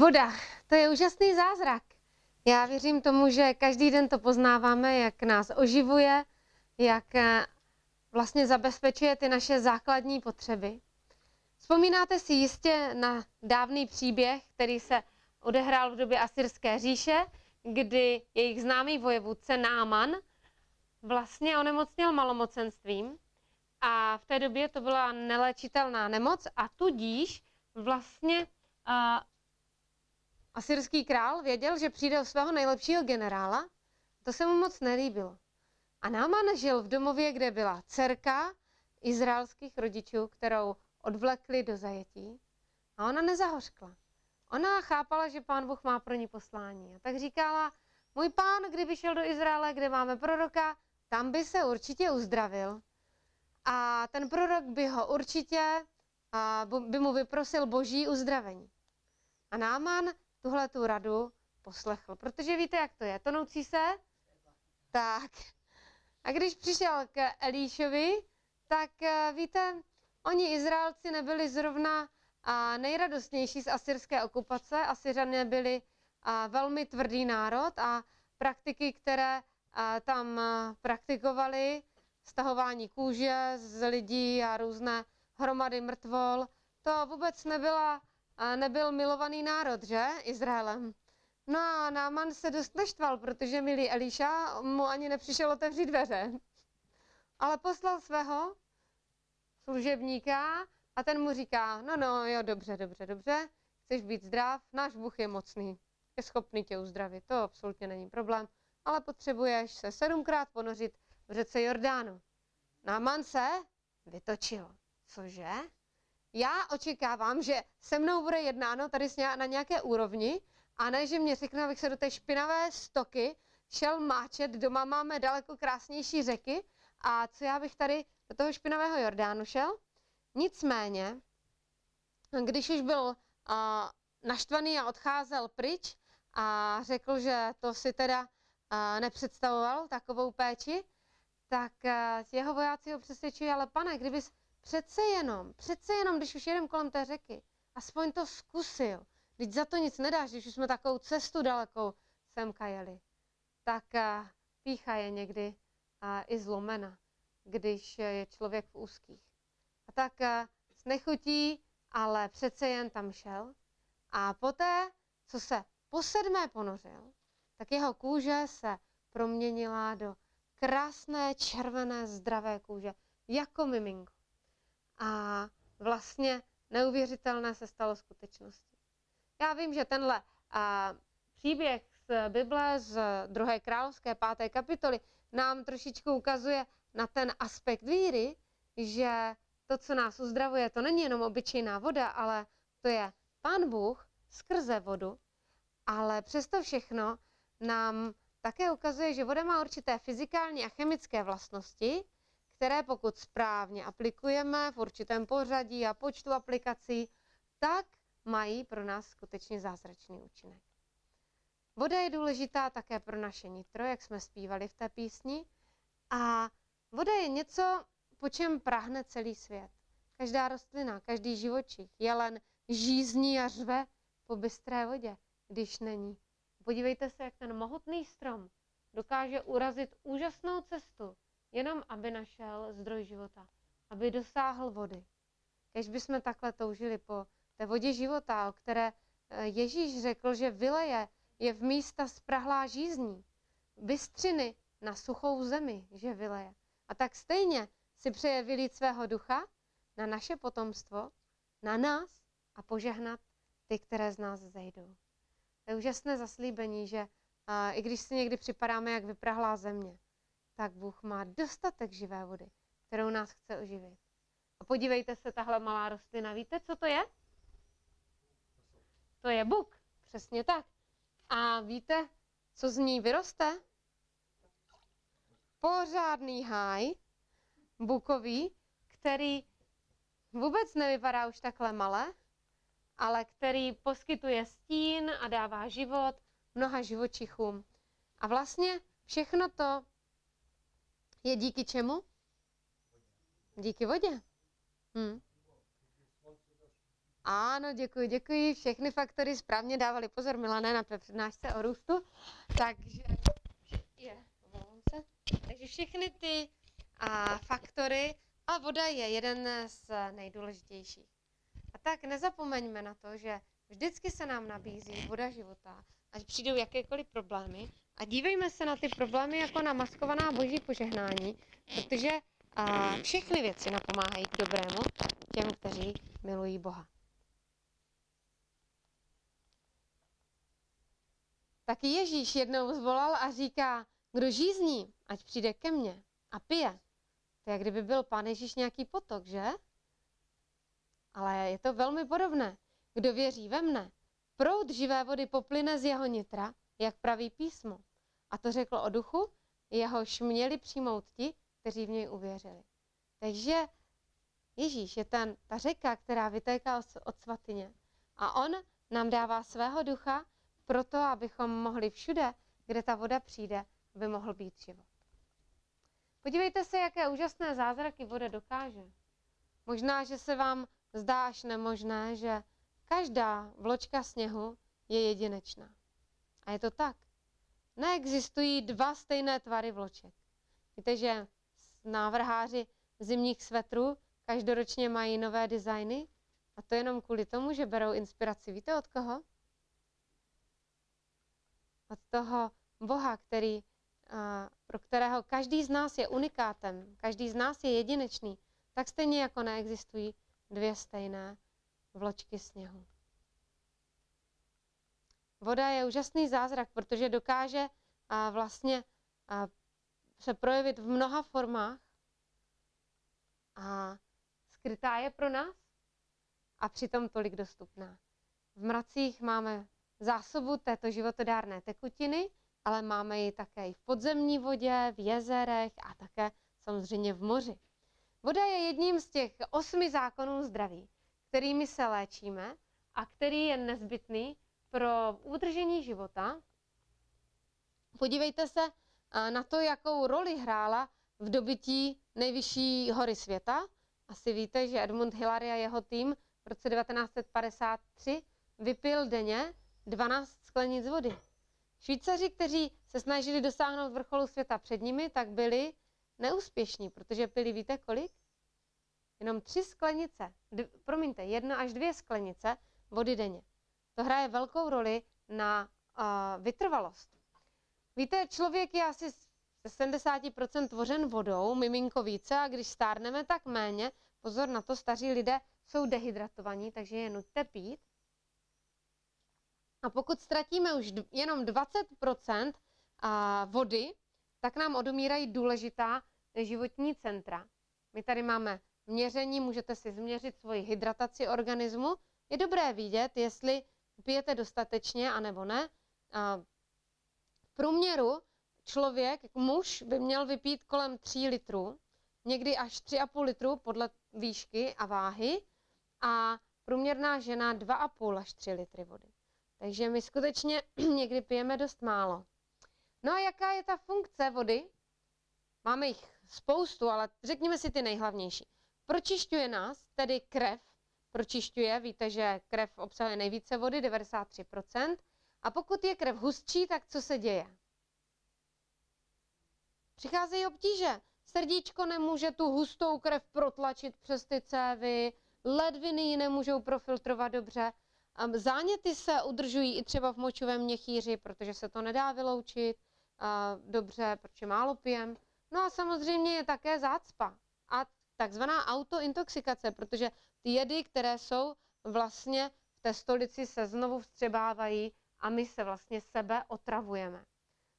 Voda, to je úžasný zázrak. Já věřím tomu, že každý den to poznáváme, jak nás oživuje, jak eh, vlastně zabezpečuje ty naše základní potřeby. Vzpomínáte si jistě na dávný příběh, který se odehrál v době Asyrské říše, kdy jejich známý vojevůdce Náman vlastně onemocněl malomocenstvím a v té době to byla nelečitelná nemoc a tudíž vlastně uh, asyrský král věděl, že přijde o svého nejlepšího generála. To se mu moc nelíbilo. A Náman žil v domově, kde byla dcerka izraelských rodičů, kterou odvlekli do zajetí. A ona nezahořkla. Ona chápala, že pán Bůh má pro ní poslání. A tak říkala, můj pán, kdyby šel do Izraele, kde máme proroka, tam by se určitě uzdravil. A ten prorok by ho určitě, by mu vyprosil boží uzdravení. A Náman tuhle tu radu poslechl, protože víte, jak to je. Tonoucí se? Tak. A když přišel k Elíšovi, tak eh, víte, oni Izraelci nebyli zrovna nejradostnější z asyrské okupace. Asyřané byli velmi tvrdý národ a praktiky, které tam praktikovali, stahování kůže z lidí a různé hromady mrtvol, to vůbec nebyla, nebyl milovaný národ, že, Izraelem. No a Náman se dost neštval, protože milý Eliša mu ani nepřišel otevřít dveře. Ale poslal svého služebníka a ten mu říká, no no, jo, dobře, dobře, dobře, chceš být zdrav, náš Bůh je mocný, je schopný tě uzdravit, to absolutně není problém, ale potřebuješ se sedmkrát ponořit v řece Jordánu. Náman se vytočil. Cože? Já očekávám, že se mnou bude jednáno tady na nějaké úrovni a ne, že mě řekne, abych se do té špinavé stoky šel máčet, doma máme daleko krásnější řeky a co já bych tady do toho špinavého Jordánu šel? Nicméně, když už byl a, naštvaný a odcházel pryč a řekl, že to si teda a, nepředstavoval, takovou péči, tak a, jeho vojáci ho přesvědčují, ale pane, kdybys přece jenom, přece jenom, když už jedem kolem té řeky, aspoň to zkusil, když za to nic nedáš, když už jsme takovou cestu dalekou semka jeli, tak a, pícha je někdy a, i zlomena, když je člověk v úzkých. A tak eh, s nechutí, ale přece jen tam šel. A poté, co se po sedmé ponořil, tak jeho kůže se proměnila do krásné, červené, zdravé kůže, jako miminko. A vlastně neuvěřitelné se stalo skutečností. Já vím, že tenhle a, příběh z Bible, z druhé královské páté kapitoly, nám trošičku ukazuje na ten aspekt víry, že to, co nás uzdravuje, to není jenom obyčejná voda, ale to je Pán Bůh skrze vodu, ale přesto všechno nám také ukazuje, že voda má určité fyzikální a chemické vlastnosti, které pokud správně aplikujeme v určitém pořadí a počtu aplikací, tak mají pro nás skutečně zázračný účinek. Voda je důležitá také pro naše nitro, jak jsme zpívali v té písni. A voda je něco, po čem prahne celý svět. Každá rostlina, každý živočich, jelen žízní a řve po bystré vodě, když není. Podívejte se, jak ten mohutný strom dokáže urazit úžasnou cestu, jenom aby našel zdroj života, aby dosáhl vody. Kež bychom takhle toužili po té vodě života, o které eh, Ježíš řekl, že vyleje je v místa sprahlá žízní, bystřiny na suchou zemi, že vyleje. A tak stejně si přeje vylít svého ducha na naše potomstvo, na nás a požehnat ty, které z nás zejdou. To je úžasné zaslíbení, že a, i když si někdy připadáme jak vyprahlá země, tak Bůh má dostatek živé vody, kterou nás chce oživit. A podívejte se, tahle malá rostlina, víte, co to je? To je buk, přesně tak. A víte, co z ní vyroste? Pořádný háj, bukový, který vůbec nevypadá už takhle malé, ale který poskytuje stín a dává život mnoha živočichům. A vlastně všechno to je díky čemu? Díky vodě. Hm. Ano, děkuji, děkuji. Všechny faktory správně dávali pozor Milané na přednášce o růstu. Takže, je, se. Takže všechny ty a, faktory a voda je jeden z nejdůležitějších. A tak nezapomeňme na to, že vždycky se nám nabízí voda života, až přijdou jakékoliv problémy. A dívejme se na ty problémy jako na maskovaná boží požehnání, protože a, všechny věci napomáhají k dobrému těm, kteří milují Boha. Taky Ježíš jednou zvolal a říká, kdo žízní, ať přijde ke mně a pije. To je, kdyby byl pán Ježíš nějaký potok, že? Ale je to velmi podobné. Kdo věří ve mne, proud živé vody poplyne z jeho nitra, jak praví písmo. A to řekl o duchu, jehož měli přijmout ti, kteří v něj uvěřili. Takže Ježíš je ten, ta řeka, která vytéká od svatyně. A on nám dává svého ducha proto, abychom mohli všude, kde ta voda přijde, aby mohl být život. Podívejte se, jaké úžasné zázraky voda dokáže. Možná, že se vám zdá až nemožné, že každá vločka sněhu je jedinečná. A je to tak. Neexistují dva stejné tvary vloček. Víte, že návrháři zimních svetrů každoročně mají nové designy a to jenom kvůli tomu, že berou inspiraci. Víte od koho? Od toho Boha, který pro kterého každý z nás je unikátem, každý z nás je jedinečný, tak stejně jako neexistují dvě stejné vločky sněhu. Voda je úžasný zázrak, protože dokáže a vlastně a se projevit v mnoha formách a skrytá je pro nás a přitom tolik dostupná. V mracích máme zásobu této životodárné tekutiny, ale máme ji také i v podzemní vodě, v jezerech a také samozřejmě v moři. Voda je jedním z těch osmi zákonů zdraví, kterými se léčíme a který je nezbytný pro udržení života. Podívejte se na to, jakou roli hrála v dobytí nejvyšší hory světa. Asi víte, že Edmund Hillary a jeho tým v roce 1953 vypil denně 12 sklenic vody. Švýcaři, kteří se snažili dosáhnout vrcholu světa před nimi, tak byli neúspěšní, protože pili víte kolik? Jenom tři sklenice, d- promiňte, jedna až dvě sklenice vody denně. To hraje velkou roli na uh, vytrvalost. Víte, člověk je asi z 70% tvořen vodou, miminko více a když stárneme, tak méně. Pozor na to, staří lidé jsou dehydratovaní, takže je nuďte pít. A pokud ztratíme už jenom 20% vody, tak nám odumírají důležitá životní centra. My tady máme měření, můžete si změřit svoji hydrataci organismu. Je dobré vidět, jestli pijete dostatečně, anebo ne. V průměru člověk, muž, by měl vypít kolem 3 litrů, někdy až 3,5 litru podle výšky a váhy a průměrná žena 2,5 až 3 litry vody. Takže my skutečně někdy pijeme dost málo. No a jaká je ta funkce vody? Máme jich spoustu, ale řekněme si ty nejhlavnější. Pročišťuje nás, tedy krev, pročišťuje, víte, že krev obsahuje nejvíce vody, 93%. A pokud je krev hustší, tak co se děje? Přicházejí obtíže. Srdíčko nemůže tu hustou krev protlačit přes ty cévy, ledviny ji nemůžou profiltrovat dobře Záněty se udržují i třeba v močovém měchýři, protože se to nedá vyloučit dobře, protože málo pijem. No a samozřejmě je také zácpa a takzvaná autointoxikace, protože ty jedy, které jsou vlastně v té stolici, se znovu vstřebávají a my se vlastně sebe otravujeme.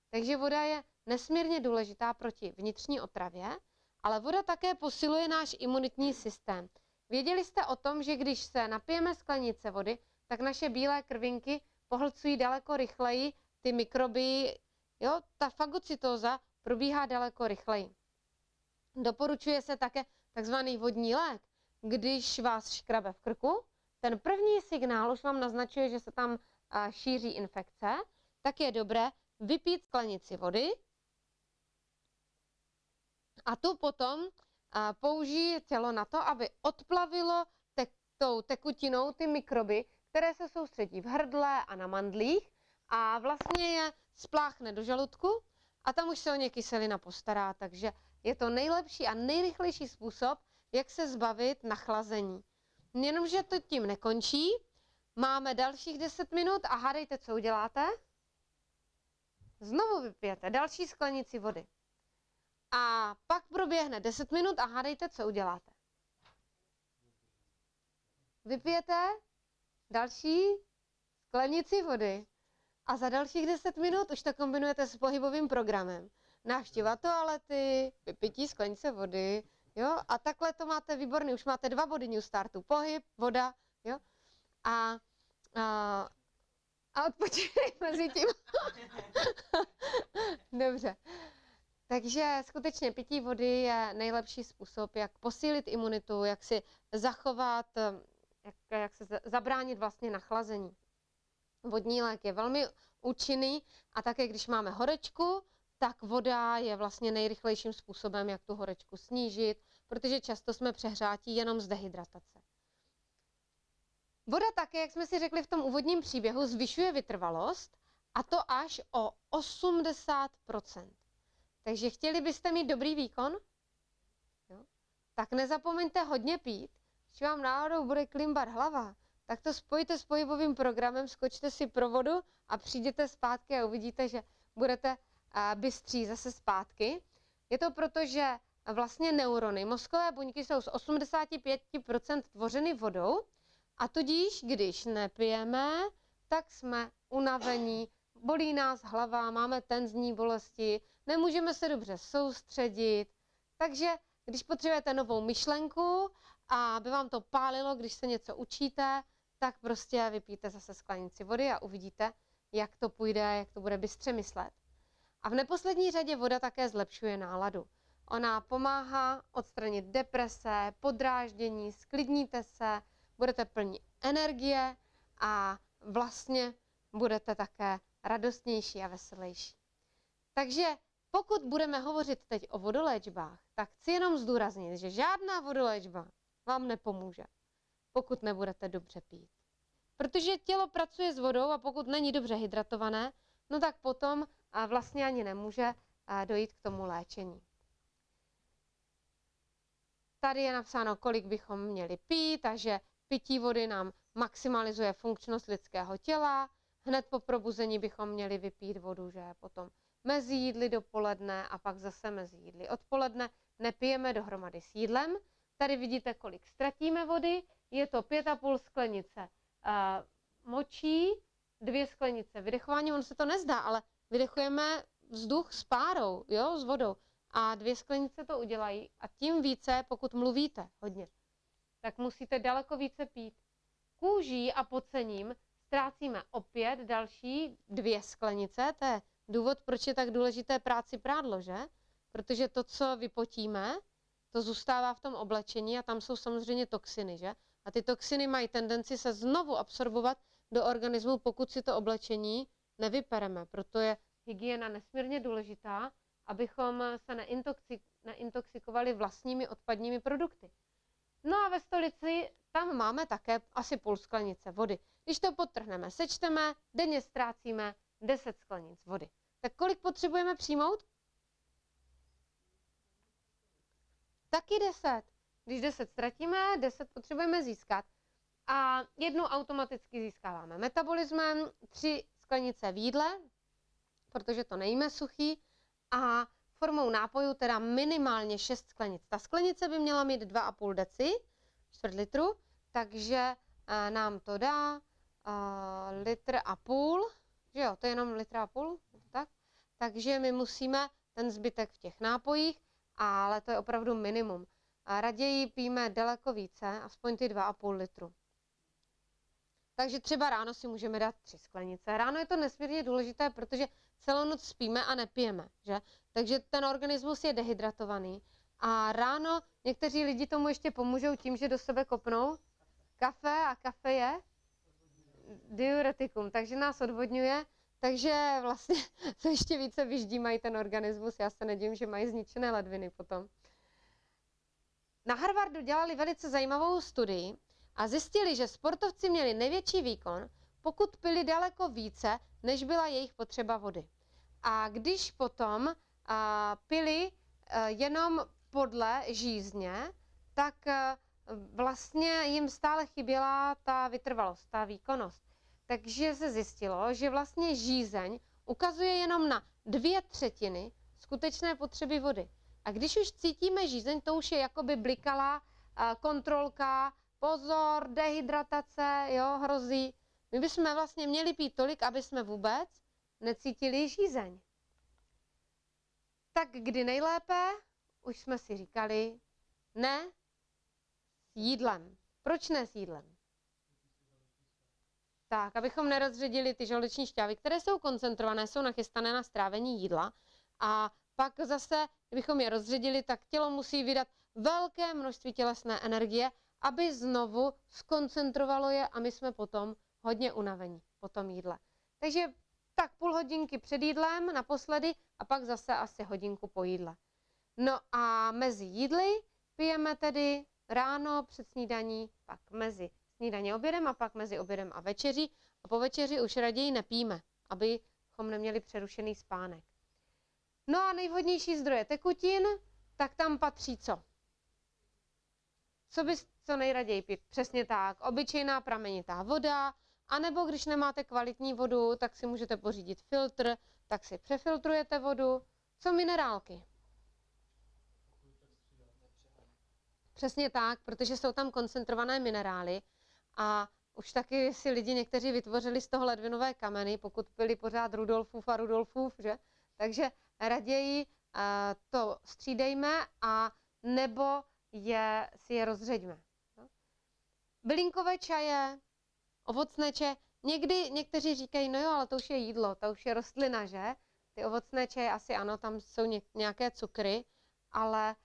Takže voda je nesmírně důležitá proti vnitřní otravě, ale voda také posiluje náš imunitní systém. Věděli jste o tom, že když se napijeme sklenice vody, tak naše bílé krvinky pohlcují daleko rychleji ty mikroby. Jo, ta fagocytóza probíhá daleko rychleji. Doporučuje se také takzvaný vodní lék. Když vás škrabe v krku, ten první signál už vám naznačuje, že se tam šíří infekce, tak je dobré vypít sklenici vody a tu potom použije tělo na to, aby odplavilo tou tekutinou ty mikroby, které se soustředí v hrdle a na mandlích a vlastně je spláchne do žaludku a tam už se o ně kyselina postará, takže je to nejlepší a nejrychlejší způsob, jak se zbavit nachlazení. Jenomže to tím nekončí, máme dalších 10 minut a hádejte, co uděláte? Znovu vypijete další sklenici vody. A pak proběhne 10 minut a hádejte, co uděláte. Vypijete další sklenici vody a za dalších 10 minut už to kombinujete s pohybovým programem. Návštěva toalety, vypití sklenice vody, jo, a takhle to máte výborný, už máte dva body New Startu, pohyb, voda, jo, a, a, a odpočívej mezi tím. Dobře. Takže skutečně pití vody je nejlepší způsob, jak posílit imunitu, jak si zachovat, jak, jak se zabránit vlastně nachlazení. Vodní lék je velmi účinný a také když máme horečku, tak voda je vlastně nejrychlejším způsobem, jak tu horečku snížit, protože často jsme přehrátí jenom z dehydratace. Voda také, jak jsme si řekli v tom úvodním příběhu, zvyšuje vytrvalost a to až o 80% Takže chtěli byste mít dobrý výkon? Jo? Tak nezapomeňte hodně pít. Když vám náhodou bude klimbat hlava, tak to spojte s pohybovým programem, skočte si pro vodu a přijděte zpátky a uvidíte, že budete bystří zase zpátky. Je to proto, že vlastně neurony, mozkové buňky jsou z 85% tvořeny vodou a tudíž, když nepijeme, tak jsme unavení, bolí nás hlava, máme tenzní bolesti, nemůžeme se dobře soustředit. Takže když potřebujete novou myšlenku a aby vám to pálilo, když se něco učíte, tak prostě vypijte zase sklenici vody a uvidíte, jak to půjde, jak to bude bystře myslet. A v neposlední řadě voda také zlepšuje náladu. Ona pomáhá odstranit deprese, podráždění, sklidníte se, budete plní energie a vlastně budete také radostnější a veselější. Takže pokud budeme hovořit teď o vodoléčbách, tak chci jenom zdůraznit, že žádná vodoléčba vám nepomůže, pokud nebudete dobře pít. Protože tělo pracuje s vodou a pokud není dobře hydratované, no tak potom vlastně ani nemůže dojít k tomu léčení. Tady je napsáno, kolik bychom měli pít, takže pití vody nám maximalizuje funkčnost lidského těla. Hned po probuzení bychom měli vypít vodu, že potom mezi jídly dopoledne a pak zase mezi jídly odpoledne. Nepijeme dohromady s jídlem. Tady vidíte, kolik ztratíme vody. Je to 5,5 sklenice uh, močí, dvě sklenice vydechování. On se to nezdá, ale vydechujeme vzduch s párou, jo, s vodou. A dvě sklenice to udělají. A tím více, pokud mluvíte hodně, tak musíte daleko více pít. Kůží a pocením ztrácíme opět další dvě sklenice. To je důvod, proč je tak důležité práci prádlo, že? Protože to, co vypotíme, to zůstává v tom oblečení a tam jsou samozřejmě toxiny, že? A ty toxiny mají tendenci se znovu absorbovat do organismu, pokud si to oblečení nevypereme. Proto je hygiena nesmírně důležitá, abychom se neintoxikovali vlastními odpadními produkty. No a ve stolici tam máme také asi půl sklenice vody. Když to potrhneme, sečteme, denně ztrácíme 10 sklenic vody. Tak kolik potřebujeme přijmout? Taky 10. Když 10 ztratíme, 10 potřebujeme získat. A jednu automaticky získáváme metabolismem, tři sklenice v jídle, protože to nejíme suchý, a formou nápoju teda minimálně 6 sklenic. Ta sklenice by měla mít 2,5 deci, čtvrt litru, takže uh, nám to dá uh, litr a půl, že jo, to je jenom litr a půl, tak? Takže my musíme ten zbytek v těch nápojích, ale to je opravdu minimum. A raději pijeme daleko více, aspoň ty 2,5 litru. Takže třeba ráno si můžeme dát tři sklenice. Ráno je to nesmírně důležité, protože celou noc spíme a nepijeme, že? Takže ten organismus je dehydratovaný. A ráno někteří lidi tomu ještě pomůžou tím, že do sebe kopnou kafe a kafe je diuretikum, takže nás odvodňuje, takže vlastně se ještě více vyždímají ten organismus. Já se nedím, že mají zničené ledviny potom. Na Harvardu dělali velice zajímavou studii, a zjistili, že sportovci měli největší výkon, pokud pili daleko více, než byla jejich potřeba vody. A když potom a, pili a, jenom podle žízně, tak a, vlastně jim stále chyběla ta vytrvalost, ta výkonnost. Takže se zjistilo, že vlastně žízeň ukazuje jenom na dvě třetiny skutečné potřeby vody. A když už cítíme žízeň, to už je jakoby blikalá a, kontrolka, pozor, dehydratace, jo, hrozí. My bychom vlastně měli pít tolik, aby jsme vůbec necítili žízeň. Tak kdy nejlépe? Už jsme si říkali, ne s jídlem. Proč ne s jídlem? Tak, abychom nerozředili ty žaludeční šťávy, které jsou koncentrované, jsou nachystané na strávení jídla a pak zase, kdybychom je rozředili, tak tělo musí vydat velké množství tělesné energie, aby znovu skoncentrovalo je a my jsme potom hodně unavení po tom jídle. Takže tak půl hodinky před jídlem naposledy a pak zase asi hodinku po jídle. No a mezi jídly pijeme tedy ráno před snídaní, pak mezi snídaně obědem a pak mezi obědem a večeří. A po večeři už raději nepijeme, abychom neměli přerušený spánek. No a nejvhodnější zdroje tekutin, tak tam patří co? Co bys co nejraději pít? Přesně tak, obyčejná pramenitá voda, anebo když nemáte kvalitní vodu, tak si můžete pořídit filtr, tak si přefiltrujete vodu. Co minerálky? Přesně tak, protože jsou tam koncentrované minerály a už taky si lidi někteří vytvořili z toho ledvinové kameny, pokud byli pořád Rudolfův a Rudolfův, že? Takže raději uh, to střídejme a nebo je, si je rozředíme. Bylinkové čaje, ovocné čaje, někdy někteří říkají, no jo, ale to už je jídlo, to už je rostlina, že? Ty ovocné čaje asi ano, tam jsou nějaké cukry, ale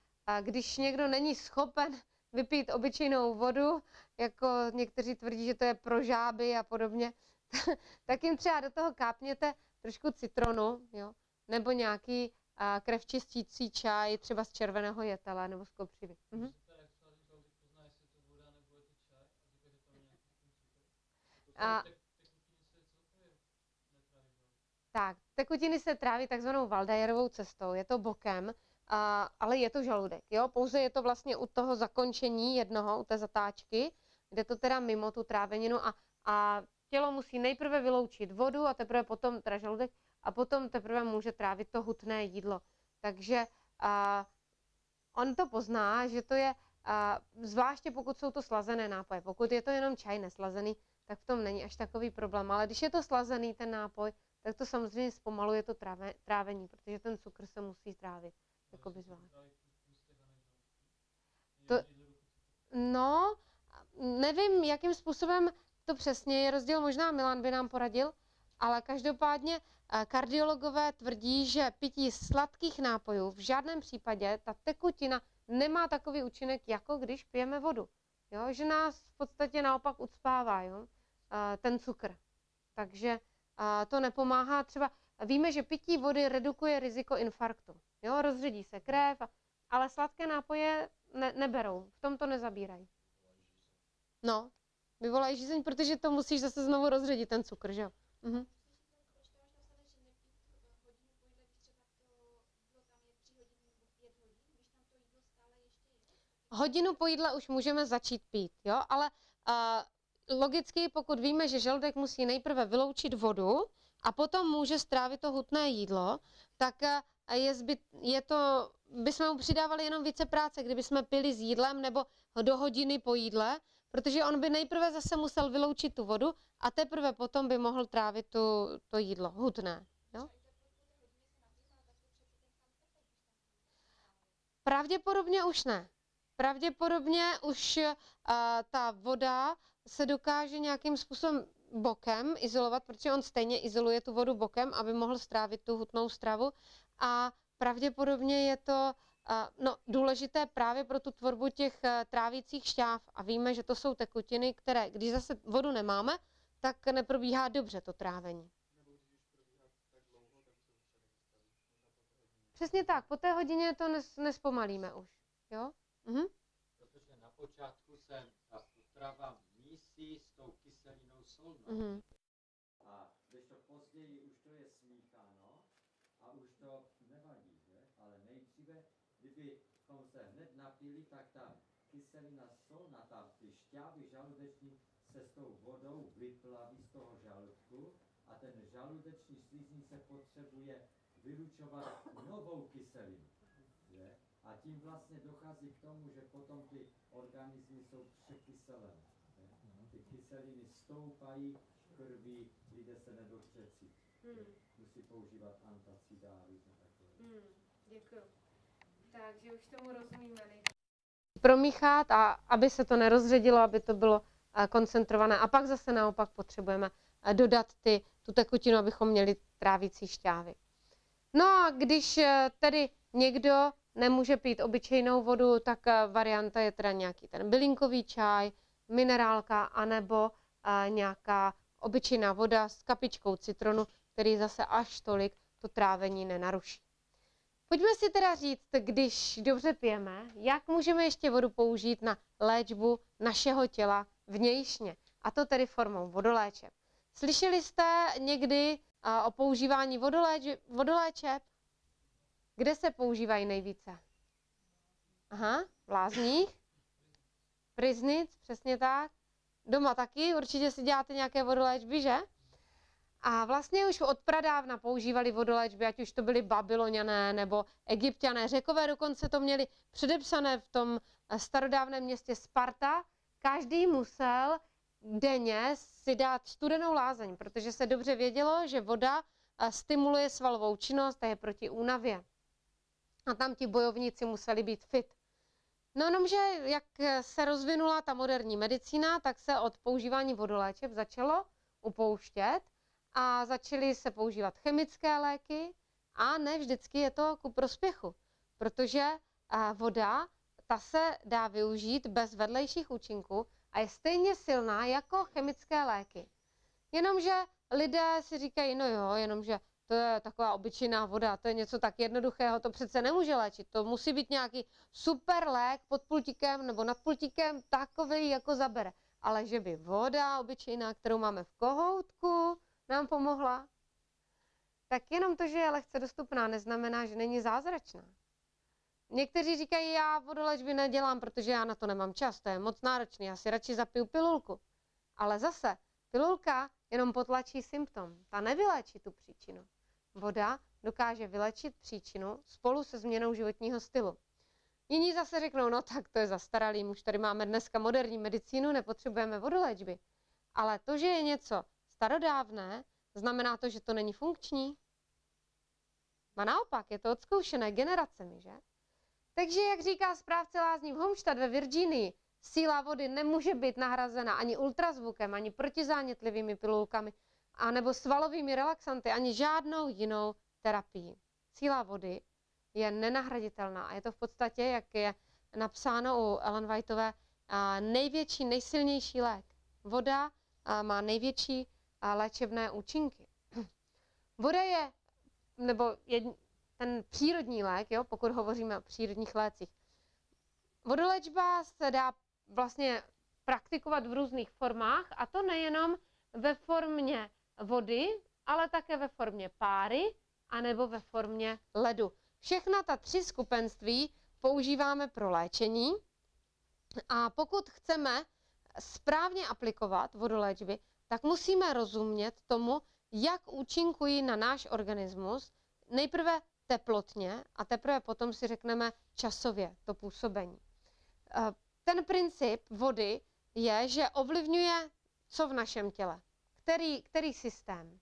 když někdo není schopen vypít obyčejnou vodu, jako někteří tvrdí, že to je pro žáby a podobně, tak jim třeba do toho kápněte trošku citronu, jo? nebo nějaký krevčistící čaj, třeba z červeného jetele nebo z kopřivy. Mhm. A, tak, tekutiny se tráví takzvanou Valdajerovou cestou, je to bokem, a, ale je to žaludek, jo, pouze je to vlastně u toho zakončení jednoho, u té zatáčky, kde to teda mimo tu tráveninu a, a tělo musí nejprve vyloučit vodu a teprve potom, teda žaludek, a potom teprve může trávit to hutné jídlo. Takže a, on to pozná, že to je, a, zvláště pokud jsou to slazené nápoje. Pokud je to jenom čaj neslazený, tak v tom není až takový problém. Ale když je to slazený ten nápoj, tak to samozřejmě zpomaluje to tráve, trávení, protože ten cukr se musí trávit. Jakoby zvlášť. To, no, nevím, jakým způsobem to přesně je rozdíl, možná Milan by nám poradil, ale každopádně eh, kardiologové tvrdí, že pití sladkých nápojů v žádném případě ta tekutina nemá takový účinek, jako když pijeme vodu. Jo? Že nás v podstatě naopak ucpává jo? Ten cukr. Takže to nepomáhá. Třeba víme, že pití vody redukuje riziko infarktu. Jo? Rozředí se krev, ale sladké nápoje ne, neberou. V tom to nezabírají. No, vyvolají žízeň, protože to musíš zase znovu rozředit, ten cukr, že jo? Mhm. Hodinu po jídle už můžeme začít pít, jo, ale uh, logicky, pokud víme, že žaludek musí nejprve vyloučit vodu a potom může strávit to hutné jídlo, tak uh, je, zbyt, je to, bychom mu přidávali jenom více práce, kdyby jsme pili s jídlem nebo do hodiny po jídle, protože on by nejprve zase musel vyloučit tu vodu a teprve potom by mohl trávit tu, to jídlo hutné. Jo? Pravděpodobně už ne. Pravděpodobně už uh, ta voda se dokáže nějakým způsobem bokem izolovat, protože on stejně izoluje tu vodu bokem, aby mohl strávit tu hutnou stravu. A pravděpodobně je to no, důležité právě pro tu tvorbu těch eh, trávících šťáv. A víme, že to jsou tekutiny, které, když zase vodu nemáme, tak neprobíhá dobře to trávení. Přesně tak, po té hodině to nes, nespomalíme už. Jo? Mhm. Protože na počátku se ta potrava smísí s tou kyselinou solnou. Mhm. A když to později už to je smícháno a už to nevadí, že? Ale nejdříve, kdybychom se hned napili, tak ta kyselina solná, ta, ty šťávy žaludeční se s tou vodou vyplaví z toho žaludku a ten žaludeční sliznice potřebuje vylučovat novou kyselinu. Že? A tím vlastně dochází k tomu, že potom ty organismy jsou překyselené. Kyseliny stoupají v krvi, lidé se nedobře cítí. Hmm. Musí používat antacida a různé takové. Hmm, děkuji. Takže už tomu rozumíme. Promíchat a aby se to nerozředilo, aby to bylo eh, koncentrované. A pak zase naopak potřebujeme eh, dodat ty, tu tekutinu, abychom měli trávící šťávy. No a když eh, tedy někdo nemůže pít obyčejnou vodu, tak varianta je teda nějaký ten bylinkový čaj, minerálka, anebo eh, nějaká obyčejná voda s kapičkou citronu, který zase až tolik to trávení nenaruší. Pojďme si teda říct, když dobře pijeme, jak můžeme ještě vodu použít na léčbu našeho těla vnějšně, a to tedy formou vodoléčeb. Slyšeli jste někdy a, o používání vodoléč- vodoléčeb? Kde se používají nejvíce? Aha, v lázních, priznic, přesně tak. Doma taky, určitě si děláte nějaké vodoléčby, že? A vlastně už od pradávna používali vodoléčby, ať už to byli babyloniané nebo egyptiané. Řekové dokonce to měli předepsané v tom eh, starodávném městě Sparta. Každý musel denně si dát studenou lázeň, protože se dobře vědělo, že voda eh, stimuluje svalovou činnost a je proti únavě. A tam ti bojovníci museli být fit. No jenomže, jak se rozvinula ta moderní medicína, tak se od používání vodoléčeb začalo upouštět a začaly se používat chemické léky a ne vždycky je to ku prospěchu, protože a, voda, ta se dá využít bez vedlejších účinků a je stejně silná jako chemické léky. Jenomže lidé si říkají, no jo, jenomže to je taková obyčejná voda, to je něco tak jednoduchého, to přece nemůže léčit, to musí být nějaký super lék pod pultíkem nebo nad pultíkem, takový jako zabere. Ale že by voda obyčejná, kterou máme v kohoutku, nám pomohla, tak jenom to, že je lehce dostupná, neznamená, že není zázračná. Někteří říkají, já vodolečby nedělám, protože já na to nemám čas, to je moc náročný, já si radši zapiju pilulku. Ale zase, pilulka jenom potlačí symptom, ta nevyléčí tu příčinu. Voda dokáže vylečit příčinu spolu se změnou životního stylu. Jiní zase řeknou, no tak to je zastaralý, už tady máme dneska moderní medicínu, nepotřebujeme vodoléčby. Ale to, že je něco starodávné, znamená to, že to není funkční? A naopak, je to odzkoušené generacemi, že? Takže, jak říká správce lázní v Homštad ve Virginii, síla vody nemůže být nahrazena ani ultrazvukem, ani protizánětlivými pilulkami, anebo svalovými relaxanty, ani žádnou jinou terapii. Síla vody je nenahraditelná a je to v podstatě, jak je napsáno u Ellen Whiteové, největší, nejsilnější lék. Voda má největší léčebné účinky. Voda je, nebo je ten přírodní lék, jo, pokud hovoříme o přírodních lécích. Vodoléčba se dá vlastně praktikovat v různých formách a to nejenom ve formě vody, ale také ve formě páry anebo ve formě ledu. Všechna ta tři skupenství používáme pro léčení a pokud chceme správně aplikovat vodoléčby, tak musíme rozumět tomu, jak účinkují na náš organismus nejprve teplotně a teprve potom si řekneme časově to působení. Eh, ten princip vody je, že ovlivňuje co v našem těle. Který, který systém?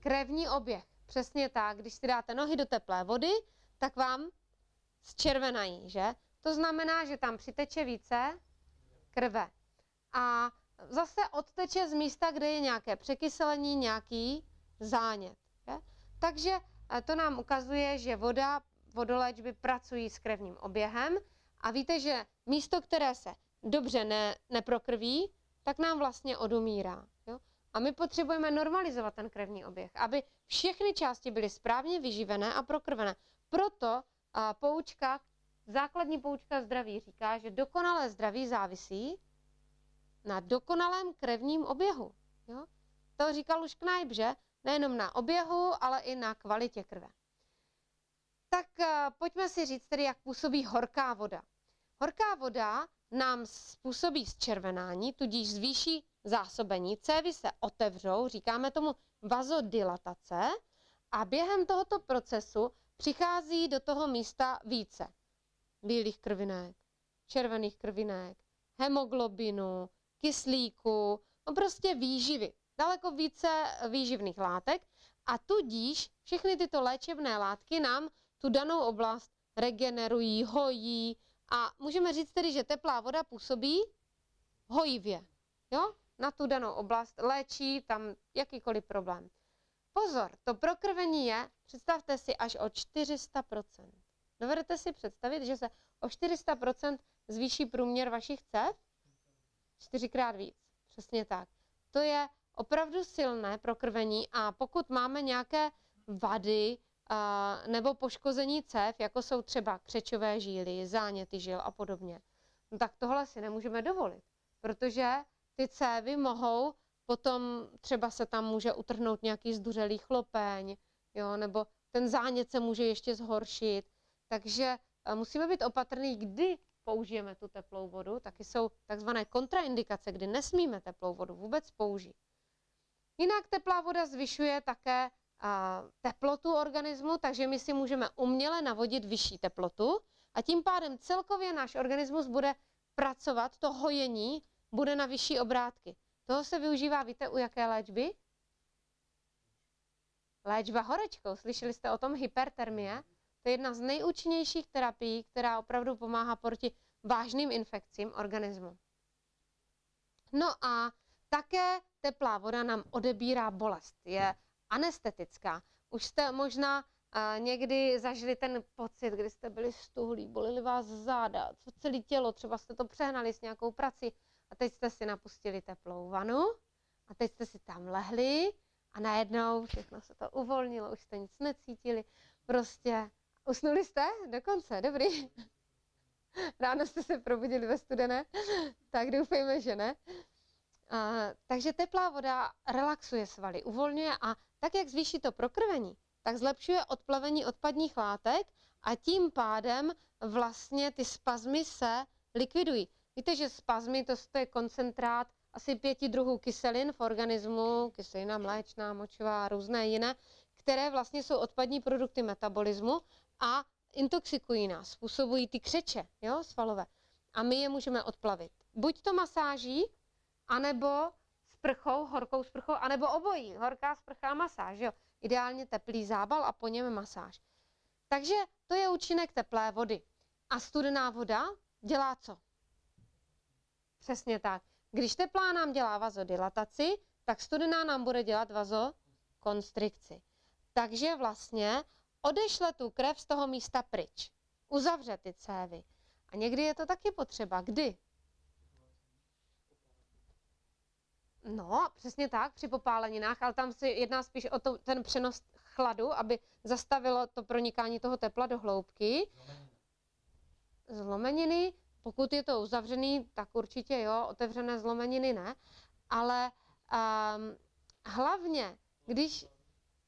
Krevní oběh. Přesně tak. Když si dáte nohy do teplé vody, tak vám zčervenají, že? To znamená, že tam přiteče více krve. A zase odteče z místa, kde je nějaké překyselení, nějaký zánět. Je? Takže eh, to nám ukazuje, že voda, vodoléčby pracují s krevním oběhem a víte, že místo, které se dobře ne, neprokrví, tak nám vlastně odumírá. Jo? A my potřebujeme normalizovat ten krevní oběh, aby všechny části byly správně vyživené a prokrvené. Proto a, poučka, základní poučka zdraví říká, že dokonalé zdraví závisí na dokonalém krevním oběhu. Jo? To říkal už Knajp, že? Nejenom na oběhu, ale i na kvalitě krve. Tak pojďme si říct tedy, jak působí horká voda. Horká voda nám způsobí zčervenání, tudíž zvýší zásobení. Cévy se otevřou, říkáme tomu vazodilatace a během tohoto procesu přichází do toho místa více bílých krvinek, červených krvinek, hemoglobinu, kyslíku, no prostě výživy. Daleko více výživných látek a tudíž všechny tyto léčebné látky nám tu danou oblast regenerují, hojí a můžeme říct tedy, že teplá voda působí hojivě. Jo? Na tu danou oblast léčí tam jakýkoliv problém. Pozor, to prokrvení je, představte si, až o 400%. Dovedete si představit, že se o 400% zvýší průměr vašich cev? Čtyřikrát víc, přesně tak. To je opravdu silné prokrvení a pokud máme nějaké vady nebo poškození cev, jako jsou třeba křečové žíly, záněty žil a podobně, no tak tohle si nemůžeme dovolit, protože ty cévy mohou potom třeba se tam může utrhnout nějaký zduřelý chlopeň, jo, nebo ten zánět se může ještě zhoršit. Takže musíme být opatrní, kdy použijeme tu teplou vodu. Taky jsou takzvané kontraindikace, kdy nesmíme teplou vodu vůbec použít. Jinak teplá voda zvyšuje také teplotu organismu, takže my si můžeme uměle navodit vyšší teplotu a tím pádem celkově náš organismus bude pracovat, to hojení bude na vyšší obrátky. Toho se využívá, víte, u jaké léčby? Léčba horečkou. Slyšeli jste o tom hypertermie? To je jedna z nejúčinnějších terapií, která opravdu pomáhá proti vážným infekcím organismu. No a také teplá voda nám odebírá bolest. Je anestetická. Už jste možná uh, někdy zažili ten pocit, kdy jste byli stuhlí, bolili vás záda, co celé tělo, třeba jste to přehnali s nějakou prací a teď jste si napustili teplou vanu a teď jste si tam lehli a najednou všechno se to uvolnilo, už jste nic necítili, prostě usnuli jste dokonce, dobrý. Ráno jste se probudili ve studené, tak doufejme, že ne. A, takže teplá voda relaxuje svaly, uvolňuje a tak, jak zvýší to prokrvení, tak zlepšuje odplavení odpadních látek a tím pádem vlastně ty spazmy se likvidují. Víte, že spazmy to je koncentrát asi pěti druhů kyselin v organismu, kyselina mléčná, močová, různé jiné, které vlastně jsou odpadní produkty metabolismu a intoxikují nás, způsobují ty křeče jo, svalové. A my je můžeme odplavit. Buď to masáží, anebo sprchou, horkou sprchou, anebo obojí, horká sprcha a masáž. Jo. Ideálně teplý zábal a po něm masáž. Takže to je účinek teplé vody. A studená voda dělá co? Přesně tak. Když teplá nám dělá vazodilataci, tak studená nám bude dělat vazokonstrikci. Takže vlastně odešle tu krev z toho místa pryč. Uzavře ty cévy. A někdy je to taky potřeba. Kdy? No, přesně tak, při popáleninách, ale tam se jedná spíš o to, ten přenos chladu, aby zastavilo to pronikání toho tepla do hloubky. Zlomeniny, pokud je to uzavřený, tak určitě jo, otevřené zlomeniny ne, ale um, hlavně, když,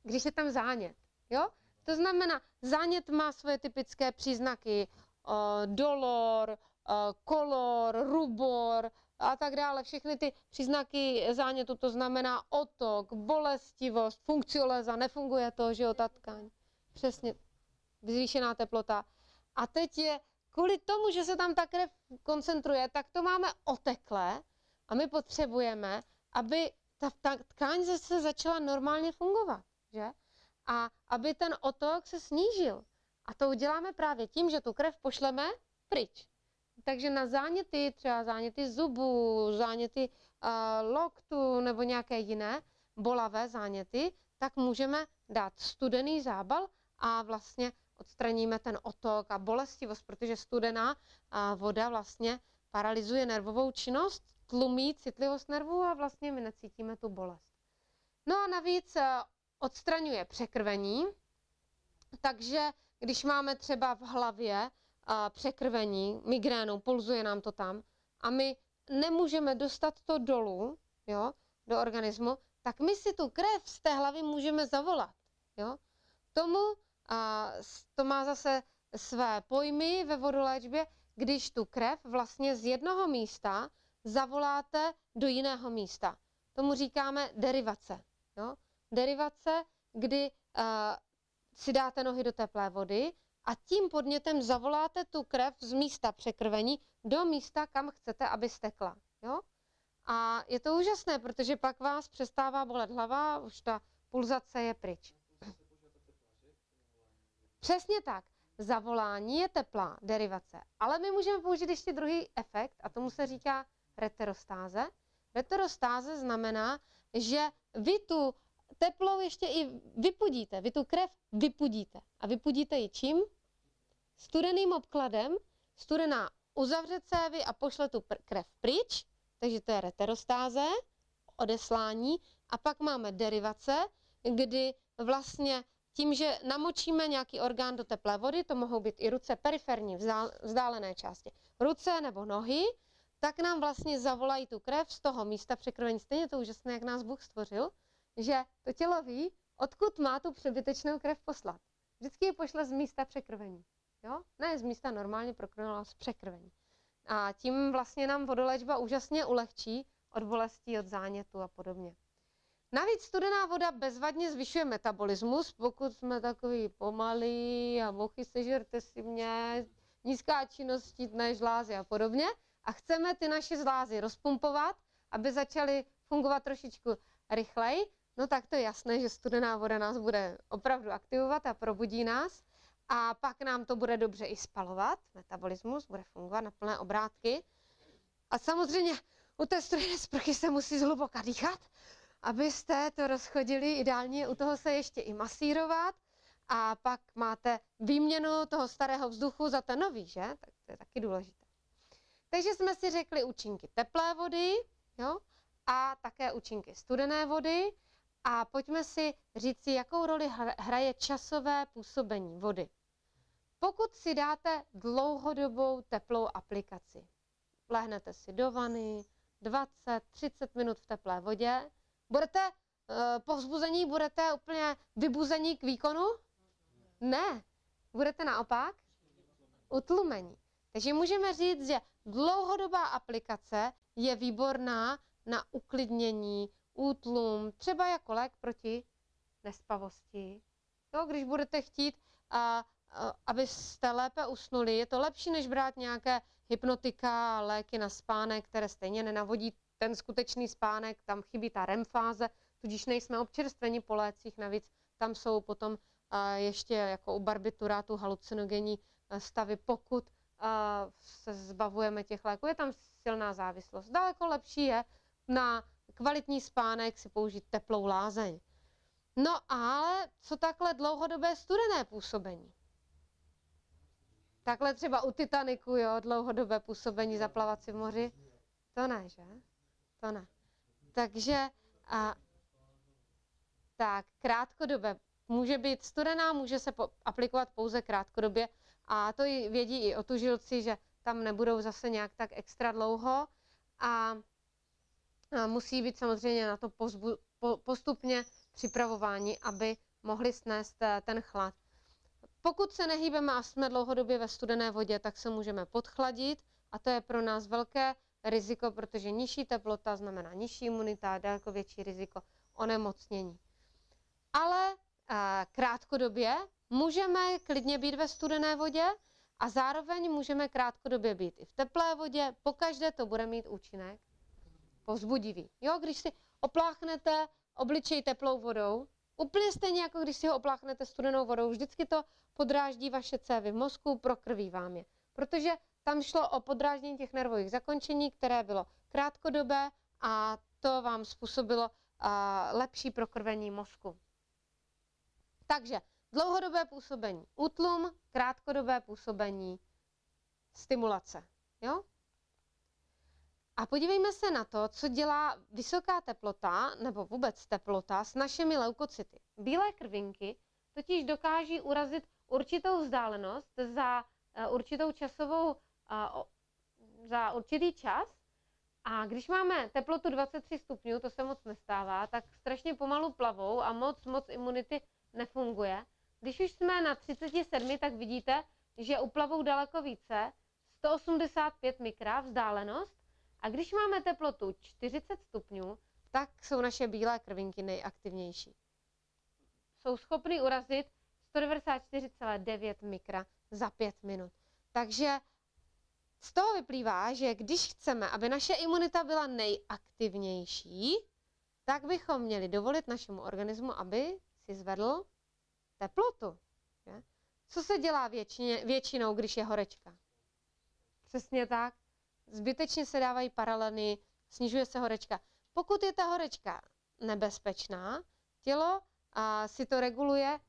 když je tam zánět, jo, to znamená, zánět má svoje typické příznaky, uh, dolor, uh, kolor, rubor a tak dále. Všechny ty příznaky zánětu, to znamená otok, bolestivost, funkcioléza, nefunguje to, že jo, ta tkáň. Přesně, zvýšená teplota. A teď je kvůli tomu, že se tam ta krev koncentruje, tak to máme oteklé a my potřebujeme, aby ta, ta tkáň zase začala normálně fungovat, že? A aby ten otok se snížil. A to uděláme právě tím, že tu krev pošleme pryč. Takže na záněty, třeba záněty zubů, záněty uh, loktu nebo nějaké jiné bolavé záněty, tak můžeme dát studený zábal a vlastně odstraníme ten otok a bolestivost, protože studená voda vlastně paralyzuje nervovou činnost, tlumí citlivost nervů a vlastně my necítíme tu bolest. No a navíc odstraňuje překrvení, takže když máme třeba v hlavě překrvení, migrénu, pulzuje nám to tam a my nemůžeme dostat to dolů, jo, do organismu, tak my si tu krev z té hlavy můžeme zavolat. Jo. Tomu a, to má zase své pojmy ve vodoléčbě, když tu krev vlastně z jednoho místa zavoláte do jiného místa. Tomu říkáme derivace. Jo? Derivace, kdy uh, si dáte nohy do teplé vody a tím podnětem zavoláte tu krev z místa překrvení do místa, kam chcete, aby stekla. Jo? A je to úžasné, protože pak vás přestává bolet hlava, už ta pulzace je pryč. Přesně tak. Zavolání je teplá derivace, ale my můžeme použít ještě druhý efekt a tomu se říká reterostáze. Reterostáze znamená, že vy tu teplou ještě i vypudíte, vy tu krev vypudíte. A vypudíte ji čím? Studeným obkladem. Studená uzavře cévy a pošle tu krev pryč, takže to je reterostáze, odeslání. A pak máme derivace, kdy vlastně tím, že namočíme nějaký orgán do teplé vody, to mohou být i ruce periferní, vzdálené části, ruce nebo nohy, tak nám vlastně zavolají tu krev z toho místa překrvení. Stejně to úžasné, jak nás Bůh stvořil, že to tělo ví, odkud má tu přebytečnou krev poslat. Vždycky ji pošle z místa překrvení. Jo? Ne z místa normálně prokrveného, z překrvení. A tím vlastně nám vodoléčba úžasně ulehčí od bolestí, od zánětu a podobně. Navíc studená voda bezvadně zvyšuje metabolismus, pokud jsme takový pomalí a mochy sežerte si mě, nízká činnost štítné žlázy a podobně. A chceme ty naše žlázy rozpumpovat, aby začaly fungovat trošičku rychleji, no tak to je jasné, že studená voda nás bude opravdu aktivovat a probudí nás. A pak nám to bude dobře i spalovat, metabolismus bude fungovat na plné obrátky. A samozřejmě u té studené sprchy se musí zhluboka dýchat, abyste to rozchodili. Ideálně u toho se ještě i masírovat a pak máte výměnu toho starého vzduchu za ten nový, že? Tak to je taky důležité. Takže jsme si řekli účinky teplé vody jo? a také účinky studené vody. A pojďme si říci, jakou roli hraje časové působení vody. Pokud si dáte dlouhodobou teplou aplikaci, lehnete si do vany, 20-30 minut v teplé vodě, Budete uh, po vzbuzení, budete úplně vybuzení k výkonu? Ne. Budete naopak utlumení. Takže můžeme říct, že dlouhodobá aplikace je výborná na uklidnění, útlum, třeba jako lék proti nespavosti. Jo, když budete chtít, a, abyste lépe usnuli, je to lepší, než brát nějaké hypnotika, léky na spánek, které stejně nenavodí ten skutečný spánek, tam chybí ta REM fáze, tudíž nejsme občerstveni po lécích, navíc tam jsou potom ještě jako u barbiturátu halucinogenní stavy, pokud se zbavujeme těch léků, je tam silná závislost. Daleko lepší je na kvalitní spánek si použít teplou lázeň. No ale co takhle dlouhodobé studené působení? Takhle třeba u Titaniku, jo, dlouhodobé působení zaplavat si v moři? To ne, že? To ne. Takže a, tak krátkodobě může být studená, může se po, aplikovat pouze krátkodobě a to i vědí i otužilci, že tam nebudou zase nějak tak extra dlouho a, a musí být samozřejmě na to pozbu, po, postupně připravování, aby mohli snést eh, ten chlad. Pokud se nehýbeme a jsme dlouhodobě ve studené vodě, tak se můžeme podchladit a to je pro nás velké riziko, protože nižší teplota znamená nižší imunita a daleko větší riziko onemocnění. Ale a, krátkodobě můžeme klidně být ve studené vodě a zároveň můžeme krátkodobě být i v teplé vodě. Pokaždé to bude mít účinek povzbudivý. Jo, když si opláchnete obličej teplou vodou, úplně stejně jako když si ho opláchnete studenou vodou, vždycky to podráždí vaše cévy v mozku, prokrví vám je. Protože tam šlo o podráždění těch nervových zakončení, které bylo krátkodobé a to vám způsobilo lepší prokrvení mozku. Takže dlouhodobé působení útlum, krátkodobé působení stimulace. Jo? A podívejme se na to, co dělá vysoká teplota nebo vůbec teplota s našimi leukocyty. Bílé krvinky totiž dokáží urazit určitou vzdálenost za e, určitou časovou za určitý čas A když máme teplotu 23 stupňů, to se moc nestává, tak strašně pomalu plavou a moc, moc imunity nefunguje. Když už jsme na 37, tak vidíte, že uplavou daleko více, 185 mikra vzdálenost. A když máme teplotu 40 stupňů, tak jsou naše bílé krvinky nejaktivnější. Jsou schopny urazit 194,9 mikra za 5 minut. Takže z toho vyplývá, že když chceme, aby naše imunita byla nejaktivnější, tak bychom měli dovolit našemu organismu, aby si zvedl teplotu. Že? Co se dělá většině, většinou, když je horečka? Přesně tak. Zbytečně se dávají paraleny, snižuje se horečka. Pokud je ta horečka nebezpečná, tělo a, si to reguluje,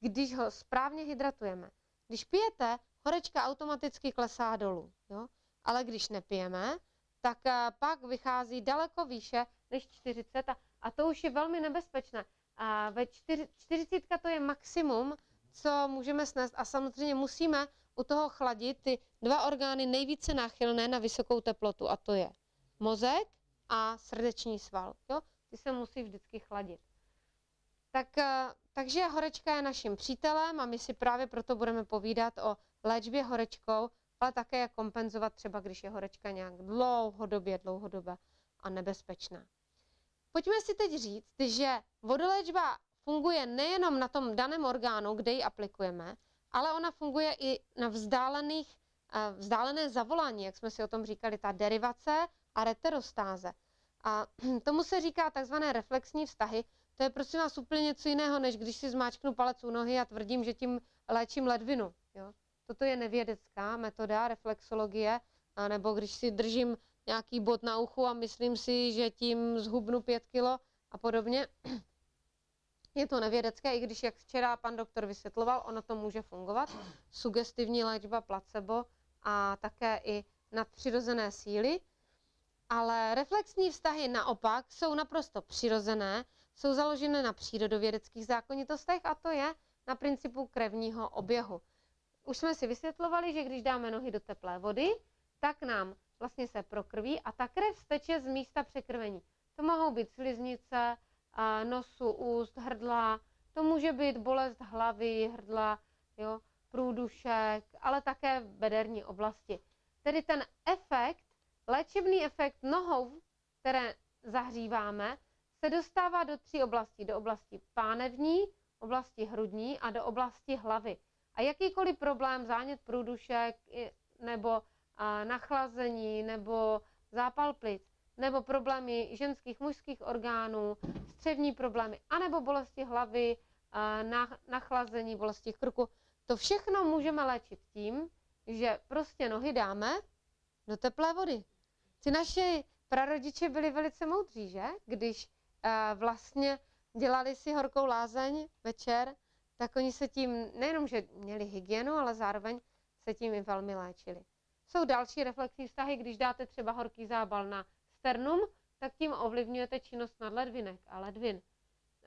když ho správně hydratujeme. Když pijete, horečka automaticky klesá dolů. Jo? Ale když nepijeme, tak pak vychází daleko výše než 40 a, a to už je velmi nebezpečné. A ve 40 to je maximum, co můžeme snést a samozřejmě musíme u toho chladit ty dva orgány nejvíce náchylné na vysokou teplotu a to je mozek a srdeční sval. Jo? Ty se musí vždycky chladit. Tak, eh, takže horečka je naším přítelem a my si právě proto budeme povídat o léčbě horečkou, ale také jak kompenzovat třeba, když je horečka nějak dlouhodobě, dlouhodobě a nebezpečná. Pojďme si teď říct, že vodoléčba funguje nejenom na tom daném orgánu, kde ji aplikujeme, ale ona funguje i na vzdálených, vzdálené zavolání, jak jsme si o tom říkali, ta derivace a reterostáze. A tomu se říká takzvané reflexní vztahy. To je prosím vás úplně něco jiného, než když si zmáčknu palec u nohy a tvrdím, že tím léčím ledvinu. Jo? Toto je nevědecká metoda reflexologie, nebo když si držím nějaký bod na uchu a myslím si, že tím zhubnu pět kilo a podobně. Je to nevědecké, i když, jak včera pan doktor vysvětloval, ono to může fungovat. Sugestivní léčba, placebo a také i nadpřirozené síly. Ale reflexní vztahy naopak jsou naprosto přirozené, jsou založené na přírodovědeckých zákonitostech a to je na principu krevního oběhu. Už jsme si vysvětlovali, že když dáme nohy do teplé vody, tak nám vlastně se prokrví a ta krev steče z místa překrvení. To mohou být sliznice, nosu, úst, hrdla, to může být bolest hlavy, hrdla, jo, průdušek, ale také bederní oblasti. Tedy ten efekt, léčebný efekt nohou, které zahříváme, se dostává do tří oblastí. Do oblasti pánevní, oblasti hrudní a do oblasti hlavy. A jakýkoliv problém, zánět průdušek nebo nachlazení nebo zápal plic, nebo problémy ženských, mužských orgánů, střevní problémy, anebo bolesti hlavy, nachlazení, bolesti krku. To všechno můžeme léčit tím, že prostě nohy dáme do teplé vody. Ty naše prarodiče byli velice moudří, že? Když vlastně dělali si horkou lázeň večer, tak oni se tím nejenom, že měli hygienu, ale zároveň se tím i velmi léčili. Jsou další reflexní vztahy, když dáte třeba horký zábal na sternum, tak tím ovlivňujete činnost nadledvinek a ledvin.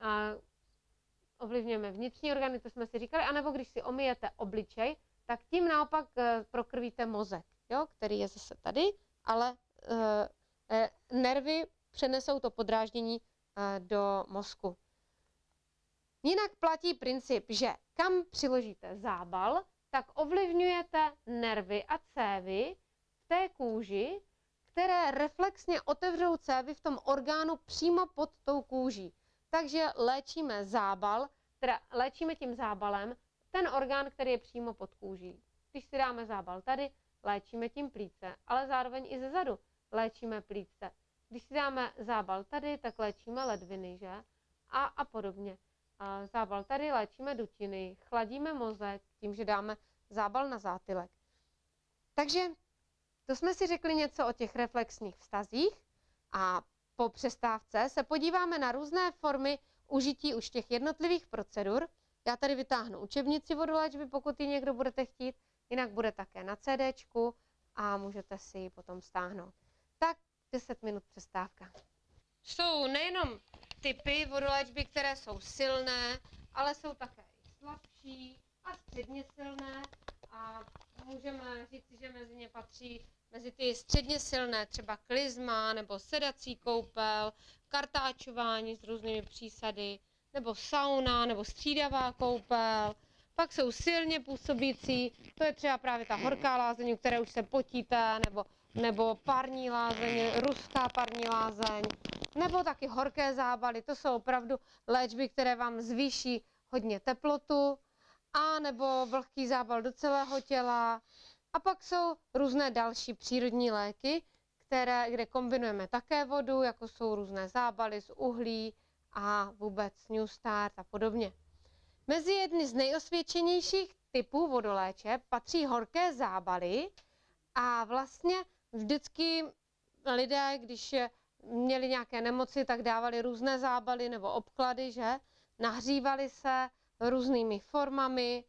A ovlivňujeme vnitřní orgány, to jsme si říkali, anebo když si omijete obličej, tak tím naopak eh, prokrvíte mozek, jo, který je zase tady, ale e, e, nervy přenesou to podráždění e, do mozku. Jinak platí princip, že kam přiložíte zábal, tak ovlivňujete nervy a cévy v té kůži, které reflexně otevřou cévy v tom orgánu přímo pod tou kůží. Takže léčíme zábal, teda léčíme tím zábalem ten orgán, který je přímo pod kůží. Když si dáme zábal tady, léčíme tím plíce, ale zároveň i ze zadu léčíme plíce. Když si dáme zábal tady, tak léčíme ledviny, že? A, a podobně. A zábal tady, léčíme dutiny, chladíme mozek tím, že dáme zábal na zátylek. Takže to jsme si řekli něco o těch reflexních vztazích a po přestávce se podíváme na různé formy užití už těch jednotlivých procedur. Já tady vytáhnu učebnici vodoléčby, pokud ji někdo budete chtít, jinak bude také na CD a můžete si ji potom stáhnout. Tak 10 minut přestávka. Jsou nejenom typy vodoléčby, které jsou silné, ale jsou také i slabší a středně silné a můžeme říct, že mezi ně patří mezi ty středně silné, třeba klizma nebo sedací koupel, kartáčování s různými přísady, nebo sauna, nebo střídavá koupel. Pak jsou silně působící, to je třeba právě ta horká lázeň, které už se potíte, nebo, nebo parní lázeň, ruská parní lázeň, nebo taky horké zábaly. To jsou opravdu léčby, které vám zvýší hodně teplotu, a nebo vlhký zábal do celého těla. A pak jsou různé další přírodní léky, které, kde kombinujeme také vodu, jako jsou různé zábaly z uhlí a vůbec New Start a podobně. Mezi jedny z nejosvědčenějších typů vodoléče patří horké zábaly a vlastně vždycky lidé, když měli nějaké nemoci, tak dávali různé zábaly nebo obklady, že? Nahřívali se různými formami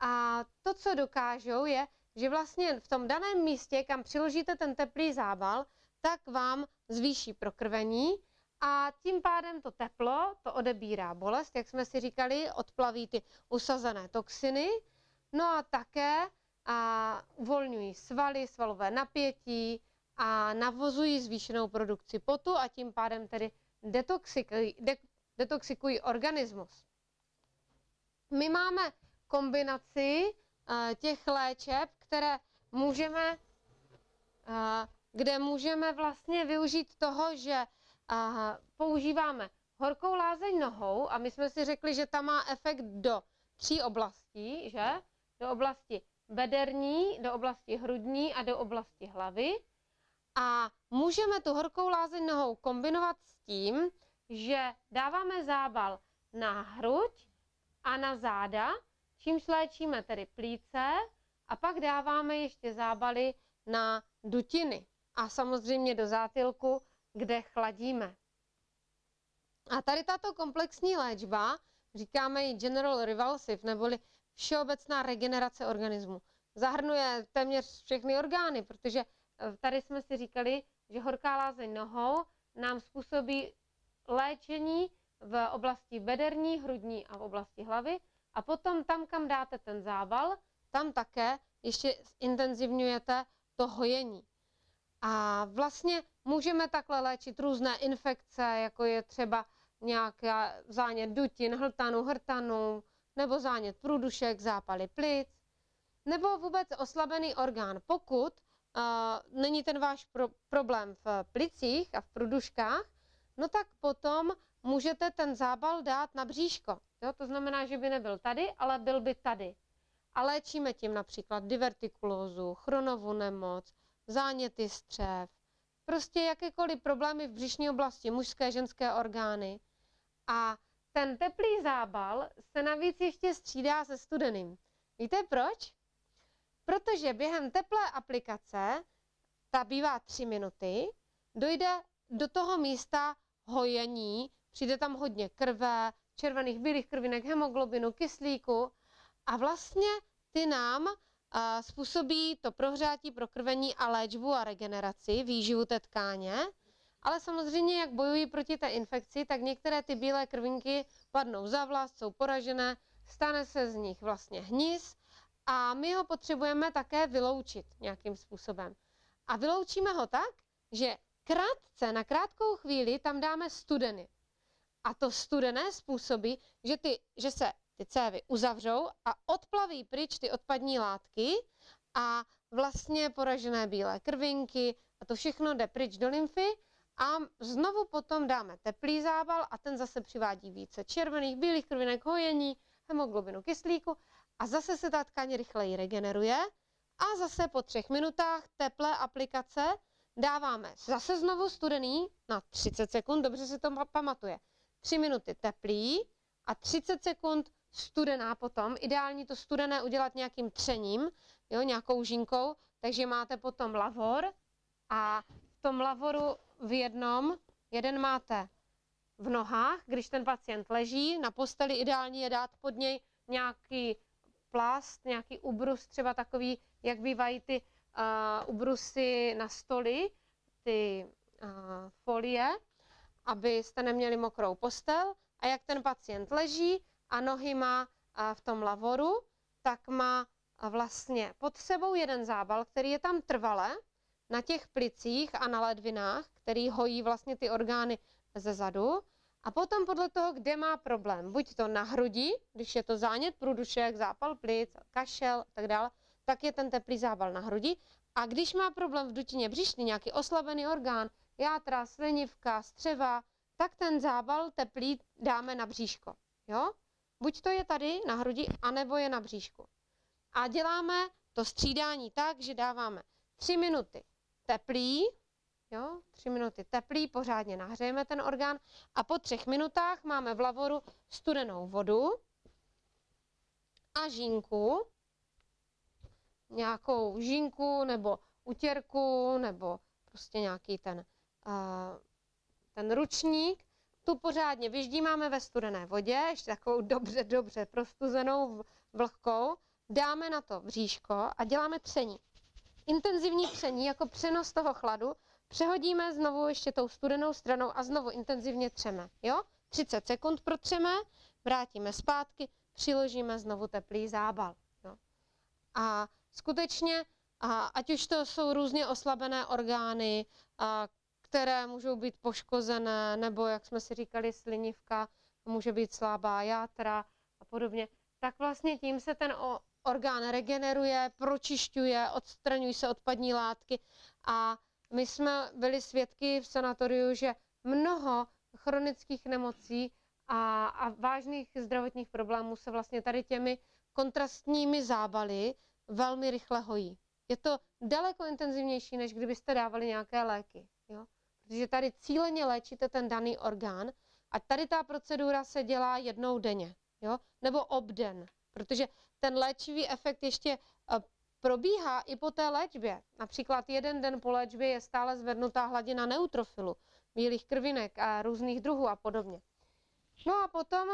a to, co dokážou, je, že vlastně v tom daném místě, kam přiložíte ten teplý zábal, tak vám zvýší prokrvení a tím pádem to teplo, to odebírá bolest, jak jsme si říkali, odplaví ty usazené toxiny, no a také a uvolňují svaly, svalové napětí a navozují zvýšenou produkci potu a tím pádem tedy detoxikují, de, detoxikují organismus. My máme kombinaci těch léčeb, které můžeme, kde můžeme vlastně využít toho, že používáme horkou lázeň nohou a my jsme si řekli, že ta má efekt do tří oblastí, že? Do oblasti bederní, do oblasti hrudní a do oblasti hlavy. A můžeme tu horkou lázeň nohou kombinovat s tím, že dáváme zábal na hruď a na záda, čímž léčíme tedy plíce a pak dáváme ještě zábaly na dutiny a samozřejmě do zátilku, kde chladíme. A tady tato komplexní léčba, říkáme ji General Revulsive, neboli všeobecná regenerace organismu. Zahrnuje téměř všechny orgány, protože eh, tady jsme si říkali, že horká lázeň nohou nám způsobí léčení v oblasti bederní, hrudní a v oblasti hlavy. A potom tam, kam dáte ten zával, tam také ještě intenzivňujete to hojení. A vlastně můžeme takhle léčit různé infekce, jako je třeba nějaká zánět dutin, hltanu, hrtanu, nebo zánět průdušek, zápaly plic, nebo vůbec oslabený orgán. Pokud uh, není ten váš pro- problém v plicích a v průduškách, no tak potom můžete ten zábal dát na bříško. Jo? To znamená, že by nebyl tady, ale byl by tady. A léčíme tím například divertikulózu, chronovou nemoc, záněty střev, prostě jakékoliv problémy v břišní oblasti, mužské, ženské orgány. A ten teplý zábal se navíc ještě střídá se studeným. Víte proč? Protože během teplé aplikace, ta bývá tři minuty, dojde do toho místa hojení, přijde tam hodně krve, červených bílých krvinek, hemoglobinu, kyslíku a vlastně ty nám způsobí to prohřátí, prokrvení a léčbu a regeneraci, výživu té tkáně. Ale samozřejmě, jak bojují proti té infekci, tak některé ty bílé krvinky padnou za vlast, jsou poražené, stane se z nich vlastně hnis a my ho potřebujeme také vyloučit nějakým způsobem. A vyloučíme ho tak, že krátce, na krátkou chvíli tam dáme studeny. A to studené způsobí, že, ty, že se ty cévy uzavřou a odplaví pryč ty odpadní látky a vlastně poražené bílé krvinky a to všechno jde pryč do lymfy a znovu potom dáme teplý zábal a ten zase přivádí více červených, bílých krvinek, hojení, hemoglobinu, kyslíku a zase se ta tkáň rychleji regeneruje a zase po třech minutách teplé aplikace dáváme zase znovu studený na 30 sekund, dobře si to pamatuje. 3 minuty teplý a 30 sekund studená potom. Ideální to studené udělat nějakým třením, jo, nějakou žinkou, takže máte potom lavor a v tom lavoru v jednom, jeden máte v nohách, když ten pacient leží, na posteli ideální je dát pod něj nějaký plast, nějaký ubrus, třeba takový, jak bývají ty uh, ubrusy na stoli, ty uh, folie, abyste neměli mokrou postel. A jak ten pacient leží a nohy má v tom lavoru, tak má vlastně pod sebou jeden zábal, který je tam trvale na těch plicích a na ledvinách, který hojí vlastně ty orgány ze zadu. A potom podle toho, kde má problém, buď to na hrudi, když je to zánět průdušek, zápal plic, kašel a tak dále, tak je ten teplý zábal na hrudi. A když má problém v dutině břišní, nějaký oslabený orgán, játra, slinivka, střeva, tak ten zábal teplý dáme na bříško. Jo? Buď to je tady na hrudi, anebo je na bříšku. A děláme to střídání tak, že dáváme 3 minuty teplý, jo, 3 minuty teplý, pořádně nahřejeme ten orgán a po třech minutách máme v lavoru studenou vodu a žínku, nějakou žínku nebo utěrku nebo prostě nějaký ten, ten ručník. Tu pořádně vyždímáme ve studené vodě, ještě takovou dobře, dobře prostuzenou, vlhkou. Dáme na to bříško a děláme tření. Intenzivní tření jako přenos toho chladu přehodíme znovu ještě tou studenou stranou a znovu intenzivně třeme. Jo? 30 sekund protřeme, vrátíme zpátky, přiložíme znovu teplý zábal. Jo? A skutečně, a ať už to jsou různě oslabené orgány, a které můžou být poškozené, nebo jak jsme si říkali, slinivka, může být slabá játra a podobně, tak vlastně tím se ten orgán regeneruje, pročišťuje, odstraňují se odpadní látky a my jsme byli svědky v sanatoriu, že mnoho chronických nemocí a, a vážných zdravotních problémů se vlastně tady těmi kontrastními zábaly velmi rychle hojí. Je to daleko intenzivnější, než kdybyste dávali nějaké léky. Jo? Protože tady cíleně léčíte ten daný orgán a tady ta procedura se dělá jednou denně, jo? nebo obden, protože ten léčivý efekt ještě eh, probíhá i po té léčbě. Například jeden den po léčbě je stále zvednutá hladina neutrofilu, bílých krvinek a různých druhů a podobně. No a potom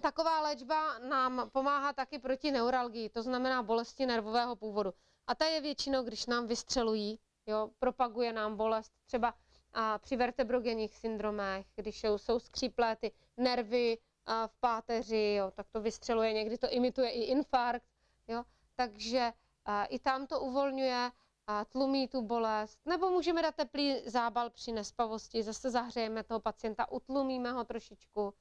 taková léčba nám pomáhá taky proti neuralgii, to znamená bolesti nervového původu. A ta je většinou, když nám vystřelují, jo, propaguje nám bolest, třeba a při vertebrogenních syndromech, když jsou, skříplé ty nervy a v páteři, jo, tak to vystřeluje, někdy to imituje i infarkt, jo, takže a, i tam to uvolňuje, a tlumí tu bolest, nebo můžeme dát teplý zábal při nespavosti, zase zahřejeme toho pacienta, utlumíme ho trošičku.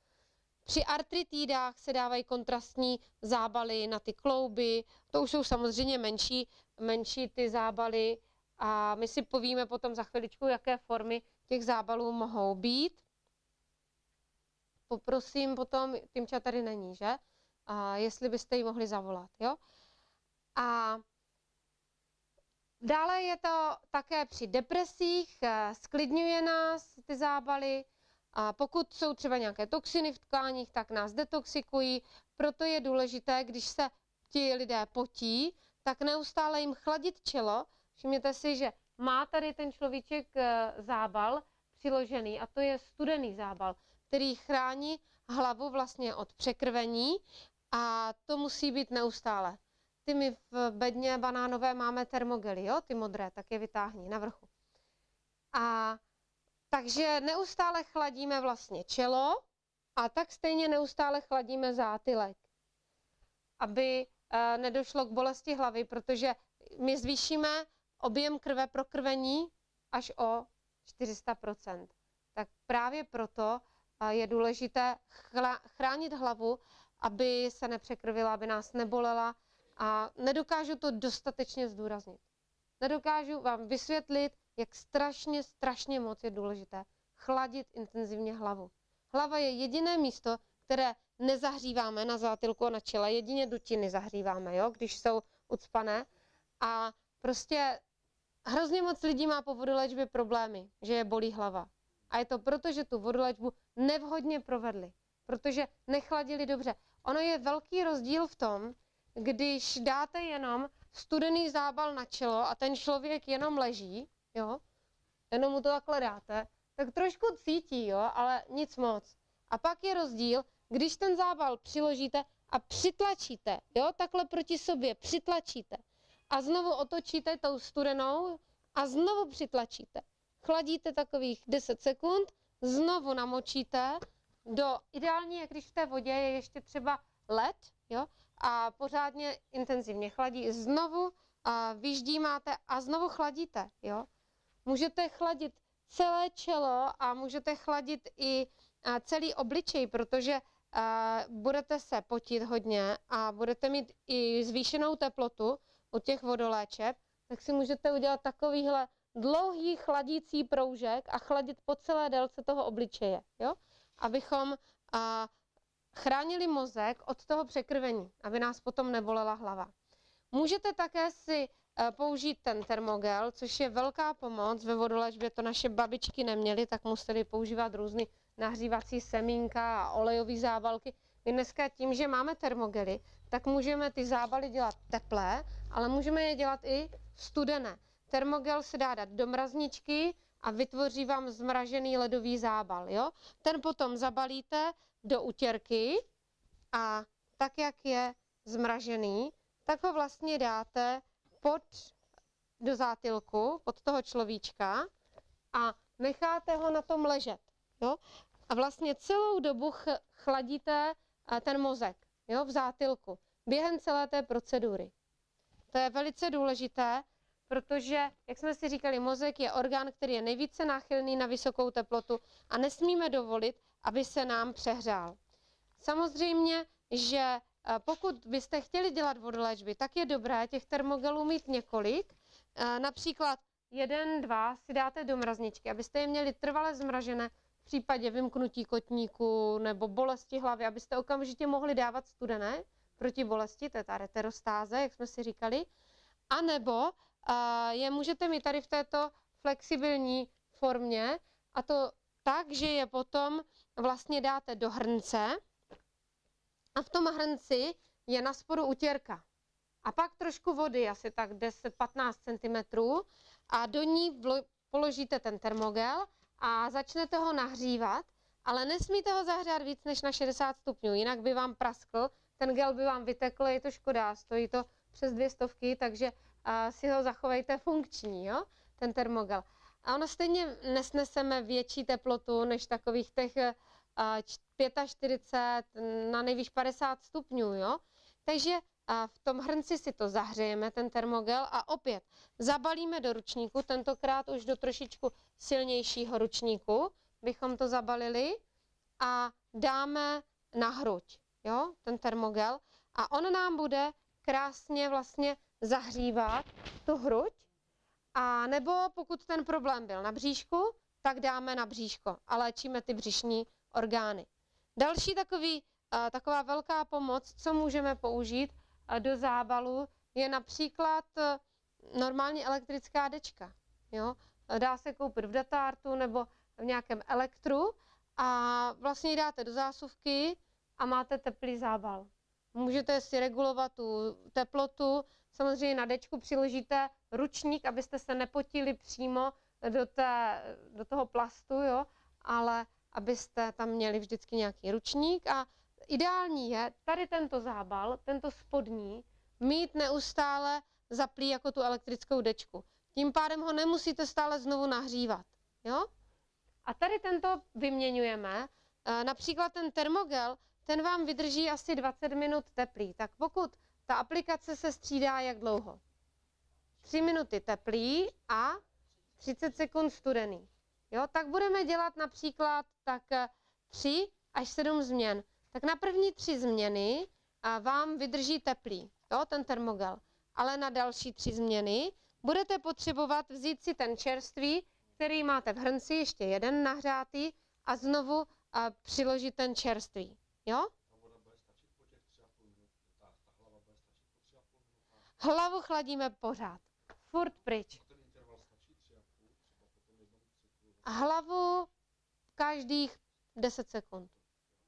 Při artritídách se dávají kontrastní zábaly na ty klouby, to už jsou samozřejmě menší, menší ty zábaly a my si povíme potom za chviličku, jaké formy těch zábalů mohou být. Poprosím potom, Timča tady není, že? A jestli byste ji mohli zavolat, jo? A dále je to také při depresích, eh, sklidňuje nás ty zábaly, a pokud jsou třeba nějaké toxiny v tkáních, tak nás detoxikují, proto je důležité, když se ti lidé potí, tak neustále jim chladit čelo. Všimněte si, že má tady ten človíček eh, zábal přiložený a to je studený zábal, který chrání hlavu vlastně od překrvení a to musí být neustále. Ty my v bedně banánové máme termogely, jo, ty modré, tak je vytáhni na vrchu. A takže neustále chladíme vlastně čelo a tak stejně neustále chladíme zátylek, aby uh, nedošlo k bolesti hlavy, protože my zvýšíme objem krve pro krvení až o 400%. Tak právě proto je důležité chránit hlavu, aby se nepřekrvila, aby nás nebolela a nedokážu to dostatečně zdůraznit. Nedokážu vám vysvětlit, jak strašně, strašně moc je důležité chladit intenzivně hlavu. Hlava je jediné místo, které nezahříváme na zátylku a na čele, jedině dutiny zahříváme, jo, když jsou ucpané. A prostě hrozně moc lidí má po vodoléčbě problémy, že je bolí hlava. A je to proto, že tu vodoléčbu nevhodně provedli, protože nechladili dobře. Ono je velký rozdíl v tom, když dáte jenom studený zábal na čelo a ten člověk jenom leží, jo, jenom mu to takhle dáte, tak trošku cítí, jo, ale nic moc. A pak je rozdíl, když ten zábal přiložíte a přitlačíte, jo, takhle proti sobě přitlačíte a znovu otočíte tou studenou a znovu přitlačíte. Chladíte takových 10 sekund, znovu namočíte do, ideálně, jak když v té vodě je ještě třeba led, jo, a pořádně intenzivně chladí. Znovu a vyždímáte a znovu chladíte. Jo? Můžete chladit celé čelo a můžete chladit i celý obličej, protože budete se potit hodně a budete mít i zvýšenou teplotu u těch vodoléčeb, tak si můžete udělat takovýhle dlouhý chladící proužek a chladit po celé délce toho obličeje, jo? abychom a, chránili mozek od toho překrvení, aby nás potom nebolela hlava. Můžete také si eh, použít ten termogel, což je velká pomoc. Ve vodoléčbě to naše babičky neměly, tak museli používat různé nahřívací semínka a olejové zábalky. My dneska tím, že máme termogely, tak můžeme ty zábaly dělat teplé, ale můžeme je dělat i studené. Termogel se dá dát do mrazničky a vytvoří vám zmražený ledový zábal. Jo? Ten potom zabalíte do utěrky a tak, jak je zmražený, tak ho vlastně dáte pod, do zátilku, pod toho človíčka a necháte ho na tom ležet. Jo? A vlastně celou dobu ch- chladíte eh, ten mozek jo, v zátilku během celé té procedury. To je velice důležité, protože, jak jsme si říkali, mozek je orgán, který je nejvíce náchylný na vysokou teplotu a nesmíme dovolit, aby se nám přehrál. Samozřejmě, že Eh, pokud byste chtěli dělat vodoléčby, tak je dobré těch termogelů mít několik. Eh, například jeden, dva si dáte do mrazničky, abyste je měli trvale zmražené v případě vymknutí kotníku nebo bolesti hlavy, abyste okamžitě mohli dávat studené proti bolesti, to je ta reterostáze, jak jsme si říkali. A nebo eh, je můžete mít tady v této flexibilní formě a to tak, že je potom vlastně dáte do hrnce, a v tom hrnci je na spodu utěrka. A pak trošku vody, asi tak 10-15 cm a do ní položíte ten termogel a začnete ho nahřívat, ale nesmíte ho zahřát víc než na 60 stupňů, jinak by vám praskl, ten gel by vám vytekl, je to škoda, stojí to přes dvě stovky, takže si ho zachovejte funkční, jo, ten termogel. A ono stejně nesneseme větší teplotu než takových těch 45 na nejvýš 50 stupňů, jo. Takže v tom hrnci si to zahřejeme, ten termogel, a opět zabalíme do ručníku, tentokrát už do trošičku silnějšího ručníku bychom to zabalili a dáme na hruď, jo, ten termogel, a on nám bude krásně vlastně zahřívat tu hruď, a nebo pokud ten problém byl na bříšku, tak dáme na bříško a léčíme ty břišní orgány. Další takový, taková velká pomoc, co můžeme použít do zábalu, je například e, normální elektrická dečka. Jo? Dá se koupit v datártu nebo v nějakém elektru a vlastně ji dáte do zásuvky a máte teplý zábal. Můžete si regulovat tu teplotu, samozřejmě na dečku přiložíte ručník, abyste se nepotili přímo do, té, do toho plastu, jo? ale abyste tam měli vždycky nějaký ručník a ideální je tady tento zábal, tento spodní, mít neustále zaplý jako tu elektrickou dečku. Tím pádem ho nemusíte stále znovu nahřívat. Jo? A tady tento vyměňujeme. E, například ten termogel, ten vám vydrží asi 20 minut teplý. Tak pokud ta aplikace se střídá jak dlouho? 3 minuty teplý a 30 sekund studený. Jo, tak budeme dělat například tak 3 eh, až 7 změn. Tak na první tři změny vám vydrží teplý, jo, ten termogel. Ale na další tři změny budete potřebovat vzít si ten čerstvý, který máte v hrnci, ještě jeden nahřátý a znovu a přiložit ten čerstvý. Jo? Hlavu chladíme pořád. Furt pryč hlavu každých 10 sekund.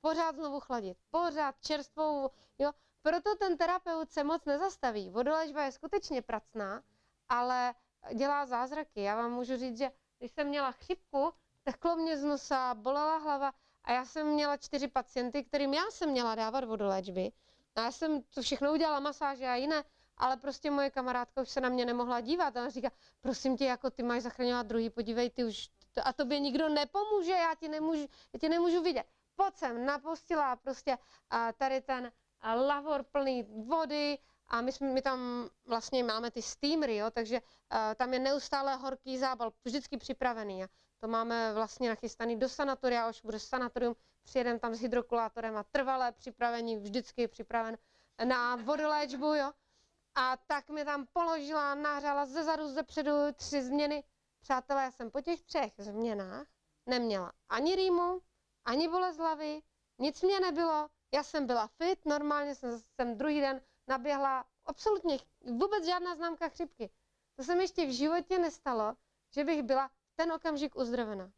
Pořád znovu chladit, pořád čerstvou, jo. Proto ten terapeut se moc nezastaví. Vodoléčba je skutečně pracná, ale dělá zázraky. Já vám můžu říct, že když jsem měla chřipku, teklo mě z nosa, bolela hlava a já jsem měla čtyři pacienty, kterým já jsem měla dávat vodoléčby. A já jsem to všechno udělala, masáže a jiné, ale prostě moje kamarádka už se na mě nemohla dívat. A ona říká, prosím tě, jako ty máš zachraňovat druhý, podívej, ty už to, a tobě nikdo nepomůže, já ti nemůžu, já ti nemůžu vidět. Pojď sem, napustila prostě a tady ten a lavor plný vody a my, jsme, my tam vlastně máme ty steamery, jo, takže uh, tam je neustále horký zábal, vždycky připravený. A to máme vlastně nachystaný do sanatoria, až bude sanatorium, přijedeme tam s hydrokulátorem a trvalé připravení, vždycky připraven na vodoléčbu, jo. A tak mi tam položila, nahřála ze zadu, ze předu tři změny. Přátelé, já jsem po těch třech změnách neměla ani rýmu, ani bolest hlavy, nic mě nebylo, já jsem byla fit, normálně jsem, jsem druhý den naběhla, absolutně vůbec žádná známka chřipky. To se mi ještě v životě nestalo, že bych byla ten okamžik uzdravena.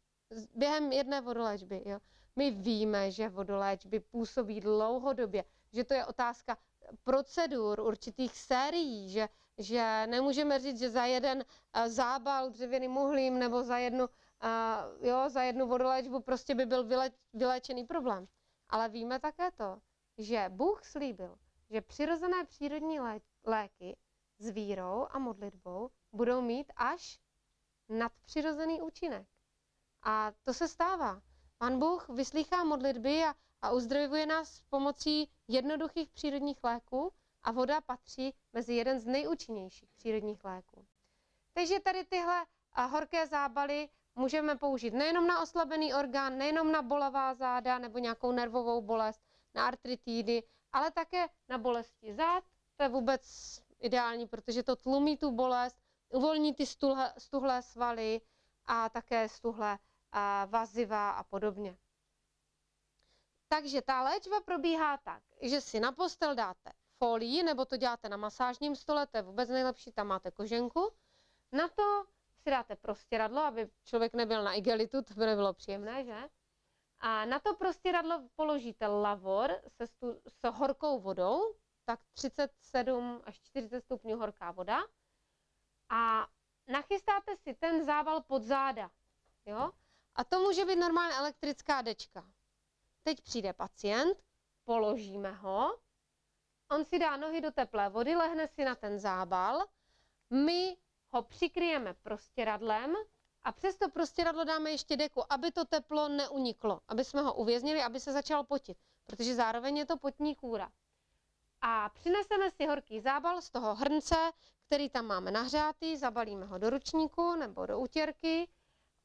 Během jedné vodoléčby. Jo. My víme, že vodoléčby působí dlouhodobě, že to je otázka procedur, určitých sérií, že, že nemůžeme říct, že za jeden uh, zábal dřevěným uhlím nebo za jednu, uh, jo, za jednu vodoléčbu prostě by byl vyle, vyléčený problém. Ale víme také to, že Bůh slíbil, že přirozené přírodní lé, léky s vírou a modlitbou budou mít až nadpřirozený účinek. A to se stává. Pan Bůh vyslýchá modlitby a, a uzdravuje nás pomocí jednoduchých přírodních léků a voda patří mezi jeden z nejúčinnějších přírodních léků. Takže tady tyhle horké zábaly můžeme použít nejenom na oslabený orgán, nejenom na bolavá záda nebo nějakou nervovou bolest, na artritidy, ale také na bolesti zád. To je vůbec ideální, protože to tlumí tu bolest, uvolní ty stuhle, stuhlé svaly a také stuhlé vaziva a podobně. Takže ta léčba probíhá tak, že si na postel dáte folii, nebo to děláte na masážním stole, to je vůbec nejlepší, tam máte koženku. Na to si dáte prostěradlo, aby člověk nebyl na igelitu, to by nebylo příjemné, že? A na to prostěradlo položíte lavor se, stu, s horkou vodou, tak 37 až 40 stupňů horká voda. A nachystáte si ten zával pod záda. Jo? A to může být normálně elektrická dečka. Teď přijde pacient, položíme ho, on si dá nohy do teplé vody, lehne si na ten zábal, my ho přikryjeme prostěradlem a přes to prostěradlo dáme ještě deku, aby to teplo neuniklo, aby jsme ho uvěznili, aby se začal potit, protože zároveň je to potní kůra. A přineseme si horký zábal z toho hrnce, který tam máme nahřátý, zabalíme ho do ručníku nebo do utěrky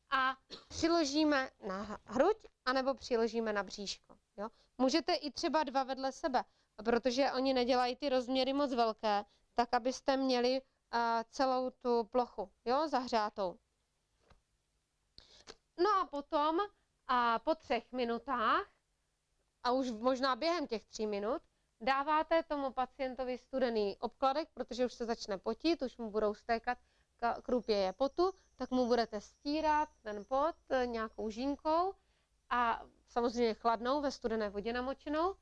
a přiložíme na hruď anebo přiložíme na bříško. Jo? Můžete i třeba dva vedle sebe, protože oni nedělají ty rozměry moc velké, tak abyste měli uh, celou tu plochu jo, zahřátou. No a potom a po třech minutách, a už možná během těch tří minut, dáváte tomu pacientovi studený obkladek, protože už se začne potit, už mu budou stékat krupěje potu, tak mu budete stírat ten pot e, nějakou žínkou a samozřejmě chladnou ve studené vodě namočenou.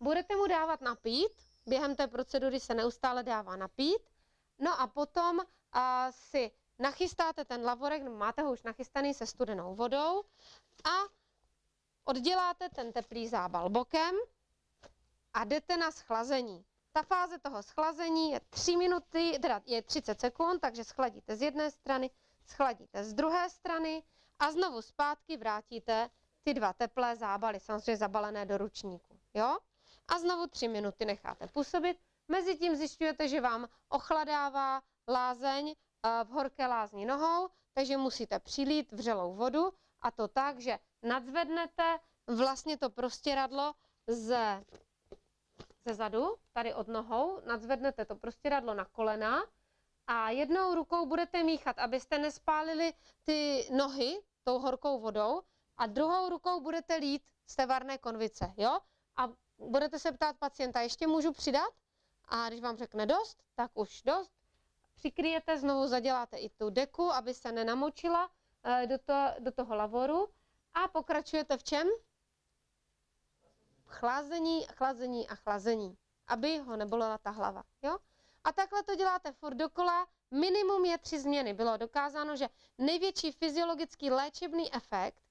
Budete mu dávat napít, během té procedury se neustále dává napít, no a potom a, si nachystáte ten lavorek, máte ho už nachystaný se studenou vodou a odděláte ten teplý zábal bokem a jdete na schlazení. Ta fáze toho schlazení je 3 minuty, teda je 30 sekund, takže schladíte z jedné strany, schladíte z druhé strany a znovu zpátky vrátíte ty dva teplé zábaly, samozřejmě zabalené do ručníku. Jo? A znovu 3 minuty necháte působit. Mezitím zjišťujete, že vám ochladává lázeň eh, v horké lázni nohou, takže musíte přilít vřelou vodu a to tak, že nadzvednete vlastně to prostěradlo ze ze zadu, tady od nohou, nadzvednete to prostěradlo na kolena a jednou rukou budete míchat, abyste nespálili ty nohy tou horkou vodou a druhou rukou budete lít z té varné konvice, jo? A budete se ptát pacienta, ještě můžu přidat? A když vám řekne dost, tak už dost. Přikryjete, znovu zaděláte i tu deku, aby se nenamočila eh, do, to, do toho lavoru a pokračujete v čem? Chlazení, chlazení a chlazení, aby ho nebolela ta hlava. Jo? A takhle to děláte furt dokola. Minimum je tři změny. Bylo dokázáno, že největší fyziologický léčebný efekt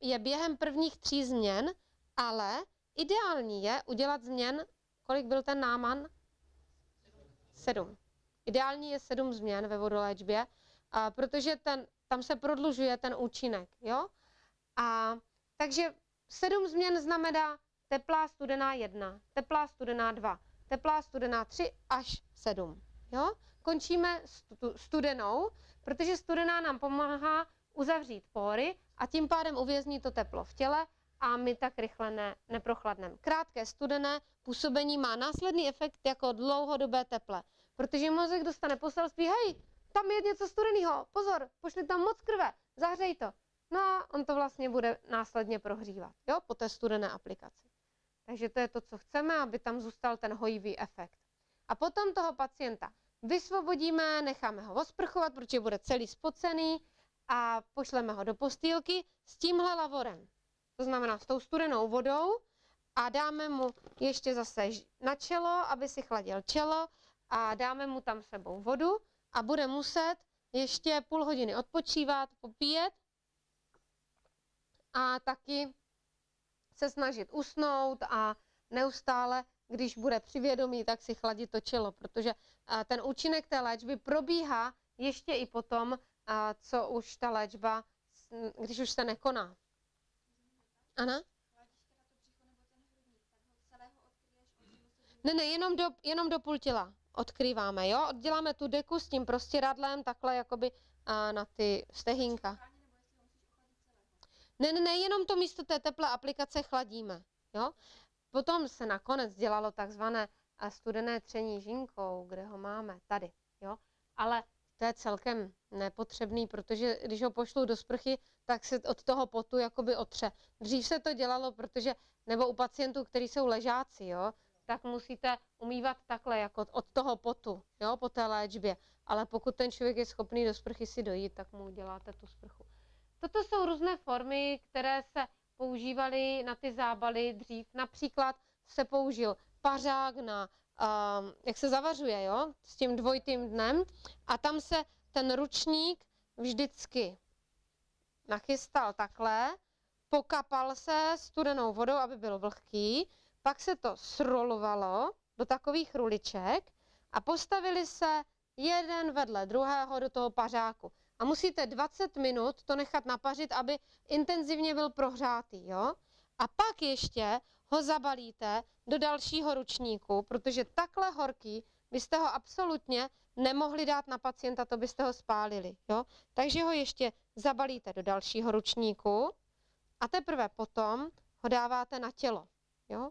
je, během prvních tří změn, ale ideální je udělat změn, kolik byl ten náman? Sedm. Ideální je sedm změn ve vodoléčbě, a protože ten, tam se prodlužuje ten účinek. Jo? A, takže sedm změn znamená teplá studená 1, teplá studená 2, teplá studená 3 až 7. Jo? Končíme stu, studenou, protože studená nám pomáhá uzavřít pory a tím pádem uvězní to teplo v těle a my tak rychle ne, neprochladneme. Krátké studené působení má následný efekt jako dlouhodobé teple, protože mozek dostane poselství, hej, tam je něco studeného, pozor, pošli tam moc krve, zahřej to. No a on to vlastně bude následně prohřívat, jo, po té studené aplikaci. Takže to je to, co chceme, aby tam zůstal ten hojivý efekt. A potom toho pacienta vysvobodíme, necháme ho osprchovat, protože bude celý spocený a pošleme ho do postýlky s tímhle lavorem. To znamená s tou studenou vodou a dáme mu ještě zase na čelo, aby si chladil čelo a dáme mu tam sebou vodu a bude muset ještě půl hodiny odpočívat, popíjet a taky se snažit usnout a neustále, když bude při vědomí, tak si chladit to čelo, protože ten účinek té léčby probíhá ještě i potom, co už ta léčba, když už se nekoná. Ano? Ne, ne, jenom do, jenom do půl těla odkrýváme, jo? Odděláme tu deku s tím prostěradlem takhle jakoby na ty stehínka. Ne, ne, ne, jenom to místo té teplé aplikace chladíme, jo? Potom se nakonec dělalo takzvané studené tření žínkou, kde ho máme tady, jo? Ale to je celkem nepotřebný, protože když ho pošlu do sprchy, tak se od toho potu jakoby otře. Dřív se to dělalo, protože, nebo u pacientů, kteří jsou ležáci, jo, tak musíte umývat takhle, jako od toho potu, jo, po té léčbě. Ale pokud ten člověk je schopný do sprchy si dojít, tak mu uděláte tu sprchu. Toto jsou různé formy, které se používaly na ty zábaly dřív. Například se použil pařák na, um, jak se zavařuje, jo, s tím dvojitým dnem a tam se ten ručník vždycky nachystal takhle, pokapal se studenou vodou, aby byl vlhký, pak se to srolovalo do takových ruliček a postavili se jeden vedle druhého do toho pařáku. A musíte 20 minut to nechat napařit, aby intenzivně byl prohřátý. Jo? A pak ještě ho zabalíte do dalšího ručníku, protože takhle horký byste ho absolutně nemohli dát na pacienta, to byste ho spálili. Jo? Takže ho ještě zabalíte do dalšího ručníku a teprve potom ho dáváte na tělo. Jo?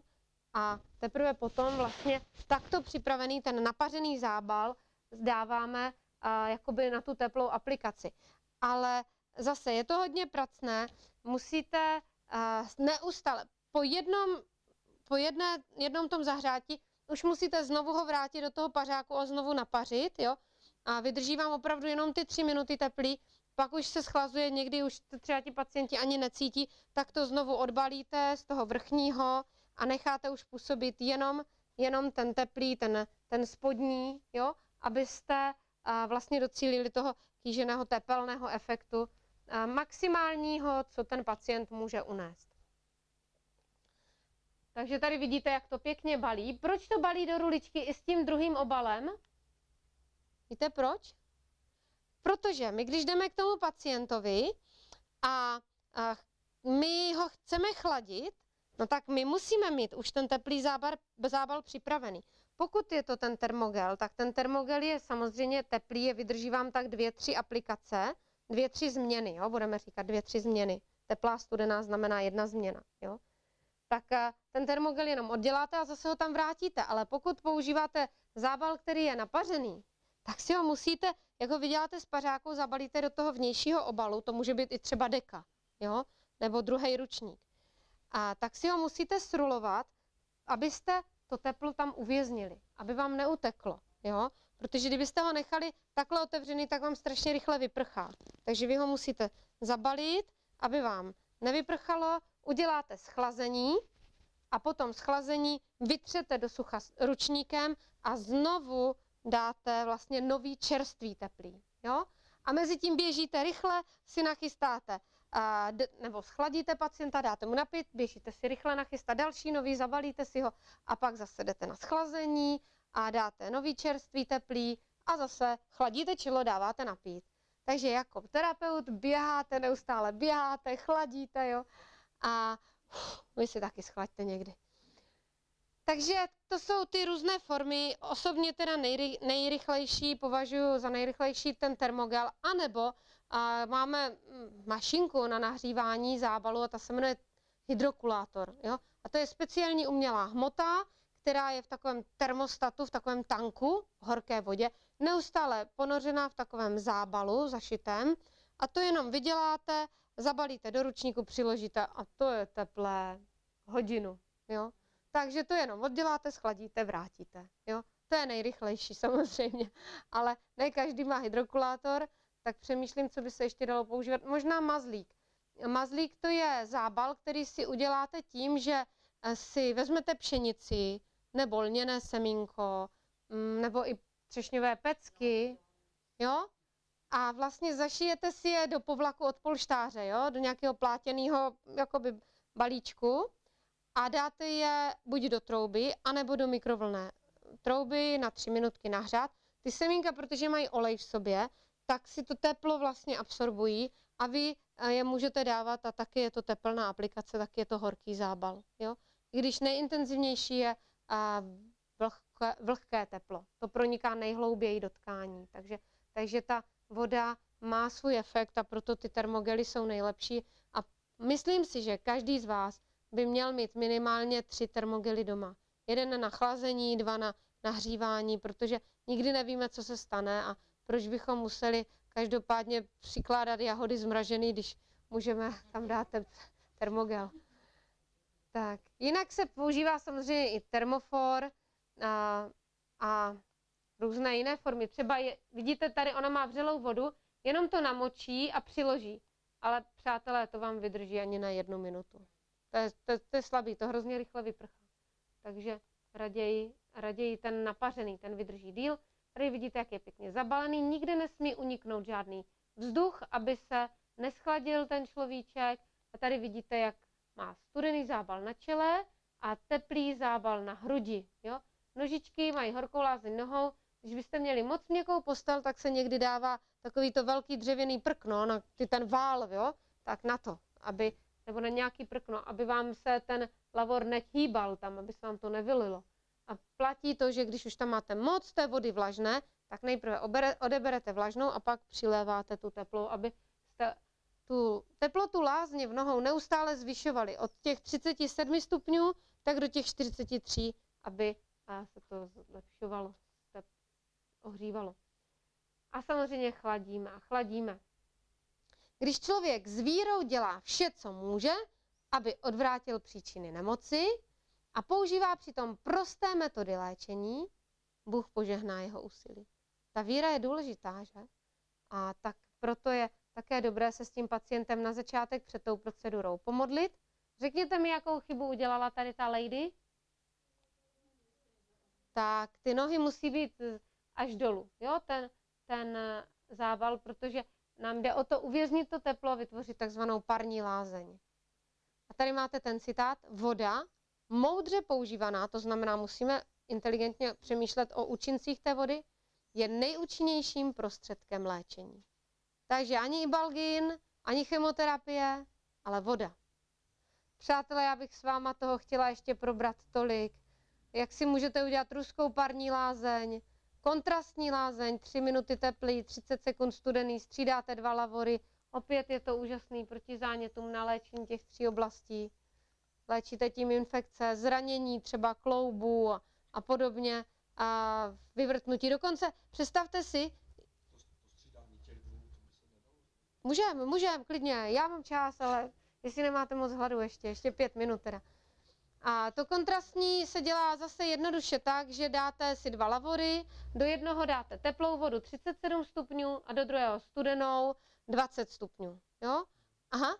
A teprve potom vlastně takto připravený ten napařený zábal zdáváme uh, jakoby na tu teplou aplikaci. Ale zase je to hodně pracné, musíte uh, neustále po jednom, po jedné, jednom tom zahřátí už musíte znovu ho vrátit do toho pařáku a znovu napařit, jo? A vydrží vám opravdu jenom ty tři minuty teplý, pak už se schlazuje, někdy už to třeba ti pacienti ani necítí, tak to znovu odbalíte z toho vrchního a necháte už působit jenom, jenom ten teplý, ten, ten spodní, jo? abyste a, vlastně docílili toho kýženého tepelného efektu maximálního, co ten pacient může unést. Takže tady vidíte, jak to pěkně balí. Proč to balí do ruličky i s tím druhým obalem? Víte proč? Protože my, když jdeme k tomu pacientovi a, a my ho chceme chladit, no tak my musíme mít už ten teplý zábal připravený. Pokud je to ten termogel, tak ten termogel je samozřejmě teplý, je vydrží vám tak dvě, tři aplikace, dvě, tři změny, jo? budeme říkat dvě, tři změny. Teplá studená znamená jedna změna. Jo? Tak eh, ten termogel jenom odděláte a zase ho tam vrátíte. Ale pokud používáte zábal, který je napařený, tak si ho musíte, jak ho vyděláte z pařáku, zabalíte do toho vnějšího obalu, to může být i třeba deka, jo? nebo druhý ručník. A tak si ho musíte srulovat, abyste to teplo tam uvěznili, aby vám neuteklo. Jo? Protože kdybyste ho nechali takhle otevřený, tak vám strašně rychle vyprchá. Takže vy ho musíte zabalit, aby vám nevyprchalo, uděláte schlazení a potom schlazení vytřete do sucha ručníkem a znovu dáte vlastně nový čerstvý teplý. Jo? A mezi tím běžíte rychle, si nachystáte nebo schladíte pacienta, dáte mu napít, běžíte si rychle nachystat další nový, zabalíte si ho a pak zase jdete na schlazení a dáte nový čerstvý teplý a zase chladíte čelo, dáváte napít. Takže jako terapeut běháte, neustále běháte, chladíte, jo, a vy si taky schlaďte někdy. Takže to jsou ty různé formy. Osobně teda nejry, nejrychlejší považuji za nejrychlejší ten termogel, anebo a máme mm, mašinku na nahřívání zábalu a ta se jmenuje hydrokulátor. Jo? A to je speciální umělá hmota, která je v takovém termostatu, v takovém tanku, v horké vodě, neustále ponořená v takovém zábalu zašitém a to jenom vyděláte, zabalíte do ručníku, přiložíte a to je teplé hodinu. Jo? Takže to jenom odděláte, schladíte, vrátíte. Jo? To je nejrychlejší samozřejmě, ale ne každý má hydrokulátor, tak přemýšlím, co by se ještě dalo používat. Možná mazlík. Mazlík to je zábal, který si uděláte tím, že eh, si vezmete pšenici nebo lněné semínko, mm, nebo i třešňové pecky, jo? A vlastně zašijete si je do povlaku od polštáře, jo? Do nějakého plátěného jakoby balíčku a dáte je buď do trouby, anebo do mikrovlné trouby na tři minutky nahřát. Ty semínka, protože mají olej v sobě, tak si to teplo vlastně absorbují a vy eh, je můžete dávat a taky je to teplná aplikace, taky je to horký zábal. Jo? I když nejintenzivnější je a vlhké, vlhké teplo. To proniká nejhlouběji do tkání. Takže, takže ta voda má svůj efekt a proto ty termogely jsou nejlepší. A myslím si, že každý z vás by měl mít minimálně tři termogely doma. Jeden na chlazení, dva na nahřívání, protože nikdy nevíme, co se stane a proč bychom museli každopádně přikládat jahody zmražený, když můžeme tam dát ten termogel. Tak, jinak se používá samozřejmě i termofor a, a různé jiné formy. Třeba je, vidíte tady, ona má vřelou vodu, jenom to namočí a přiloží. Ale přátelé, to vám vydrží ani na jednu minutu. To je, to, to je slabý, to hrozně rychle vyprchá. Takže raději, raději ten napařený, ten vydrží díl. Tady vidíte, jak je pěkně zabalený, nikde nesmí uniknout žádný vzduch, aby se neschladil ten človíček. A tady vidíte, jak má studený zábal na čele a teplý zábal na hrudi. Jo? Nožičky mají horkou lázeň nohou. Když byste měli moc měkkou postel, tak se někdy dává takový to velký dřevěný prkno, na ty ten vál, jo? tak na to, aby, nebo na nějaký prkno, aby vám se ten lavor nechýbal tam, aby se vám to nevylilo. A platí to, že když už tam máte moc té vody vlažné, tak nejprve obere, odeberete vlažnou a pak přiléváte tu teplou, aby jste tu teplotu lázně v nohou neustále zvyšovali od těch 37 stupňů tak do těch 43, aby se to zlepšovalo, se ohřívalo. A samozřejmě chladíme a chladíme. Když člověk s vírou dělá vše, co může, aby odvrátil příčiny nemoci a používá přitom prosté metody léčení, Bůh požehná jeho úsilí. Ta víra je důležitá, že? A tak proto je také dobré se s tím pacientem na začátek před tou procedurou pomodlit. Řekněte mi, jakou chybu udělala tady ta lady? Tak, ty nohy musí být eh, až dolů, jo, ten, ten eh, zábal, protože nám jde o to uvěznit to teplo, vytvořit takzvanou parní lázeň. A tady máte ten citát, voda, moudře používaná, to znamená, musíme inteligentně přemýšlet o účincích té vody, je nejúčinnějším prostředkem léčení. Takže ani ibalgin, ani chemoterapie, ale voda. Přátelé, já bych s váma toho chtěla ještě probrat tolik. Jak si můžete udělat ruskou parní lázeň, kontrastní lázeň, 3 minuty teplý, 30 sekund studený, střídáte dva lavory. Opět je to úžasný proti zánětům na léčení těch tří oblastí. Léčíte tím infekce, zranění třeba kloubů a podobně a vyvrtnutí. Dokonce představte si, Můžeme, můžeme, klidně. Já mám čas, ale jestli nemáte moc hladu ještě, ještě pět minut teda. A to kontrastní se dělá zase jednoduše tak, že dáte si dva lavory, do jednoho dáte teplou vodu 37 stupňů a do druhého studenou 20 stupňů. Jo? Aha.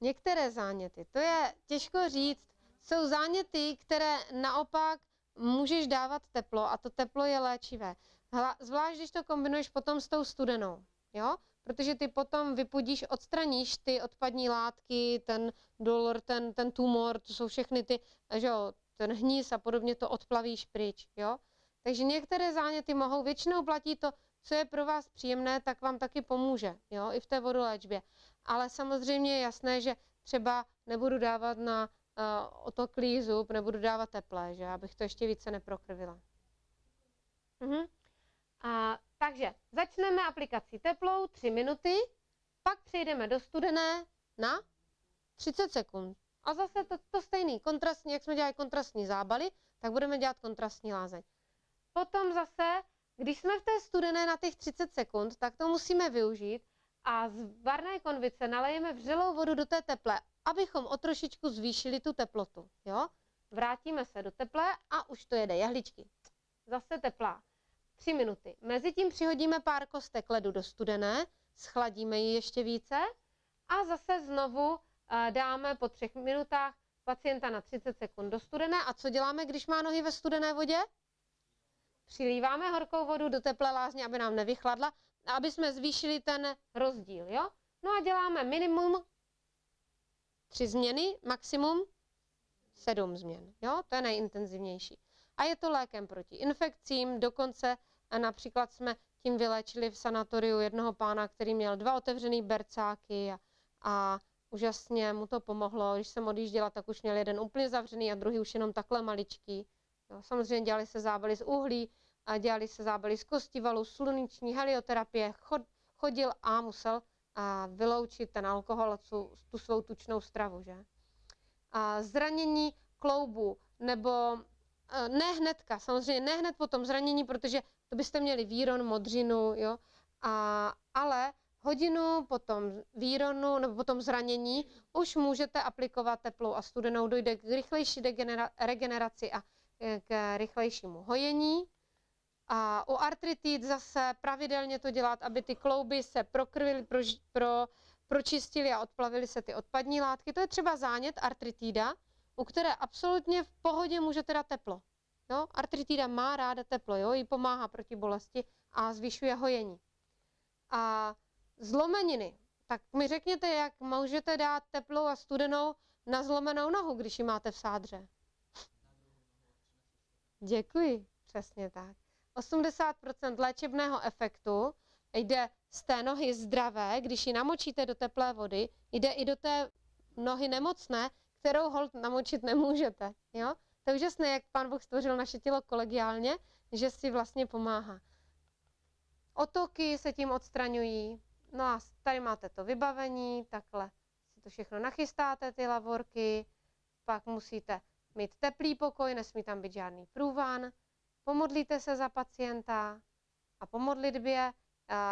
Některé záněty, to je těžko říct, jsou záněty, které naopak můžeš dávat teplo a to teplo je léčivé. Hla, zvlášť, když to kombinuješ potom s tou studenou, jo? Protože ty potom vypudíš, odstraníš ty odpadní látky, ten dolor, ten, ten tumor, to jsou všechny ty, že jo, ten hníz a podobně to odplavíš pryč, jo? Takže některé záněty mohou, většinou platí to co je pro vás příjemné, tak vám taky pomůže, jo, i v té vodoléčbě. Ale samozřejmě je jasné, že třeba nebudu dávat na uh, otoklý zub, nebudu dávat teplé, že abych to ještě více neprokrvila. Mhm. A, takže začneme aplikací teplou 3 minuty, pak přejdeme do studené na 30 sekund. A zase to, to stejný, kontrastní, jak jsme dělali kontrastní zábaly, tak budeme dělat kontrastní lázeň. Potom zase, když jsme v té studené na těch 30 sekund, tak to musíme využít a z varné konvice nalejeme vřelou vodu do té teplé, abychom o trošičku zvýšili tu teplotu. Jo? Vrátíme se do teplé a už to jede jehličky. Zase teplá. 3 minuty. Mezitím přihodíme pár kostek ledu do studené, schladíme ji ještě více a zase znovu dáme po třech minutách pacienta na 30 sekund do studené. A co děláme, když má nohy ve studené vodě? Přilíváme horkou vodu do teplé lázně, aby nám nevychladla aby jsme zvýšili ten rozdíl. Jo? No a děláme minimum tři změny, maximum sedm změn. Jo? To je nejintenzivnější. A je to lékem proti infekcím, dokonce například jsme tím vylečili v sanatoriu jednoho pána, který měl dva otevřený bercáky a, a úžasně mu to pomohlo. Když jsem odjížděla, tak už měl jeden úplně zavřený a druhý už jenom takhle maličký. Jo, samozřejmě dělali se zábaly z uhlí, a dělali se zábaly z kostivalu, sluneční helioterapie, chod, chodil a musel a vyloučit ten alkohol tu, tu svou tučnou stravu. Že? A zranění kloubu nebo e, ne hnedka, samozřejmě ne hned po tom zranění, protože to byste měli výron, modřinu, jo, a, ale hodinu po tom výronu nebo po tom zranění už můžete aplikovat teplou a studenou, dojde k rychlejší regeneraci a e, k rychlejšímu hojení. A u artritid zase pravidelně to dělat, aby ty klouby se prokrvily, pro, pro, pročistily a odplavily se ty odpadní látky. To je třeba zánět artritida, u které absolutně v pohodě můžete dát teplo. Jo? Artritida má ráda teplo, jo? jí pomáhá proti bolesti a zvyšuje hojení. A zlomeniny. Tak mi řekněte, jak můžete dát teplou a studenou na zlomenou nohu, když ji máte v sádře. Děkuji, přesně tak. 80% léčebného efektu jde z té nohy zdravé, když ji namočíte do teplé vody, jde i do té nohy nemocné, kterou hold namočit nemůžete. Jo? To je úžasné, jak pán Bůh stvořil naše tělo kolegiálně, že si vlastně pomáhá. Otoky se tím odstraňují. No a tady máte to vybavení, takhle si to všechno nachystáte, ty lavorky. Pak musíte mít teplý pokoj, nesmí tam být žádný průvan. Pomodlíte se za pacienta a po modlitbě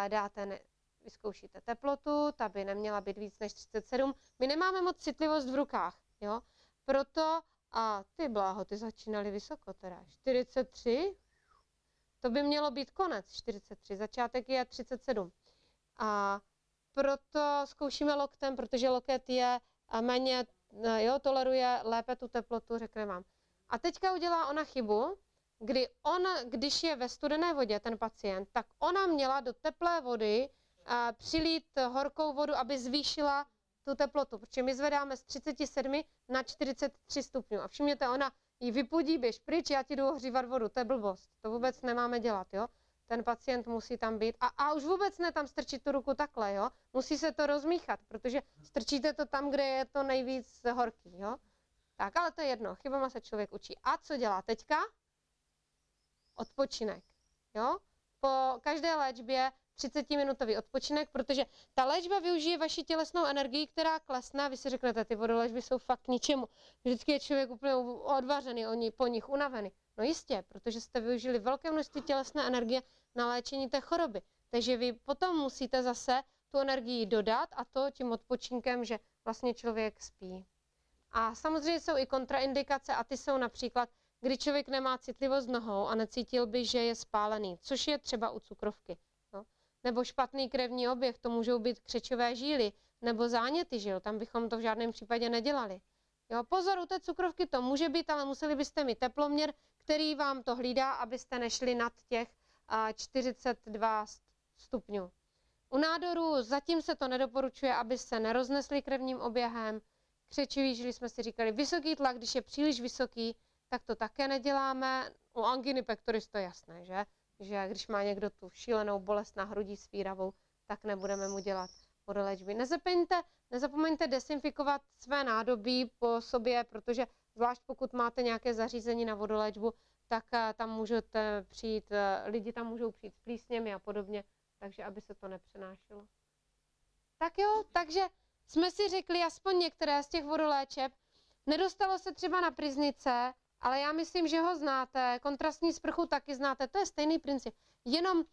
dáte, vyzkoušíte teplotu, ta by neměla být víc než 37. My nemáme moc citlivost v rukách, jo? Proto a ty bláho, ty začínaly vysoko teda. 43, to by mělo být konec 43, začátek je 37. A proto zkoušíme loktem, protože loket je méně, jo, toleruje lépe tu teplotu, řekne vám. A teďka udělá ona chybu, kdy on, když je ve studené vodě, ten pacient, tak ona měla do teplé vody a, přilít horkou vodu, aby zvýšila tu teplotu, protože my zvedáme z 37 na 43 stupňů. A všimněte, ona ji vypudí, běž pryč, já ti jdu ohřívat vodu, to je blbost. To vůbec nemáme dělat, jo. Ten pacient musí tam být. A, a už vůbec ne tam strčit tu ruku takhle, jo. Musí se to rozmíchat, protože strčíte to tam, kde je to nejvíc horký, jo. Tak, ale to je jedno, chybama se člověk učí. A co dělá teďka? Odpočinek, jo. Po každé léčbě 30-minutový odpočinek, protože ta léčba využije vaši tělesnou energii, která klesne vy si řeknete, ty vodoléčby jsou fakt k ničemu. Vždycky je člověk úplně odvařený, oni po nich unavený. No jistě, protože jste využili velké množství tělesné energie na léčení té choroby. Takže vy potom musíte zase tu energii dodat a to tím odpočinkem, že vlastně člověk spí. A samozřejmě jsou i kontraindikace a ty jsou například, kdy člověk nemá citlivost nohou a necítil by, že je spálený, což je třeba u cukrovky nebo špatný krevní oběh, to můžou být křečové žíly, nebo záněty žil, tam bychom to v žádném případě nedělali. Jo, pozor, u té cukrovky to může být, ale museli byste mít teploměr, který vám to hlídá, abyste nešli nad těch 42 stupňů. U nádoru zatím se to nedoporučuje, aby se neroznesli krevním oběhem. Křečivý žili jsme si říkali, vysoký tlak, když je příliš vysoký, tak to také neděláme. U anginy pectoris to jasné, že? že když má někdo tu šílenou bolest na hrudí svíravou, tak nebudeme mu dělat vodoléčby. Nezapomeňte, nezapomeňte desinfikovat své nádobí po sobě, protože zvlášť pokud máte nějaké zařízení na vodoléčbu, tak eh, tam můžete přijít, eh, lidi tam můžou přijít s plísněmi a podobně, takže aby se to nepřenášelo. Tak jo, takže jsme si řekli aspoň některé z těch vodoléčeb. Nedostalo se třeba na priznice, ale já myslím, že ho znáte. Kontrastní sprchu taky znáte, to je stejný princip. Jenom uh,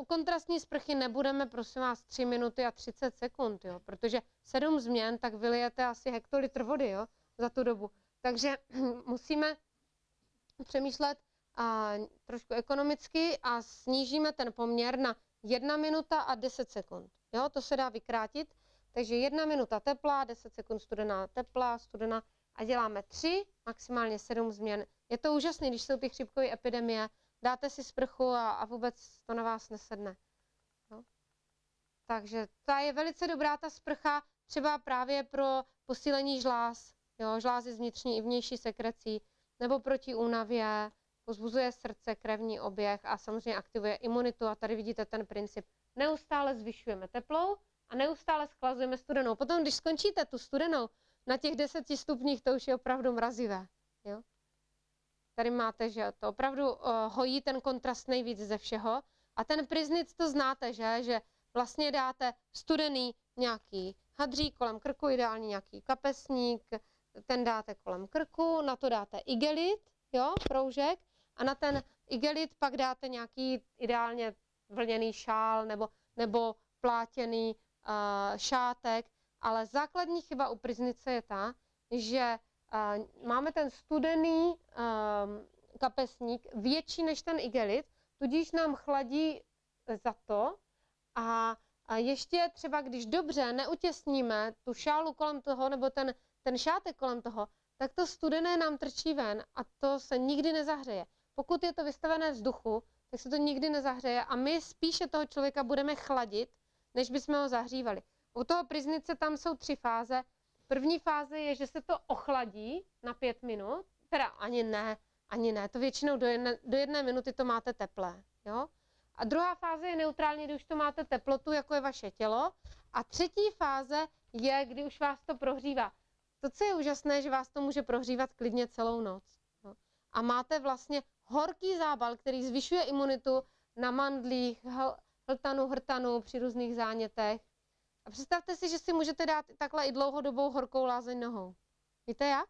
u kontrastní sprchy nebudeme, prosím vás, 3 minuty a 30 sekund, jo, protože 7 změn, tak vylijete asi hektolitr vody jo, za tu dobu. Takže musíme přemýšlet uh, trošku ekonomicky a snížíme ten poměr na 1 minuta a 10 sekund. Jo, to se dá vykrátit. Takže 1 minuta teplá, 10 sekund studená, teplá, studená a děláme 3, maximálně 7 změn. Je to úžasné, když jsou ty chřipkové epidemie, dáte si sprchu a, a vůbec to na vás nesedne. Jo? Takže ta je velice dobrá ta sprcha, třeba právě pro posílení žláz, jo, žlázy z vnitřní i vnější sekrecí, nebo proti únavě, pozbuzuje srdce, krevní oběh a samozřejmě aktivuje imunitu. A tady vidíte ten princip. Neustále zvyšujeme teplou a neustále schlazujeme studenou. Potom, když skončíte tu studenou na těch deseti stupních, to už je opravdu mrazivé. Jo? Tady máte, že to opravdu uh, hojí ten kontrast nejvíc ze všeho. A ten priznic to znáte, že? Že vlastně dáte studený nějaký hadřík kolem krku, ideálně nějaký kapesník, ten dáte kolem krku, na to dáte igelit, jo, proužek, a na ten igelit pak dáte nějaký ideálně vlněný šál nebo, nebo plátěný uh, šátek, ale základní chyba u priznice je ta, že uh, máme ten studený um, kapesník větší než ten igelit, tudíž nám chladí za to a, a ještě třeba, když dobře neutěsníme tu šálu kolem toho nebo ten, ten šátek kolem toho, tak to studené nám trčí ven a to se nikdy nezahřeje. Pokud je to vystavené vzduchu, tak se to nikdy nezahřeje a my spíše toho člověka budeme chladit, než bychom ho zahřívali. U toho priznice tam jsou tři fáze. První fáze je, že se to ochladí na pět minut, teda ani ne, ani ne, to většinou do jedné, do jedné minuty to máte teplé, jo? A druhá fáze je neutrální, kdy už to máte teplotu, jako je vaše tělo. A třetí fáze je, kdy už vás to prohřívá. To, co je úžasné, že vás to může prohřívat klidně celou noc. Jo? A máte vlastně horký zábal, který zvyšuje imunitu na mandlích, hltanu, hrtanu při různých zánětech. A představte si, že si můžete dát takhle i dlouhodobou horkou lázeň nohou. Víte jak?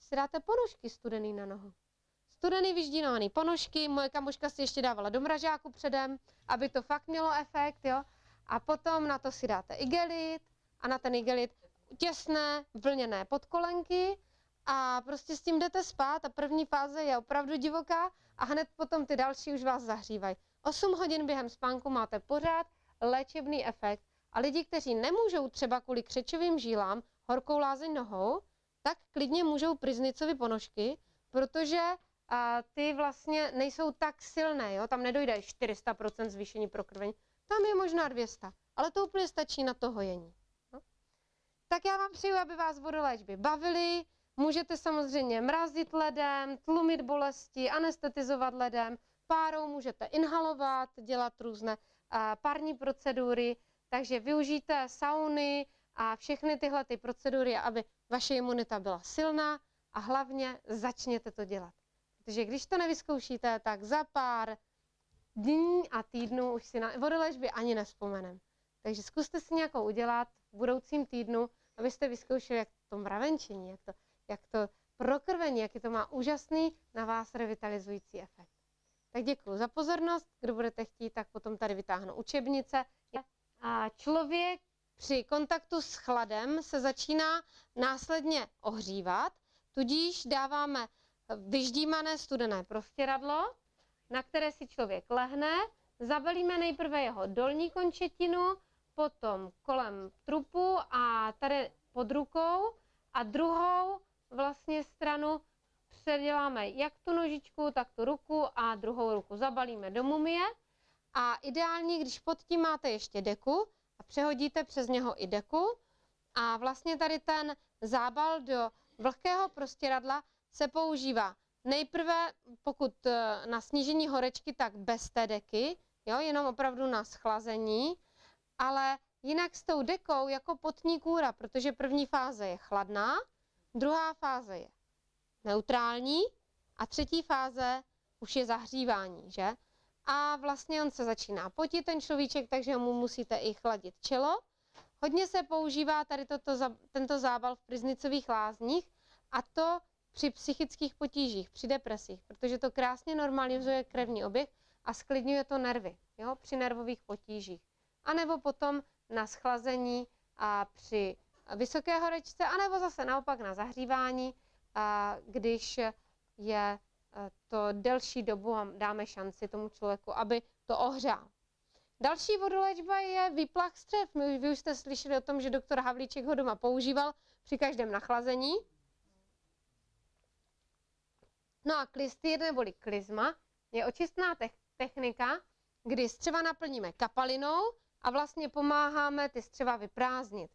Si dáte ponožky studený na nohu. Studený vyždínovaný ponožky, moje kamoška si ještě dávala do mražáku předem, aby to fakt mělo efekt, jo. A potom na to si dáte igelit a na ten igelit těsné vlněné podkolenky a prostě s tím jdete spát a první fáze je opravdu divoká a hned potom ty další už vás zahřívají. 8 hodin během spánku máte pořád léčebný efekt a lidi, kteří nemůžou třeba kvůli křečovým žílám horkou lázeň nohou, tak klidně můžou priznicovi ponožky, protože a, ty vlastně nejsou tak silné, jo? tam nedojde 400% zvýšení prokrvení, tam je možná 200, ale to úplně stačí na to hojení. No? Tak já vám přeju, aby vás vodoléčby bavily, můžete samozřejmě mrazit ledem, tlumit bolesti, anestetizovat ledem, párou můžete inhalovat, dělat různé parní procedury, takže využijte sauny a všechny tyhle ty procedury, aby vaše imunita byla silná a hlavně začněte to dělat. Protože když to nevyzkoušíte, tak za pár dní a týdnů už si na vodoléčby ani nespomenem. Takže zkuste si nějakou udělat v budoucím týdnu, abyste vyzkoušeli, jak to mravenčení, jak to, jak to prokrvení, jaký to má úžasný na vás revitalizující efekt. Tak děkuji za pozornost. Kdo budete chtít, tak potom tady vytáhnu učebnice. A člověk při kontaktu s chladem se začíná následně ohřívat, tudíž dáváme vyždímané studené prostěradlo, na které si člověk lehne, zabalíme nejprve jeho dolní končetinu, potom kolem trupu a tady pod rukou a druhou vlastně stranu předěláme jak tu nožičku, tak tu ruku a druhou ruku zabalíme do mumie. A ideální, když pod tím máte ještě deku a přehodíte přes něho i deku a vlastně tady ten zábal do vlhkého prostěradla se používá nejprve, pokud eh, na snížení horečky, tak bez té deky, jo, jenom opravdu na schlazení, ale jinak s tou dekou jako potní kůra, protože první fáze je chladná, druhá fáze je neutrální a třetí fáze už je zahřívání, že? A vlastně on se začíná potit, ten človíček, takže mu musíte i chladit čelo. Hodně se používá tady toto, tento zábal v priznicových lázních a to při psychických potížích, při depresích, protože to krásně normalizuje krevní oběh a sklidňuje to nervy jo, při nervových potížích. A nebo potom na schlazení a při vysoké horečce, anebo zase naopak na zahřívání, když je e, to delší dobu a dáme šanci tomu člověku, aby to ohřál. Další vodolečba je výplach střev. My, vy už jste slyšeli o tom, že doktor Havlíček ho doma používal při každém nachlazení. No a klistýr neboli klizma je očistná technika, kdy střeva naplníme kapalinou a vlastně pomáháme ty střeva vyprázdnit.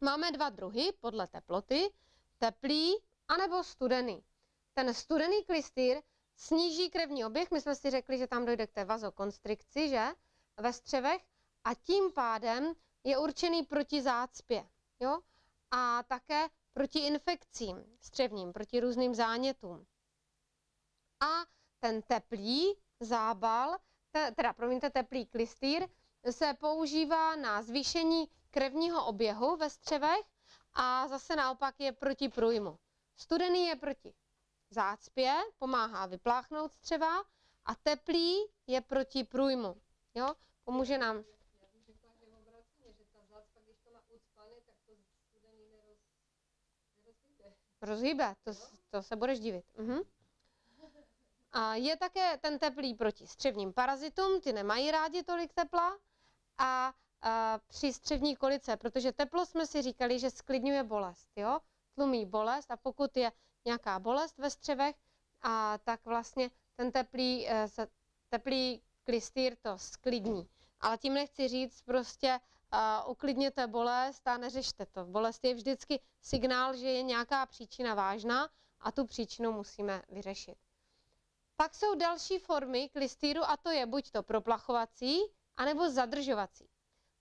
Máme dva druhy podle teploty, teplý anebo studený. Ten studený klistýr sníží krevní oběh, my jsme si řekli, že tam dojde k té vazokonstrikci, že, ve střevech a tím pádem je určený proti zácpě, jo, a také proti infekcím střevním, proti různým zánětům. A ten teplý zábal, te, teda promiňte, teplý klistýr, se používá na zvýšení krevního oběhu ve střevech a zase naopak je proti průjmu. Studený je proti zácpě, pomáhá vypláchnout střeva a teplý je proti průjmu. Jo? Pomůže nám. Rozhýbe, to, to se budeš divit. Mhm. A je také ten teplý proti střevním parazitům, ty nemají rádi tolik tepla. A, a při střevní kolice, protože teplo jsme si říkali, že sklidňuje bolest, jo? Tlumí bolest a pokud je nějaká bolest ve střevech, a tak vlastně ten teplý, eh, teplý klistýr to sklidní. Ale tím nechci říct prostě uh, uklidněte bolest a neřešte to. Bolest je vždycky signál, že je nějaká příčina vážná a tu příčinu musíme vyřešit. Pak jsou další formy klistýru a to je buď to proplachovací, anebo zadržovací.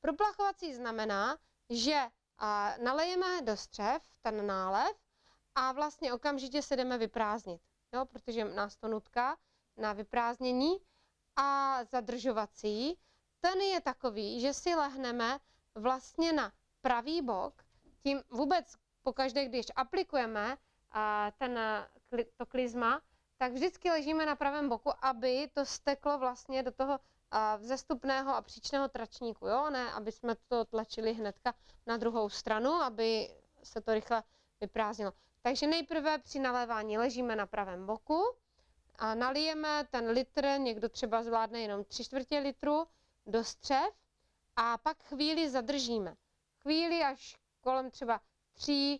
Proplachovací znamená, že uh, nalejeme do střev ten nálev a vlastně okamžitě se jdeme vyprázdnit, jo, protože nás to nutká na vyprázdnění a zadržovací, ten je takový, že si lehneme vlastně na pravý bok, tím vůbec pokaždé, když aplikujeme ten, to klizma, tak vždycky ležíme na pravém boku, aby to steklo vlastně do toho vzestupného a příčného tračníku, jo? ne, aby jsme to tlačili hnedka na druhou stranu, aby se to rychle vyprázdnilo. Takže nejprve při nalévání ležíme na pravém boku, a nalijeme ten litr, někdo třeba zvládne jenom tři čtvrtě litru, do střev a pak chvíli zadržíme. Chvíli až kolem třeba 3-4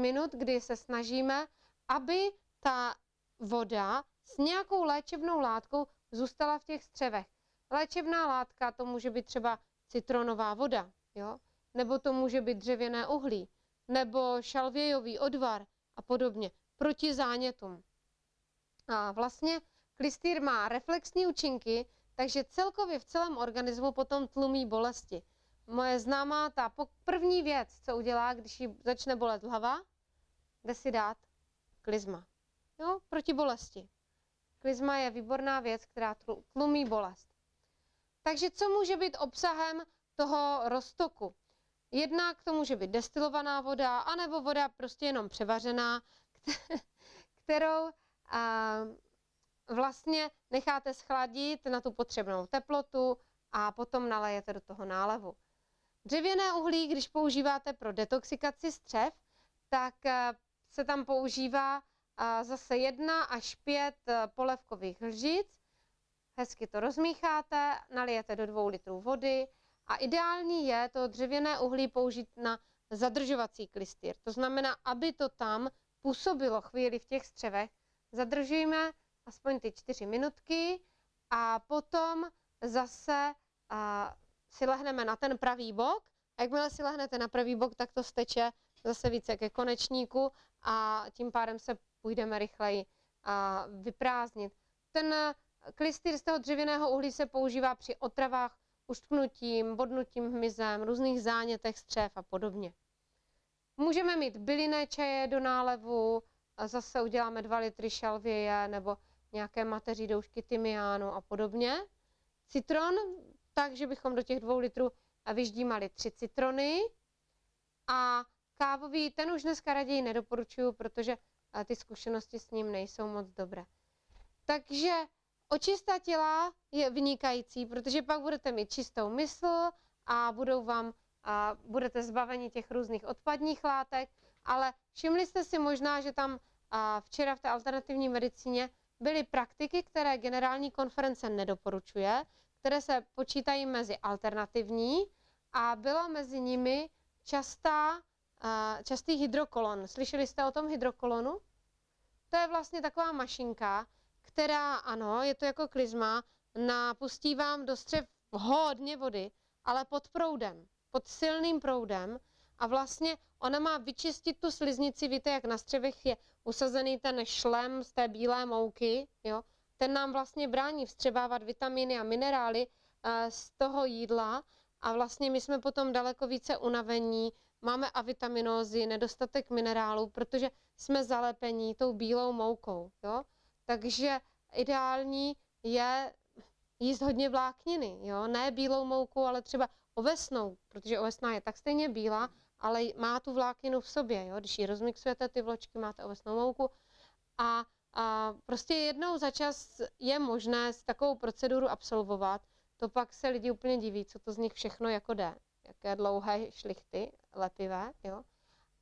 minut, kdy se snažíme, aby ta voda s nějakou léčebnou látkou zůstala v těch střevech. Léčebná látka to může být třeba citronová voda, jo? nebo to může být dřevěné uhlí, nebo šalvějový odvar a podobně, proti zánětům. A vlastně klistýr má reflexní účinky, takže celkově v celém organismu potom tlumí bolesti. Moje známá ta první věc, co udělá, když jí začne bolet hlava, jde si dát klizma. Jo, proti bolesti. Klizma je výborná věc, která tlumí bolest. Takže co může být obsahem toho roztoku? Jednak to může být destilovaná voda, anebo voda prostě jenom převařená, kterou a, vlastně necháte schladit na tu potřebnou teplotu a potom nalejete do toho nálevu. Dřevěné uhlí, když používáte pro detoxikaci střev, tak se tam používá zase jedna až pět eh, polevkových lžic. Hezky to rozmícháte, nalijete do dvou litrů vody a ideální je to dřevěné uhlí použít na zadržovací klistýr. To znamená, aby to tam působilo chvíli v těch střevech, zadržujeme aspoň ty čtyři minutky a potom zase a, si lehneme na ten pravý bok. A jakmile si lehnete na pravý bok, tak to steče zase více ke konečníku a tím pádem se půjdeme rychleji a, vyprázdnit. Ten a, klystýr z toho dřevěného uhlí se používá při otravách uštknutím, bodnutím hmyzem, různých zánětech střev a podobně. Můžeme mít bylinné čaje do nálevu, a zase uděláme 2 litry šalvěje nebo nějaké mateří doušky tymiánu a podobně. Citron, takže bychom do těch dvou litrů vyždímali tři citrony. A kávový, ten už dneska raději nedoporučuju, protože eh, ty zkušenosti s ním nejsou moc dobré. Takže očista těla je vynikající, protože pak budete mít čistou mysl a budou vám, a budete zbaveni těch různých odpadních látek, ale všimli jste si možná, že tam a včera v té alternativní medicíně byly praktiky, které generální konference nedoporučuje, které se počítají mezi alternativní a bylo mezi nimi častá, častý hydrokolon. Slyšeli jste o tom hydrokolonu? To je vlastně taková mašinka, která, ano, je to jako klizma, napustí vám do střev hodně vody, ale pod proudem, pod silným proudem a vlastně ona má vyčistit tu sliznici, víte, jak na střevech je usazený ten šlem z té bílé mouky, jo, ten nám vlastně brání vstřebávat vitamíny a minerály uh, z toho jídla a vlastně my jsme potom daleko více unavení, máme avitaminózy, nedostatek minerálů, protože jsme zalepení tou bílou moukou, jo. Takže ideální je jíst hodně vlákniny, jo, ne bílou mouku, ale třeba ovesnou, protože ovesná je tak stejně bílá, ale má tu vlákninu v sobě, jo? když ji rozmixujete ty vločky, máte ovesnou mouku. A, a prostě jednou za čas je možné s takovou proceduru absolvovat, to pak se lidi úplně diví, co to z nich všechno jako jde, jaké dlouhé šlichty, lepivé, jo?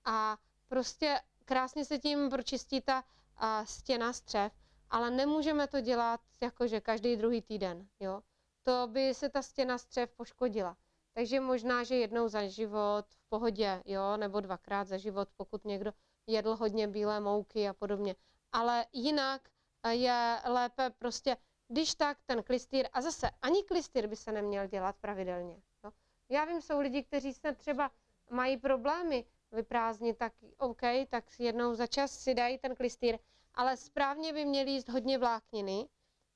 A prostě krásně se tím pročistí ta a, stěna střev, ale nemůžeme to dělat jakože každý druhý týden, jo? To by se ta stěna střev poškodila. Takže možná, že jednou za život v pohodě, jo, nebo dvakrát za život, pokud někdo jedl hodně bílé mouky a podobně. Ale jinak je lépe prostě, když tak ten klistýr, a zase ani klistýr by se neměl dělat pravidelně. Jo. Já vím, jsou lidi, kteří se třeba mají problémy vyprázdnit, tak OK, tak jednou za čas si dají ten klistýr, ale správně by měli jíst hodně vlákniny,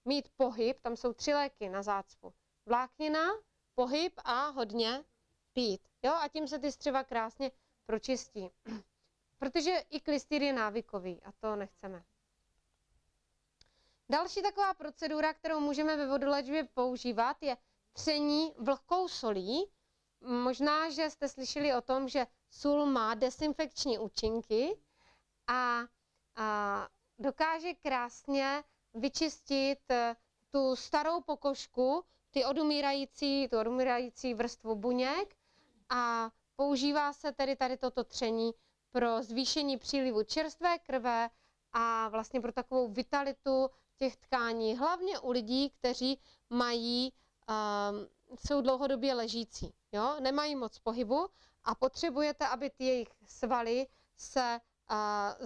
mít pohyb, tam jsou tři léky na zácpu. Vláknina, pohyb a hodně pít. Jo? A tím se ty střeva krásně pročistí. Protože i klistýr je návykový a to nechceme. Další taková procedura, kterou můžeme ve vodolečbě používat, je tření vlhkou solí. Možná, že jste slyšeli o tom, že sůl má desinfekční účinky a, a dokáže krásně vyčistit eh, tu starou pokožku, ty odumírající, tu odumírající vrstvu buněk a používá se tedy tady toto tření pro zvýšení přílivu čerstvé krve a vlastně pro takovou vitalitu těch tkání, hlavně u lidí, kteří mají, um, jsou dlouhodobě ležící, jo? nemají moc pohybu a potřebujete, aby ty jejich svaly se uh,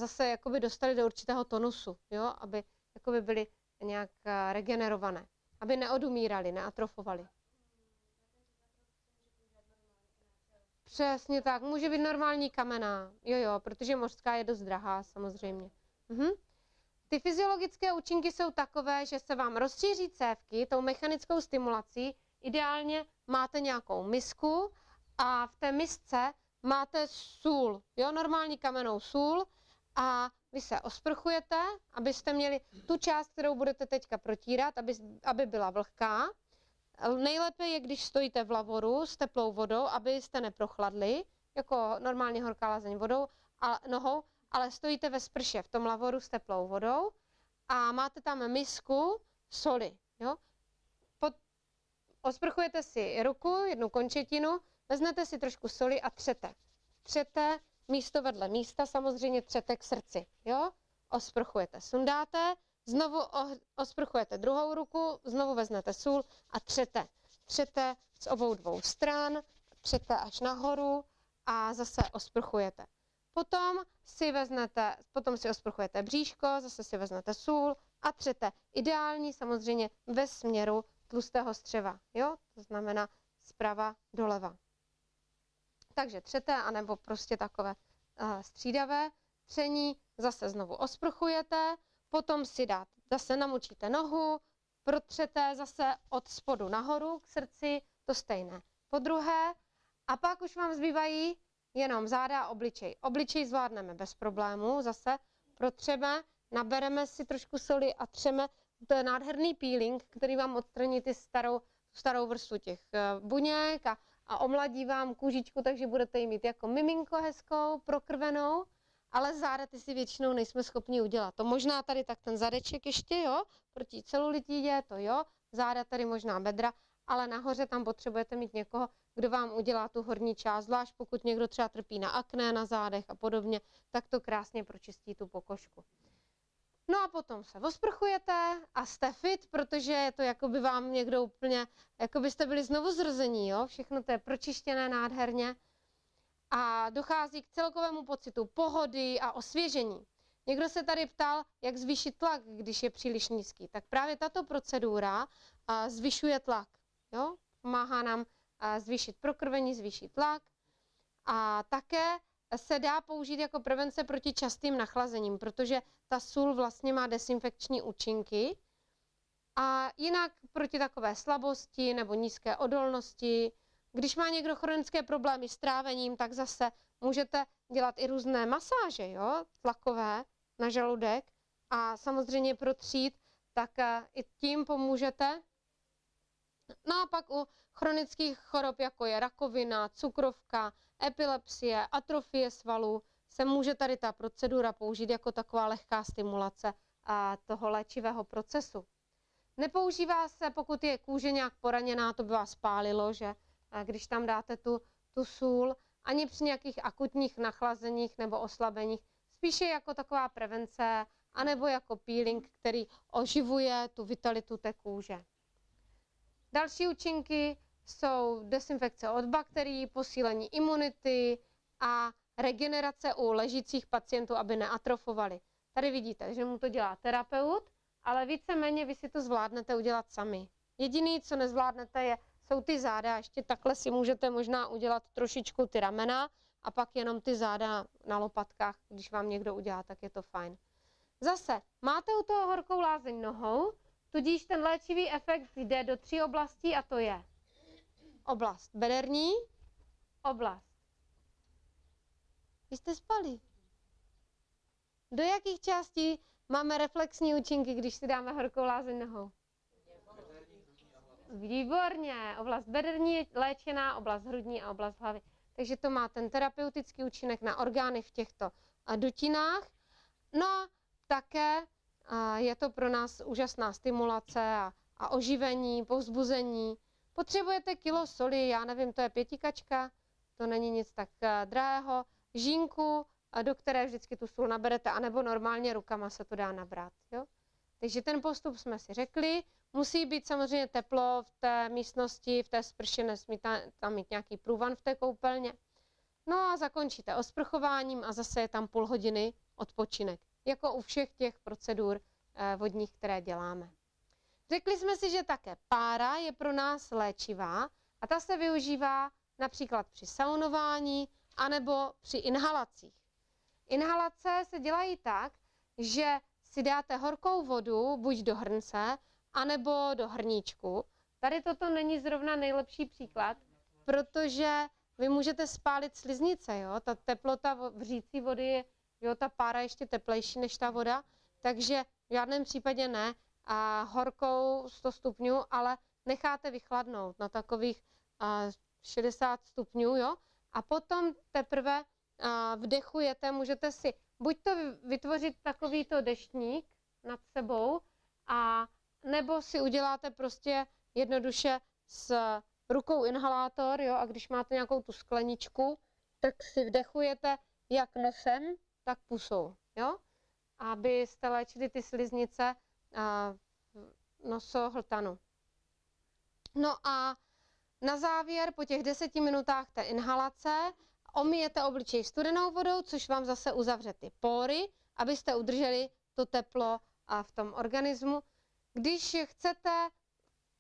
zase jakoby dostaly do určitého tonusu, jo? aby jakoby byly nějak regenerované aby neodumírali, neatrofovali. Přesně tak, může být normální kamená, jo jo, protože mořská je dost drahá samozřejmě. Mhm. Ty fyziologické účinky jsou takové, že se vám rozšíří cévky tou mechanickou stimulací. Ideálně máte nějakou misku a v té misce máte sůl, jo, normální kamennou sůl a vy se osprchujete, abyste měli tu část, kterou budete teďka protírat, aby, aby byla vlhká. Nejlépe je, když stojíte v lavoru s teplou vodou, abyste neprochladli, jako normálně horká lázeň vodou a nohou, ale stojíte ve sprše v tom lavoru s teplou vodou a máte tam misku soli. Jo? Osprchujete si ruku, jednu končetinu, vezmete si trošku soli a třete. Třete místo vedle místa, samozřejmě třete k srdci, jo? Osprchujete, sundáte, znovu osprchujete druhou ruku, znovu vezmete sůl a třete. Třete z obou dvou stran, třete až nahoru a zase osprchujete. Potom si vezmete, potom si osprchujete bříško, zase si vezmete sůl a třete. Ideální samozřejmě ve směru tlustého střeva, jo? To znamená zprava doleva. Takže třeté, anebo prostě takové uh, střídavé tření, zase znovu osprchujete, potom si dát, zase namočíte nohu, protřete zase od spodu nahoru k srdci, to stejné. Po druhé, a pak už vám zbývají jenom záda a obličej. Obličej zvládneme bez problému, zase protřeme, nabereme si trošku soli a třeme. To je nádherný peeling, který vám odstraní ty starou, starou vrstvu těch eh, buněk a, a omladí vám kůžičku, takže budete ji mít jako miminko hezkou, prokrvenou, ale záda ty si většinou nejsme schopni udělat. To možná tady tak ten zadeček ještě, jo, proti celulitidě, to jo, záda tady možná bedra, ale nahoře tam potřebujete mít někoho, kdo vám udělá tu horní část, zvlášť pokud někdo třeba trpí na akné na zádech a podobně, tak to krásně pročistí tu pokožku. No a potom se osprchujete a jste fit, protože je to jako by vám někdo úplně, jako byste byli znovu zrození, jo? všechno to je pročištěné nádherně a dochází k celkovému pocitu pohody a osvěžení. Někdo se tady ptal, jak zvýšit tlak, když je příliš nízký. Tak právě tato procedura zvyšuje tlak. Jo? Pomáhá nám zvýšit prokrvení, zvýšit tlak. A také se dá použít jako prevence proti častým nachlazením, protože ta sůl vlastně má desinfekční účinky. A jinak proti takové slabosti nebo nízké odolnosti, když má někdo chronické problémy s trávením, tak zase můžete dělat i různé masáže, jo, tlakové na žaludek a samozřejmě protřít, tak eh, i tím pomůžete. No a pak u chronických chorob, jako je rakovina, cukrovka, epilepsie, atrofie svalů, se může tady ta procedura použít jako taková lehká stimulace toho léčivého procesu. Nepoužívá se, pokud je kůže nějak poraněná, to by vás spálilo, že když tam dáte tu, tu sůl, ani při nějakých akutních nachlazeních nebo oslabeních, spíše jako taková prevence, anebo jako peeling, který oživuje tu vitalitu té kůže. Další účinky jsou desinfekce od bakterií, posílení imunity a regenerace u ležících pacientů, aby neatrofovali. Tady vidíte, že mu to dělá terapeut, ale víceméně vy si to zvládnete udělat sami. Jediný, co nezvládnete, je, jsou ty záda. Ještě takhle si můžete možná udělat trošičku ty ramena a pak jenom ty záda na lopatkách. Když vám někdo udělá, tak je to fajn. Zase, máte u toho horkou lázeň nohou, tudíž ten léčivý efekt jde do tří oblastí a to je oblast bederní, oblast. Vy jste spali. Do jakých částí máme reflexní účinky, když si dáme horkou lázeň nohou? Výborně. Oblast bederní je léčená, oblast hrudní a oblast hlavy. Takže to má ten terapeutický účinek na orgány v těchto dutinách. No a také je to pro nás úžasná stimulace a, a oživení, povzbuzení. Potřebujete kilo soli, já nevím, to je pětikačka, to není nic tak drahého, žínku, do které vždycky tu sůl naberete, anebo normálně rukama se to dá nabrat. Jo? Takže ten postup jsme si řekli, musí být samozřejmě teplo v té místnosti, v té sprše, nesmí tam mít nějaký průvan v té koupelně. No a zakončíte osprchováním a zase je tam půl hodiny odpočinek, jako u všech těch procedur eh, vodních, které děláme. Řekli jsme si, že také pára je pro nás léčivá a ta se využívá například při saunování anebo při inhalacích. Inhalace se dělají tak, že si dáte horkou vodu buď do hrnce, anebo do hrníčku. Tady toto není zrovna nejlepší příklad, protože vy můžete spálit sliznice, jo? ta teplota vřící vody je, jo, ta pára ještě teplejší než ta voda, takže v žádném případě ne a horkou 100 stupňů, ale necháte vychladnout na takových a, 60 stupňů, jo, a potom teprve vdechujete, můžete si buď to vytvořit takovýto deštník nad sebou, a nebo si uděláte prostě jednoduše s rukou inhalátor, jo, a když máte nějakou tu skleničku, tak si vdechujete jak nosem, tak pusou, jo, abyste léčili ty sliznice a nosohltanu. No a na závěr po těch deseti minutách té inhalace omijete obličej studenou vodou, což vám zase uzavře ty pory, abyste udrželi to teplo v tom organismu. Když chcete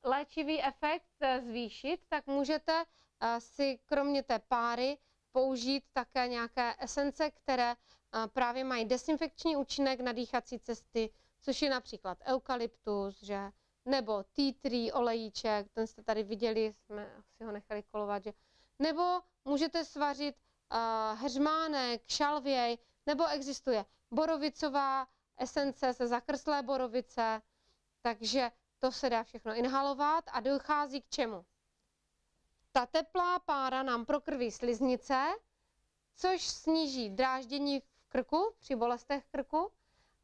léčivý efekt eh, zvýšit, tak můžete eh, si kromě té páry použít také nějaké esence, které eh, právě mají desinfekční účinek na dýchací cesty, což je například eukalyptus, že? Nebo tea tree olejíček, ten jste tady viděli, jsme si ho nechali kolovat, že? nebo můžete svařit uh, heřmánek, šalvěj, nebo existuje borovicová esence se zakrslé borovice, takže to se dá všechno inhalovat a dochází k čemu? Ta teplá pára nám prokrví sliznice, což sníží dráždění v krku, při bolestech krku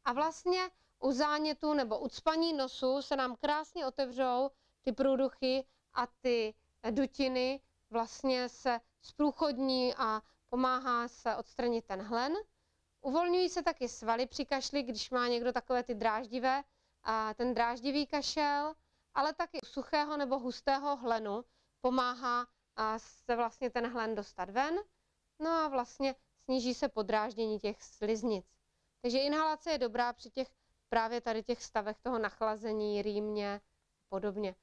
a vlastně u zánětu nebo ucpaní nosu se nám krásně otevřou ty průduchy a ty dutiny vlastně se zprůchodní a pomáhá se odstranit ten hlen. Uvolňují se taky svaly při kašli, když má někdo takové ty dráždivé, a ten dráždivý kašel, ale taky u suchého nebo hustého hlenu pomáhá se vlastně ten hlen dostat ven. No a vlastně sníží se podráždění těch sliznic. Takže inhalace je dobrá při těch právě tady těch stavech toho nachlazení, rýmě a podobně.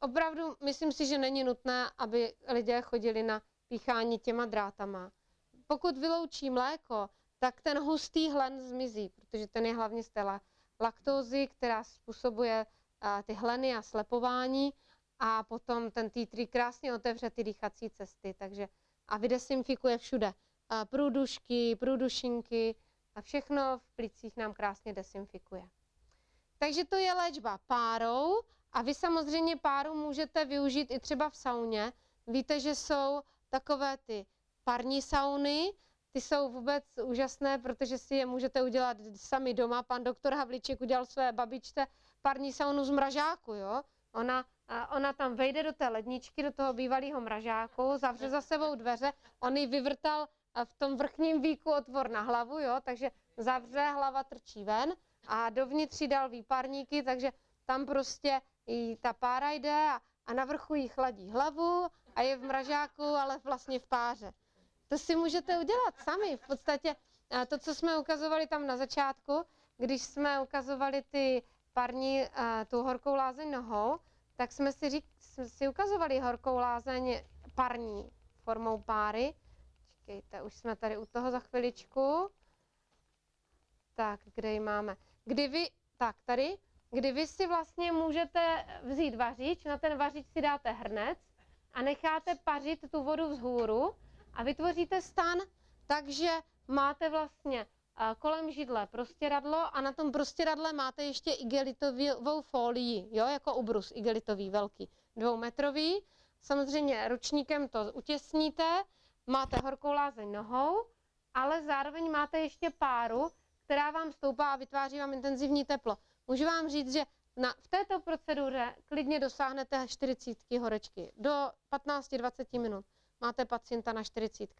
Opravdu myslím si, že není nutné, aby lidé chodili na píchání těma drátama. Pokud vyloučí mléko, tak ten hustý hlen zmizí, protože ten je hlavně z té laktózy, která způsobuje ty hleny a slepování a potom ten T3 krásně otevře ty dýchací cesty takže, a vydesinfikuje všude. Průdušky, průdušinky a všechno v plicích nám krásně desinfikuje. Takže to je léčba párou a vy samozřejmě páru můžete využít i třeba v sauně. Víte, že jsou takové ty parní sauny, ty jsou vůbec úžasné, protože si je můžete udělat sami doma. Pan doktor Havlíček udělal své babičce parní saunu z mražáku, jo. Ona, ona tam vejde do té ledničky, do toho bývalého mražáku, zavře za sebou dveře, on ji vyvrtal v tom vrchním výku otvor na hlavu, jo, takže zavře, hlava trčí ven a dovnitř dal výparníky, takže tam prostě i ta pára jde a, a na vrchu jí chladí hlavu a je v mražáku, ale vlastně v páře. To si můžete udělat sami. V podstatě to, co jsme ukazovali tam na začátku, když jsme ukazovali ty parní, tu horkou lázeň nohou, tak jsme si, řík, jsme si ukazovali horkou lázeň parní formou páry. Čekejte, už jsme tady u toho za chviličku. Tak, kde ji máme? Kdy vy, tak tady, kdy vy si vlastně můžete vzít vařič, na ten vařič si dáte hrnec a necháte pařit tu vodu vzhůru a vytvoříte stan, takže máte vlastně kolem židle prostěradlo a na tom prostěradle máte ještě igelitovou folii, jo, jako ubrus igelitový velký, dvoumetrový. Samozřejmě ručníkem to utěsníte, máte horkou lázeň nohou, ale zároveň máte ještě páru, která vám stoupá a vytváří vám intenzivní teplo. Můžu vám říct, že na, v této proceduře klidně dosáhnete 40 horečky. Do 15-20 minut máte pacienta na 40.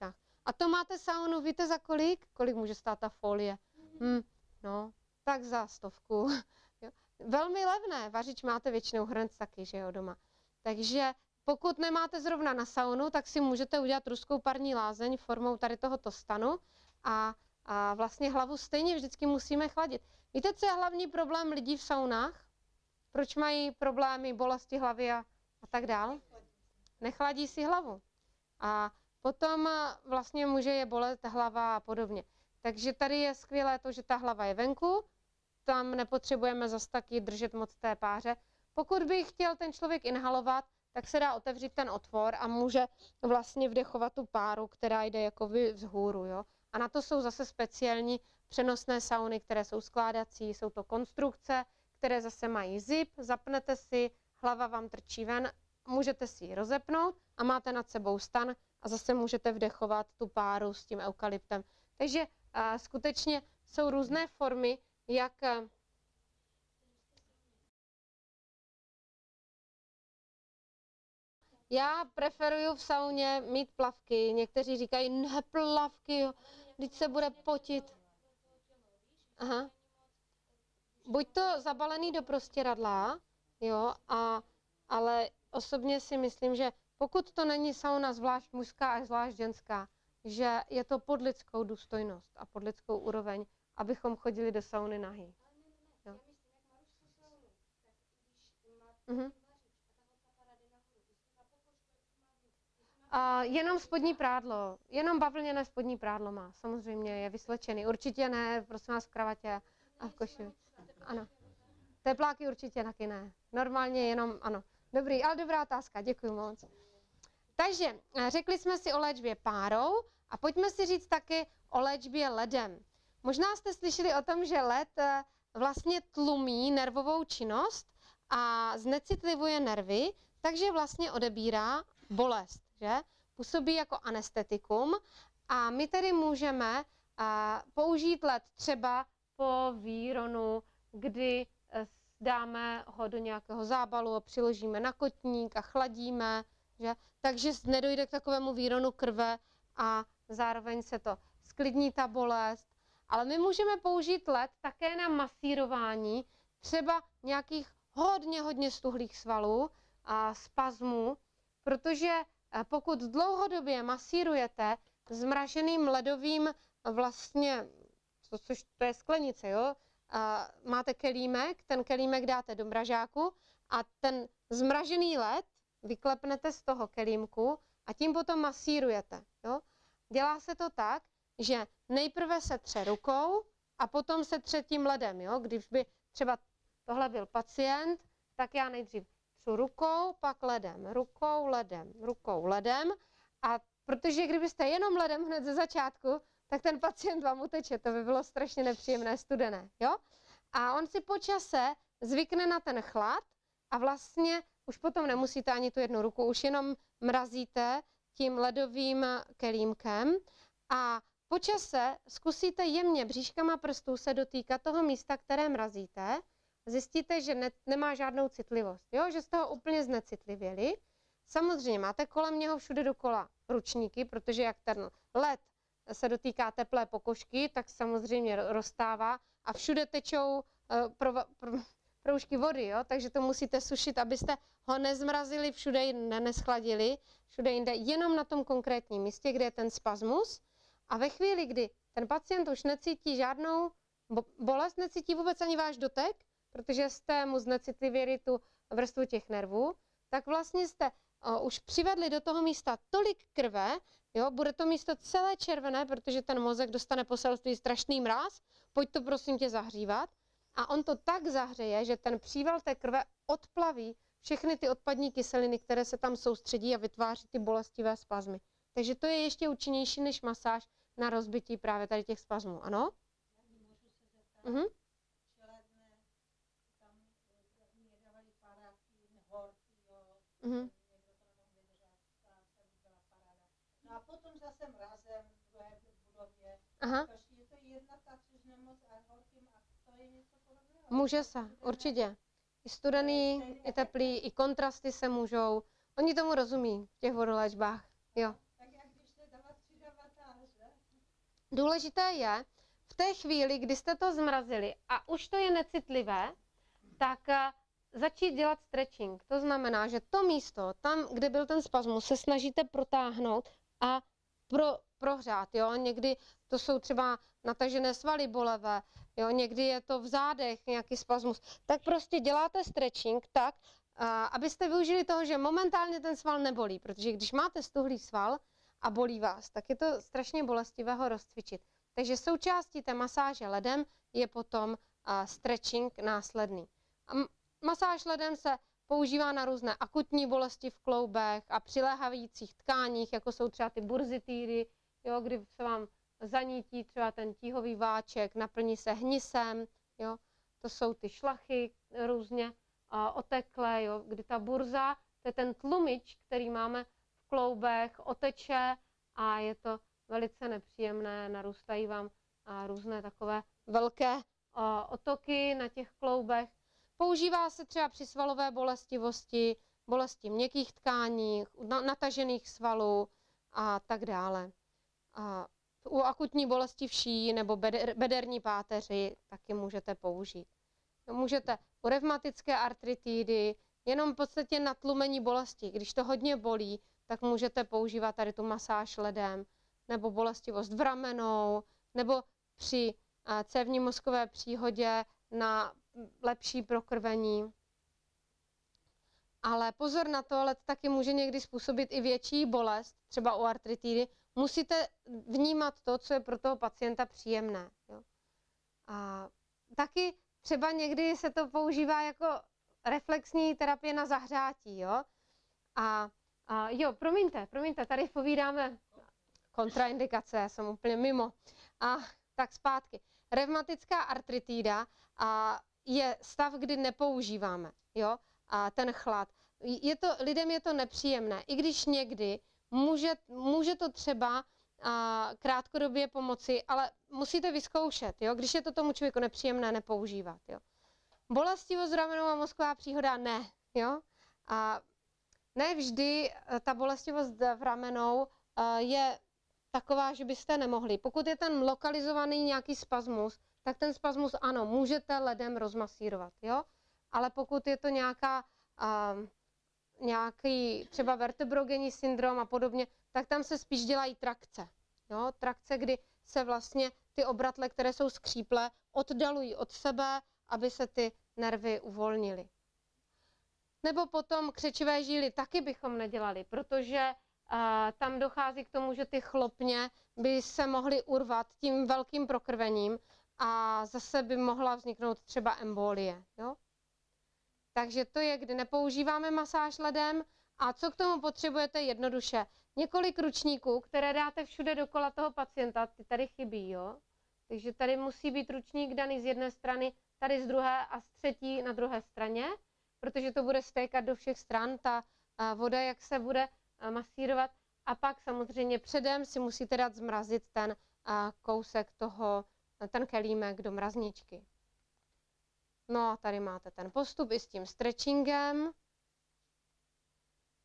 A to máte saunu, víte za kolik? Kolik může stát ta folie? Hmm, no, tak za stovku. Velmi levné, vařič máte většinou hrnc taky, že jo, doma. Takže pokud nemáte zrovna na saunu, tak si můžete udělat ruskou parní lázeň formou tady tohoto stanu a a vlastně hlavu stejně vždycky musíme chladit. Víte, co je hlavní problém lidí v saunách? Proč mají problémy, bolesti hlavy a, a tak dál? Nechladí si hlavu. A potom vlastně může je bolet hlava a podobně. Takže tady je skvělé to, že ta hlava je venku, tam nepotřebujeme zas taky držet moc té páře. Pokud by chtěl ten člověk inhalovat, tak se dá otevřít ten otvor a může vlastně vdechovat tu páru, která jde jako vzhůru. Jo? A na to jsou zase speciální přenosné sauny, které jsou skládací, jsou to konstrukce, které zase mají zip, zapnete si, hlava vám trčí ven, můžete si ji rozepnout a máte nad sebou stan a zase můžete vdechovat tu páru s tím eukalyptem. Takže a, skutečně jsou různé formy, jak Já preferuju v sauně mít plavky. Někteří říkají, ne plavky, jo, když se bude potit. Aha. Buď to zabalený do prostěradla, jo, a, ale osobně si myslím, že pokud to není sauna zvlášť mužská a zvlášť ženská, že je to pod lidskou důstojnost a pod lidskou úroveň, abychom chodili do sauny nahý. Jo. Mhm. A jenom spodní prádlo, jenom bavlněné spodní prádlo má, samozřejmě je vyslečený. Určitě ne, prosím vás, v kravatě a v koši. Ano. Tepláky určitě taky ne. Normálně jenom, ano. Dobrý, ale dobrá otázka, děkuji moc. Takže eh, řekli jsme si o léčbě párou a pojďme si říct taky o léčbě ledem. Možná jste slyšeli o tom, že led eh, vlastně tlumí nervovou činnost a znecitlivuje nervy, takže vlastně odebírá bolest, že? Působí jako anestetikum a my tedy můžeme použít led třeba po výronu, kdy e, dáme ho do nějakého zábalu a přiložíme na kotník a chladíme, že? takže nedojde k takovému výronu krve a zároveň se to sklidní ta bolest. Ale my můžeme použít led také na masírování třeba nějakých hodně, hodně stuhlých svalů a spazmů, protože pokud dlouhodobě masírujete zmraženým ledovým vlastně, co, což to je sklenice, jo, a máte kelímek, ten kelímek dáte do mražáku a ten zmražený led vyklepnete z toho kelímku a tím potom masírujete. Jo. Dělá se to tak, že nejprve se tře rukou a potom se tře tím ledem. Jo. Když by třeba tohle byl pacient, tak já nejdřív třu rukou, pak ledem, rukou, ledem, rukou, ledem. A protože kdybyste jenom ledem hned ze začátku, tak ten pacient vám uteče, to by bylo strašně nepříjemné, studené, jo? A on si po čase zvykne na ten chlad a vlastně už potom nemusíte ani tu jednu ruku, už jenom mrazíte tím ledovým kelímkem. A po čase zkusíte jemně bříškama prstů se dotýkat toho místa, které mrazíte, zjistíte, že ne, nemá žádnou citlivost, jo? že jste ho úplně znecitlivěli. Samozřejmě máte kolem něho všude dokola ručníky, protože jak ten led se dotýká teplé pokožky, tak samozřejmě rozstává a všude tečou pro, pro, proužky vody, jo? takže to musíte sušit, abyste ho nezmrazili, všude jinde neschladili, všude jinde, jenom na tom konkrétním místě, kde je ten spasmus. A ve chvíli, kdy ten pacient už necítí žádnou bolest, necítí vůbec ani váš dotek, protože jste mu znecitlivěli tu vrstvu těch nervů, tak vlastně jste uh, už přivedli do toho místa tolik krve, jo, bude to místo celé červené, protože ten mozek dostane poselství strašný mráz, pojď to prosím tě zahřívat. A on to tak zahřeje, že ten příval té krve odplaví všechny ty odpadní kyseliny, které se tam soustředí a vytváří ty bolestivé spazmy. Takže to je ještě účinnější než masáž na rozbití právě tady těch spazmů, ano? Mhm. Mhm. No a potom zase mrazem v druhé budově. Aha. Takže je to jedna ta nemoc a horkým a to je něco podobného. Může se, určitě. I studený, i teplý, i kontrasty se můžou. Oni tomu rozumí v těch vodoléčbách. Jo. Tak jak když že? Důležité je, v té chvíli, kdy jste to zmrazili a už to je necitlivé, tak eh, začít dělat stretching. To znamená, že to místo, tam, kde byl ten spasmus, se snažíte protáhnout a pro, prohřát. Jo? Někdy to jsou třeba natažené svaly bolevé, jo? někdy je to v zádech nějaký spasmus. Tak prostě děláte stretching tak, abyste využili toho, že momentálně ten sval nebolí, protože když máte stuhlý sval a bolí vás, tak je to strašně bolestivé ho rozcvičit. Takže součástí té masáže ledem je potom stretching následný. Masáž ledem se používá na různé akutní bolesti v kloubech a přiléhajících tkáních, jako jsou třeba ty burzitýry, jo, kdy se vám zanítí třeba ten tíhový váček, naplní se hnisem, jo, to jsou ty šlachy různě a, oteklé, jo, kdy ta burza, to je ten tlumič, který máme v kloubech, oteče a je to velice nepříjemné, narůstají vám a, různé takové velké a, otoky na těch kloubech, Používá se třeba při svalové bolestivosti, bolesti měkkých tkání, natažených svalů a tak dále. A u akutní bolesti vší nebo beder, bederní páteři taky můžete použít. Můžete u revmatické artritidy, jenom v podstatě na tlumení bolesti. Když to hodně bolí, tak můžete používat tady tu masáž ledem, nebo bolestivost v ramenou, nebo při cévní mozkové příhodě na lepší prokrvení. Ale pozor na to, led taky může někdy způsobit i větší bolest, třeba u artritidy. Musíte vnímat to, co je pro toho pacienta příjemné. Jo. A taky třeba někdy se to používá jako reflexní terapie na zahřátí, jo. A, a jo, promiňte, promiňte, tady povídáme kontraindikace, já jsem úplně mimo. A tak zpátky. Revmatická artritída a je stav, kdy nepoužíváme, jo, a ten chlad. Je to, lidem je to nepříjemné, i když někdy může, může to třeba a, krátkodobě pomoci, ale musíte vyzkoušet, jo, když je to tomu člověku nepříjemné, nepoužívat, jo. Bolestivost ramenou a mozková příhoda ne, jo. A ne vždy eh, ta bolestivost v ramenou eh, je taková, že byste nemohli. Pokud je ten lokalizovaný nějaký spasmus, tak ten spasmus ano, můžete ledem rozmasírovat, jo? Ale pokud je to nějaká, uh, nějaký třeba vertebrogenní syndrom a podobně, tak tam se spíš dělají trakce. Jo? Trakce, kdy se vlastně ty obratle, které jsou skříple, oddalují od sebe, aby se ty nervy uvolnily. Nebo potom křečivé žíly taky bychom nedělali, protože uh, tam dochází k tomu, že ty chlopně by se mohly urvat tím velkým prokrvením a zase by mohla vzniknout třeba embolie. Jo? Takže to je, kdy nepoužíváme masáž ledem. A co k tomu potřebujete jednoduše? Několik ručníků, které dáte všude dokola toho pacienta, ty tady chybí, jo? Takže tady musí být ručník daný z jedné strany, tady z druhé a z třetí na druhé straně, protože to bude stékat do všech stran, ta voda, jak se bude masírovat. A pak samozřejmě předem si musíte dát zmrazit ten kousek toho ten kelímek do mrazničky. No a tady máte ten postup i s tím stretchingem.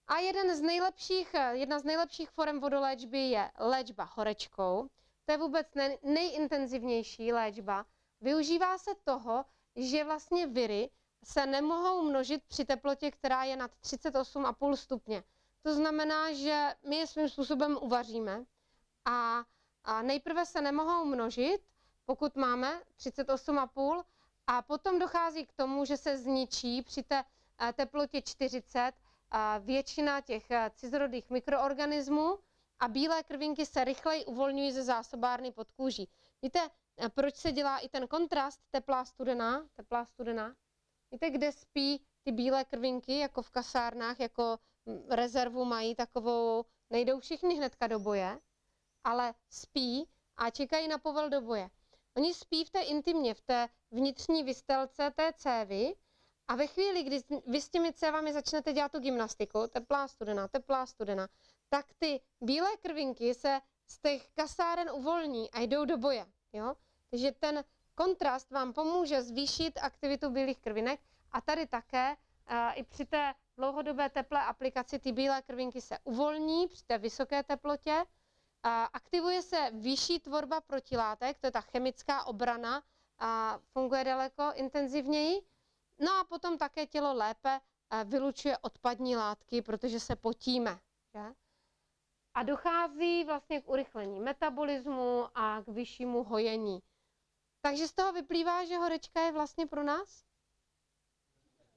A jeden z nejlepších, jedna z nejlepších forem vodoléčby je léčba horečkou. To je vůbec nejintenzivnější léčba. Využívá se toho, že vlastně viry se nemohou množit při teplotě, která je nad 38,5 stupně. To znamená, že my je svým způsobem uvaříme a, a nejprve se nemohou množit, pokud máme 38,5 a potom dochází k tomu, že se zničí při té eh, teplotě 40 eh, většina těch eh, cizorodých mikroorganismů a bílé krvinky se rychleji uvolňují ze zásobárny pod kůží. Víte, proč se dělá i ten kontrast teplá studená, teplá studená? Víte, kde spí ty bílé krvinky, jako v kasárnách, jako hm, rezervu mají takovou, nejdou všichni hnedka do boje, ale spí a čekají na povel do boje. Oni spí v té intimně, v té vnitřní vystelce té cévy a ve chvíli, kdy vy s těmi cévami začnete dělat tu gymnastiku, teplá studená, teplá studená, tak ty bílé krvinky se z těch kasáren uvolní a jdou do boje. Jo? Takže ten kontrast vám pomůže zvýšit aktivitu bílých krvinek a tady také uh, i při té dlouhodobé teplé aplikaci ty bílé krvinky se uvolní při té vysoké teplotě a aktivuje se vyšší tvorba protilátek, to je ta chemická obrana, a funguje daleko intenzivněji. No a potom také tělo lépe eh, vylučuje odpadní látky, protože se potíme. Že? A dochází vlastně k urychlení metabolismu a k vyššímu hojení. Takže z toho vyplývá, že horečka je vlastně pro nás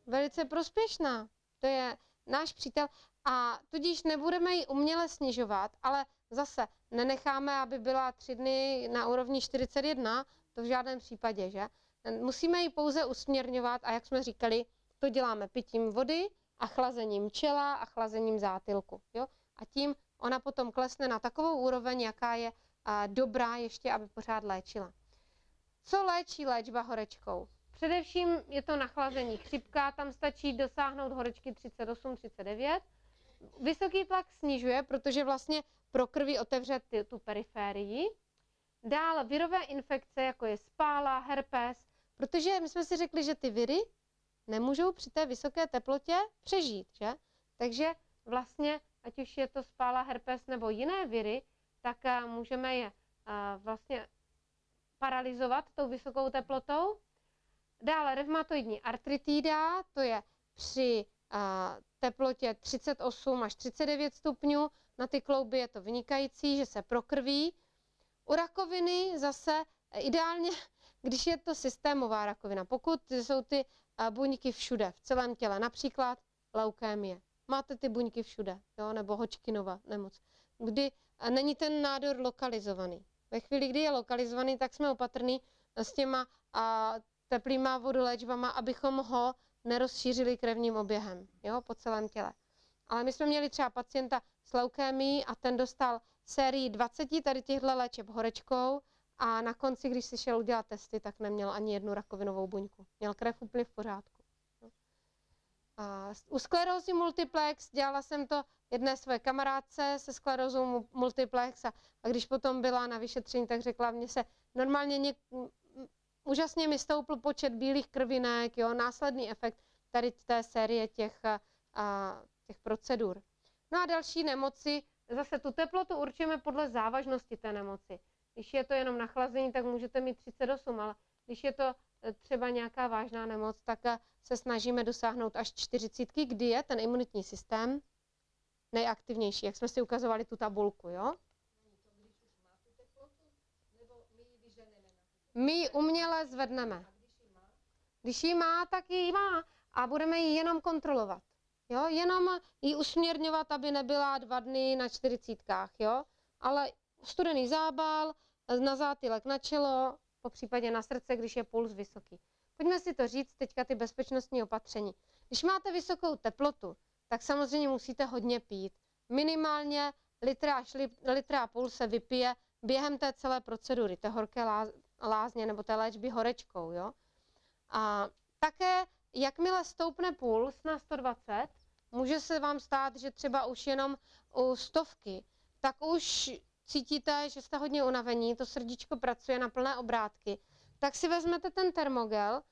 velice prospěšná. To je náš přítel a tudíž nebudeme ji uměle snižovat, ale zase nenecháme, aby byla tři dny na úrovni 41, to v žádném případě, že? Musíme ji pouze usměrňovat a jak jsme říkali, to děláme pitím vody a chlazením čela a chlazením zátylku, jo? A tím ona potom klesne na takovou úroveň, jaká je dobrá ještě, aby pořád léčila. Co léčí léčba horečkou? Především je to nachlazení chřipka, tam stačí dosáhnout horečky 38-39. Vysoký tlak snižuje, protože vlastně pro krvi otevře ty, tu periférii. Dál virové infekce, jako je spála, herpes, protože my jsme si řekli, že ty viry nemůžou při té vysoké teplotě přežít, že? Takže vlastně, ať už je to spála, herpes nebo jiné viry, tak eh, můžeme je eh, vlastně paralizovat tou vysokou teplotou. Dále revmatoidní artritída, to je při eh, teplotě 38 až 39 stupňů, na ty klouby je to vynikající, že se prokrví. U rakoviny zase ideálně, když je to systémová rakovina, pokud jsou ty buňky všude, v celém těle, například leukémie. Máte ty buňky všude, jo, nebo Hodgkinova nemoc, kdy není ten nádor lokalizovaný. Ve chvíli, kdy je lokalizovaný, tak jsme opatrní s těma a, teplýma vodoléčbama, abychom ho nerozšířili krevním oběhem jo, po celém těle. Ale my jsme měli třeba pacienta s leukémií a ten dostal sérii 20 tady těchto léčeb horečkou a na konci, když si šel udělat testy, tak neměl ani jednu rakovinovou buňku. Měl krev úplně v pořádku. jo. A u sklerózy multiplex dělala jsem to jedné své kamarádce se sklerózou mu- multiplex a, a když potom byla na vyšetření, tak řekla, mně se normálně něk, úžasně mi stoupl počet bílých krvinek, jo, následný efekt tady té série těch, a, těch procedur. No a další nemoci, zase tu teplotu určujeme podle závažnosti té nemoci. Když je to jenom nachlazení, tak můžete mít 38, ale když je to e, třeba nějaká vážná nemoc, tak e, se snažíme dosáhnout až 40, kdy je ten imunitní systém nejaktivnější, jak jsme si ukazovali tu tabulku, jo? My ji uměle zvedneme. Když ji má, tak ji má a budeme ji jenom kontrolovat. Jo? Jenom ji usměrňovat, aby nebyla dva dny na čtyřicítkách, jo? Ale studený zábal, na zátylek na čelo, po případě na srdce, když je puls vysoký. Pojďme si to říct teďka ty bezpečnostní opatření. Když máte vysokou teplotu, tak samozřejmě musíte hodně pít. Minimálně litra až li- litra a půl se vypije během té celé procedury, té horké lá- lázně nebo té léčby horečkou. Jo? A také, jakmile stoupne puls na 120, může se vám stát, že třeba už jenom u stovky, tak už cítíte, že jste hodně unavení, to srdíčko pracuje na plné obrátky, tak si vezmete ten termogel,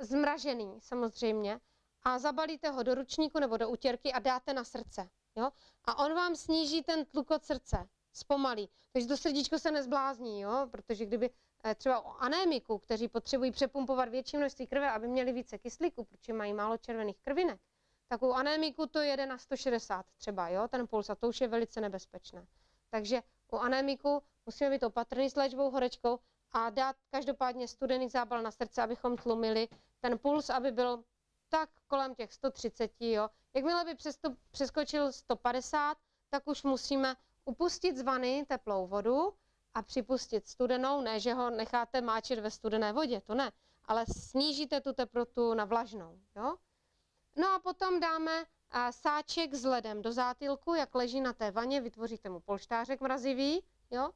zmražený samozřejmě, a zabalíte ho do ručníku nebo do utěrky a dáte na srdce. Jo? A on vám sníží ten tlukot srdce, zpomalí. Takže to srdíčko se nezblázní, jo? protože kdyby eh, třeba o anémiku, kteří potřebují přepumpovat větší množství krve, aby měli více kyslíku, protože mají málo červených krvinek, tak u anémiku to jede na 160 třeba, jo? ten puls, a to už je velice nebezpečné. Takže u anémiku musíme být opatrný s léčbou horečkou a dát každopádně studený zábal na srdce, abychom tlumili ten puls, aby byl tak kolem těch 130, jo. Jakmile by přeskočil 150, tak už musíme upustit z vany teplou vodu a připustit studenou, ne, že ho necháte máčet ve studené vodě, to ne, ale snížíte tu teplotu na vlažnou, jo. No a potom dáme a, sáček s ledem do zátylku, jak leží na té vaně, vytvoříte mu polštářek mrazivý, jo,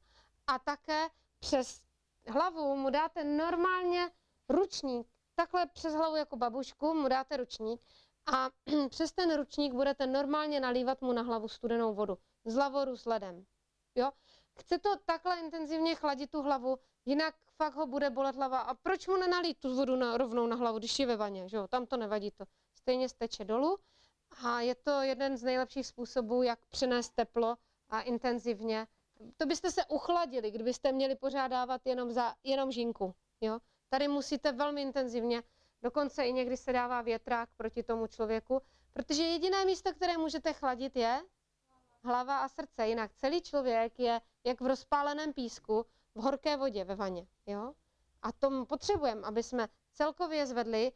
a také přes hlavu mu dáte normálně ručník, takhle přes hlavu jako babušku mu dáte ručník a přes ten ručník budete normálně nalívat mu na hlavu studenou vodu z lavoru s ledem. Jo? Chce to takhle intenzivně chladit tu hlavu, jinak fakt ho bude bolet hlava. A proč mu nenalít tu vodu na, rovnou na hlavu, když je ve vaně? Že jo? Tam to nevadí to. Stejně steče dolů a je to jeden z nejlepších způsobů, jak přenést teplo a intenzivně. To byste se uchladili, kdybyste měli pořádávat jenom, za, jenom žinku. Jo? Tady musíte velmi intenzivně, dokonce i někdy se dává větrák proti tomu člověku, protože jediné místo, které můžete chladit, je hlava a srdce. Jinak celý člověk je jak v rozpáleném písku v horké vodě ve vaně. Jo? A tom potřebujeme, aby jsme celkově zvedli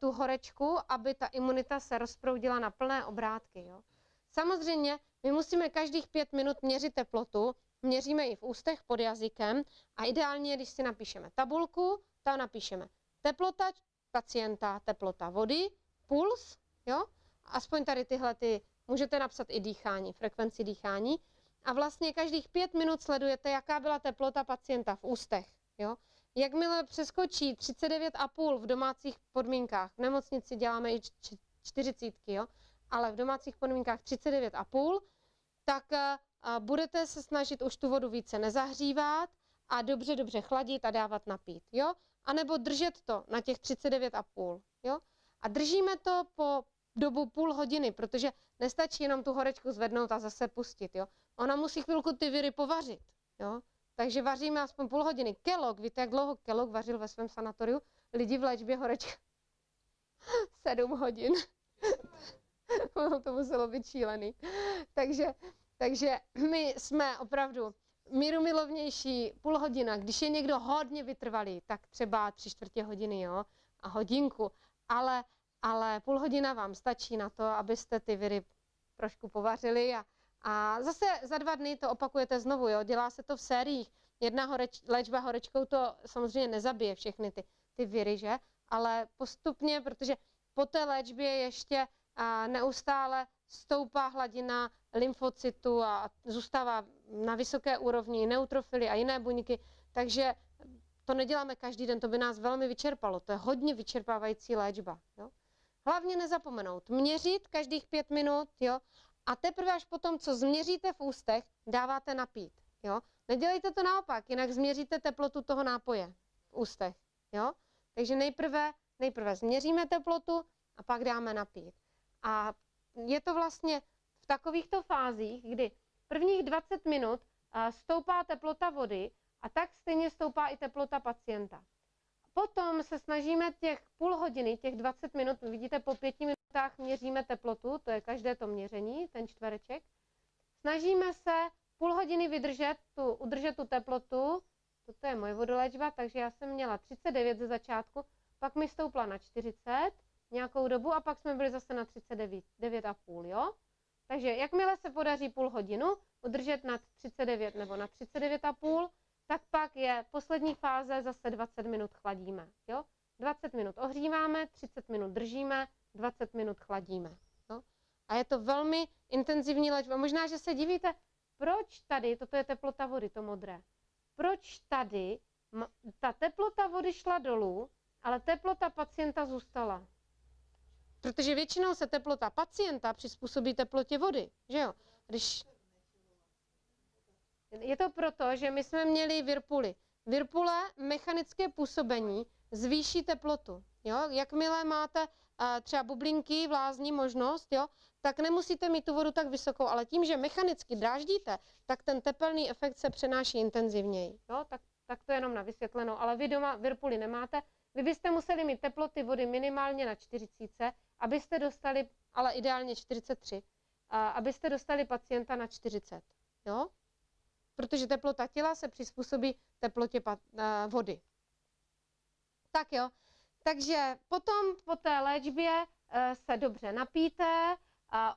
tu horečku, aby ta imunita se rozproudila na plné obrátky. Jo? Samozřejmě my musíme každých pět minut měřit teplotu, měříme i v ústech pod jazykem a ideálně, když si napíšeme tabulku, tam napíšeme teplota pacienta, teplota vody, puls, jo? Aspoň tady tyhle ty, můžete napsat i dýchání, frekvenci dýchání. A vlastně každých pět minut sledujete, jaká byla teplota pacienta v ústech, jo? Jakmile přeskočí 39,5 v domácích podmínkách, v nemocnici děláme i 40, jo? ale v domácích podmínkách 39,5, tak uh, budete se snažit už tu vodu více nezahřívat a dobře, dobře chladit a dávat napít, jo? A nebo držet to na těch 39,5, jo? A držíme to po dobu půl hodiny, protože nestačí jenom tu horečku zvednout a zase pustit, jo? Ona musí chvilku ty viry povařit, jo? Takže vaříme aspoň půl hodiny. Kellogg, víte, jak dlouho Kellogg vařil ve svém sanatoriu? Lidi v léčbě horečka. Sedm hodin. ono to muselo být šílený. Takže, takže my jsme opravdu míru milovnější půl hodina. Když je někdo hodně vytrvalý, tak třeba tři čtvrtě hodiny, jo, a hodinku. Ale, ale půl hodina vám stačí na to, abyste ty viry trošku povařili a, a zase za dva dny to opakujete znovu, jo, dělá se to v sériích. Jedna horeč, léčba horečkou to samozřejmě nezabije všechny ty, ty viry, že? ale postupně, protože po té léčbě ještě a, neustále stoupá hladina lymfocytu a zůstává na vysoké úrovni neutrofily a jiné buňky, takže to neděláme každý den, to by nás velmi vyčerpalo. To je hodně vyčerpávající léčba. Jo? Hlavně nezapomenout měřit každých pět minut, jo? A teprve až potom, co změříte v ústech, dáváte napít. Jo? Nedělejte to naopak, jinak změříte teplotu toho nápoje v ústech. Jo? Takže nejprve, nejprve změříme teplotu a pak dáme napít. A je to vlastně v takovýchto fázích, kdy prvních 20 minut stoupá teplota vody a tak stejně stoupá i teplota pacienta. Potom se snažíme těch půl hodiny, těch 20 minut, vidíte po pěti minutách měříme teplotu, to je každé to měření, ten čtvereček. Snažíme se půl hodiny vydržet, tu, udržet tu teplotu, toto je moje vodoléčba, takže já jsem měla 39 ze začátku, pak mi stoupla na 40 nějakou dobu a pak jsme byli zase na 39, 9,5, jo? Takže jakmile se podaří půl hodinu udržet na 39 nebo na 39,5, tak pak je poslední fáze, zase 20 minut chladíme. Jo? 20 minut ohříváme, 30 minut držíme, 20 minut chladíme. Jo? A je to velmi intenzivní léčba. Možná, že se divíte, proč tady, toto je teplota vody, to modré, proč tady ta teplota vody šla dolů, ale teplota pacienta zůstala. Protože většinou se teplota pacienta přizpůsobí teplotě vody, že jo? Když je to proto, že my jsme měli virpuly. Virpule, mechanické působení, zvýší teplotu. Jo? Jakmile máte uh, třeba bublinky, vlázní možnost, jo, tak nemusíte mít tu vodu tak vysokou, ale tím, že mechanicky dráždíte, tak ten tepelný efekt se přenáší intenzivněji. Jo? Tak, tak to je jenom na vysvětlenou. Ale vy doma virpuly nemáte. Vy byste museli mít teploty vody minimálně na 40, abyste dostali, ale ideálně 43, uh, abyste dostali pacienta na 40. Jo? Protože teplota těla se přizpůsobí teplotě eh, vody. Tak jo, takže potom po té léčbě eh, se dobře napíte,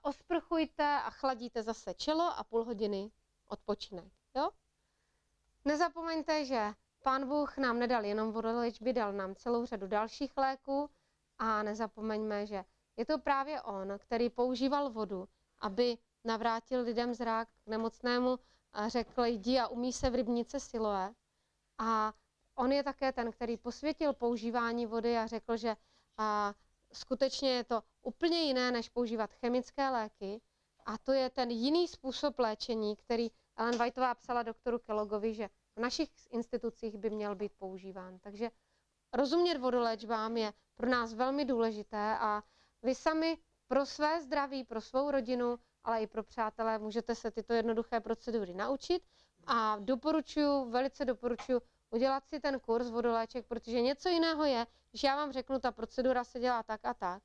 osprchujte a chladíte zase čelo a půl hodiny odpočinek. Jo? Nezapomeňte, že Pán Bůh nám nedal jenom vodolečby, dal nám celou řadu dalších léků a nezapomeňme, že je to právě On, který používal vodu, aby navrátil lidem zrak k nemocnému řekl, jdi a umí se v rybnice Siloé. A on je také ten, který posvětil používání vody a řekl, že a, skutečně je to úplně jiné, než používat chemické léky. A to je ten jiný způsob léčení, který Ellen Whiteová psala doktoru Kellogovi, že v našich institucích by měl být používán. Takže rozumět vodoléčbám je pro nás velmi důležité a vy sami pro své zdraví, pro svou rodinu ale i pro přátelé můžete se tyto jednoduché procedury naučit a doporučuji, velice doporučuji udělat si ten kurz vodoléček, protože něco jiného je, když já vám řeknu, ta procedura se dělá tak a tak,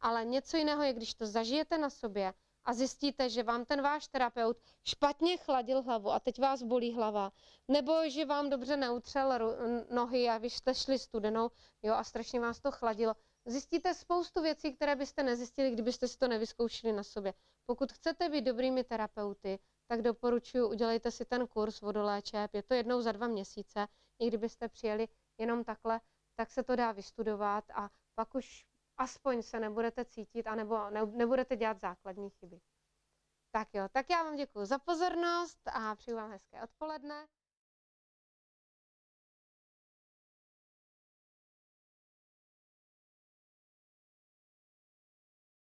ale něco jiného je, když to zažijete na sobě a zjistíte, že vám ten váš terapeut špatně chladil hlavu a teď vás bolí hlava, nebo že vám dobře neutřel nohy a vy jste šli studenou jo, a strašně vás to chladilo. Zjistíte spoustu věcí, které byste nezjistili, kdybyste si to nevyzkoušeli na sobě. Pokud chcete být dobrými terapeuty, tak doporučuji, udělejte si ten kurz vodoléčeb. Je to jednou za dva měsíce. I kdybyste přijeli jenom takhle, tak se to dá vystudovat a pak už aspoň se nebudete cítit a nebo nebudete dělat základní chyby. Tak jo, tak já vám děkuji za pozornost a přeju vám hezké odpoledne.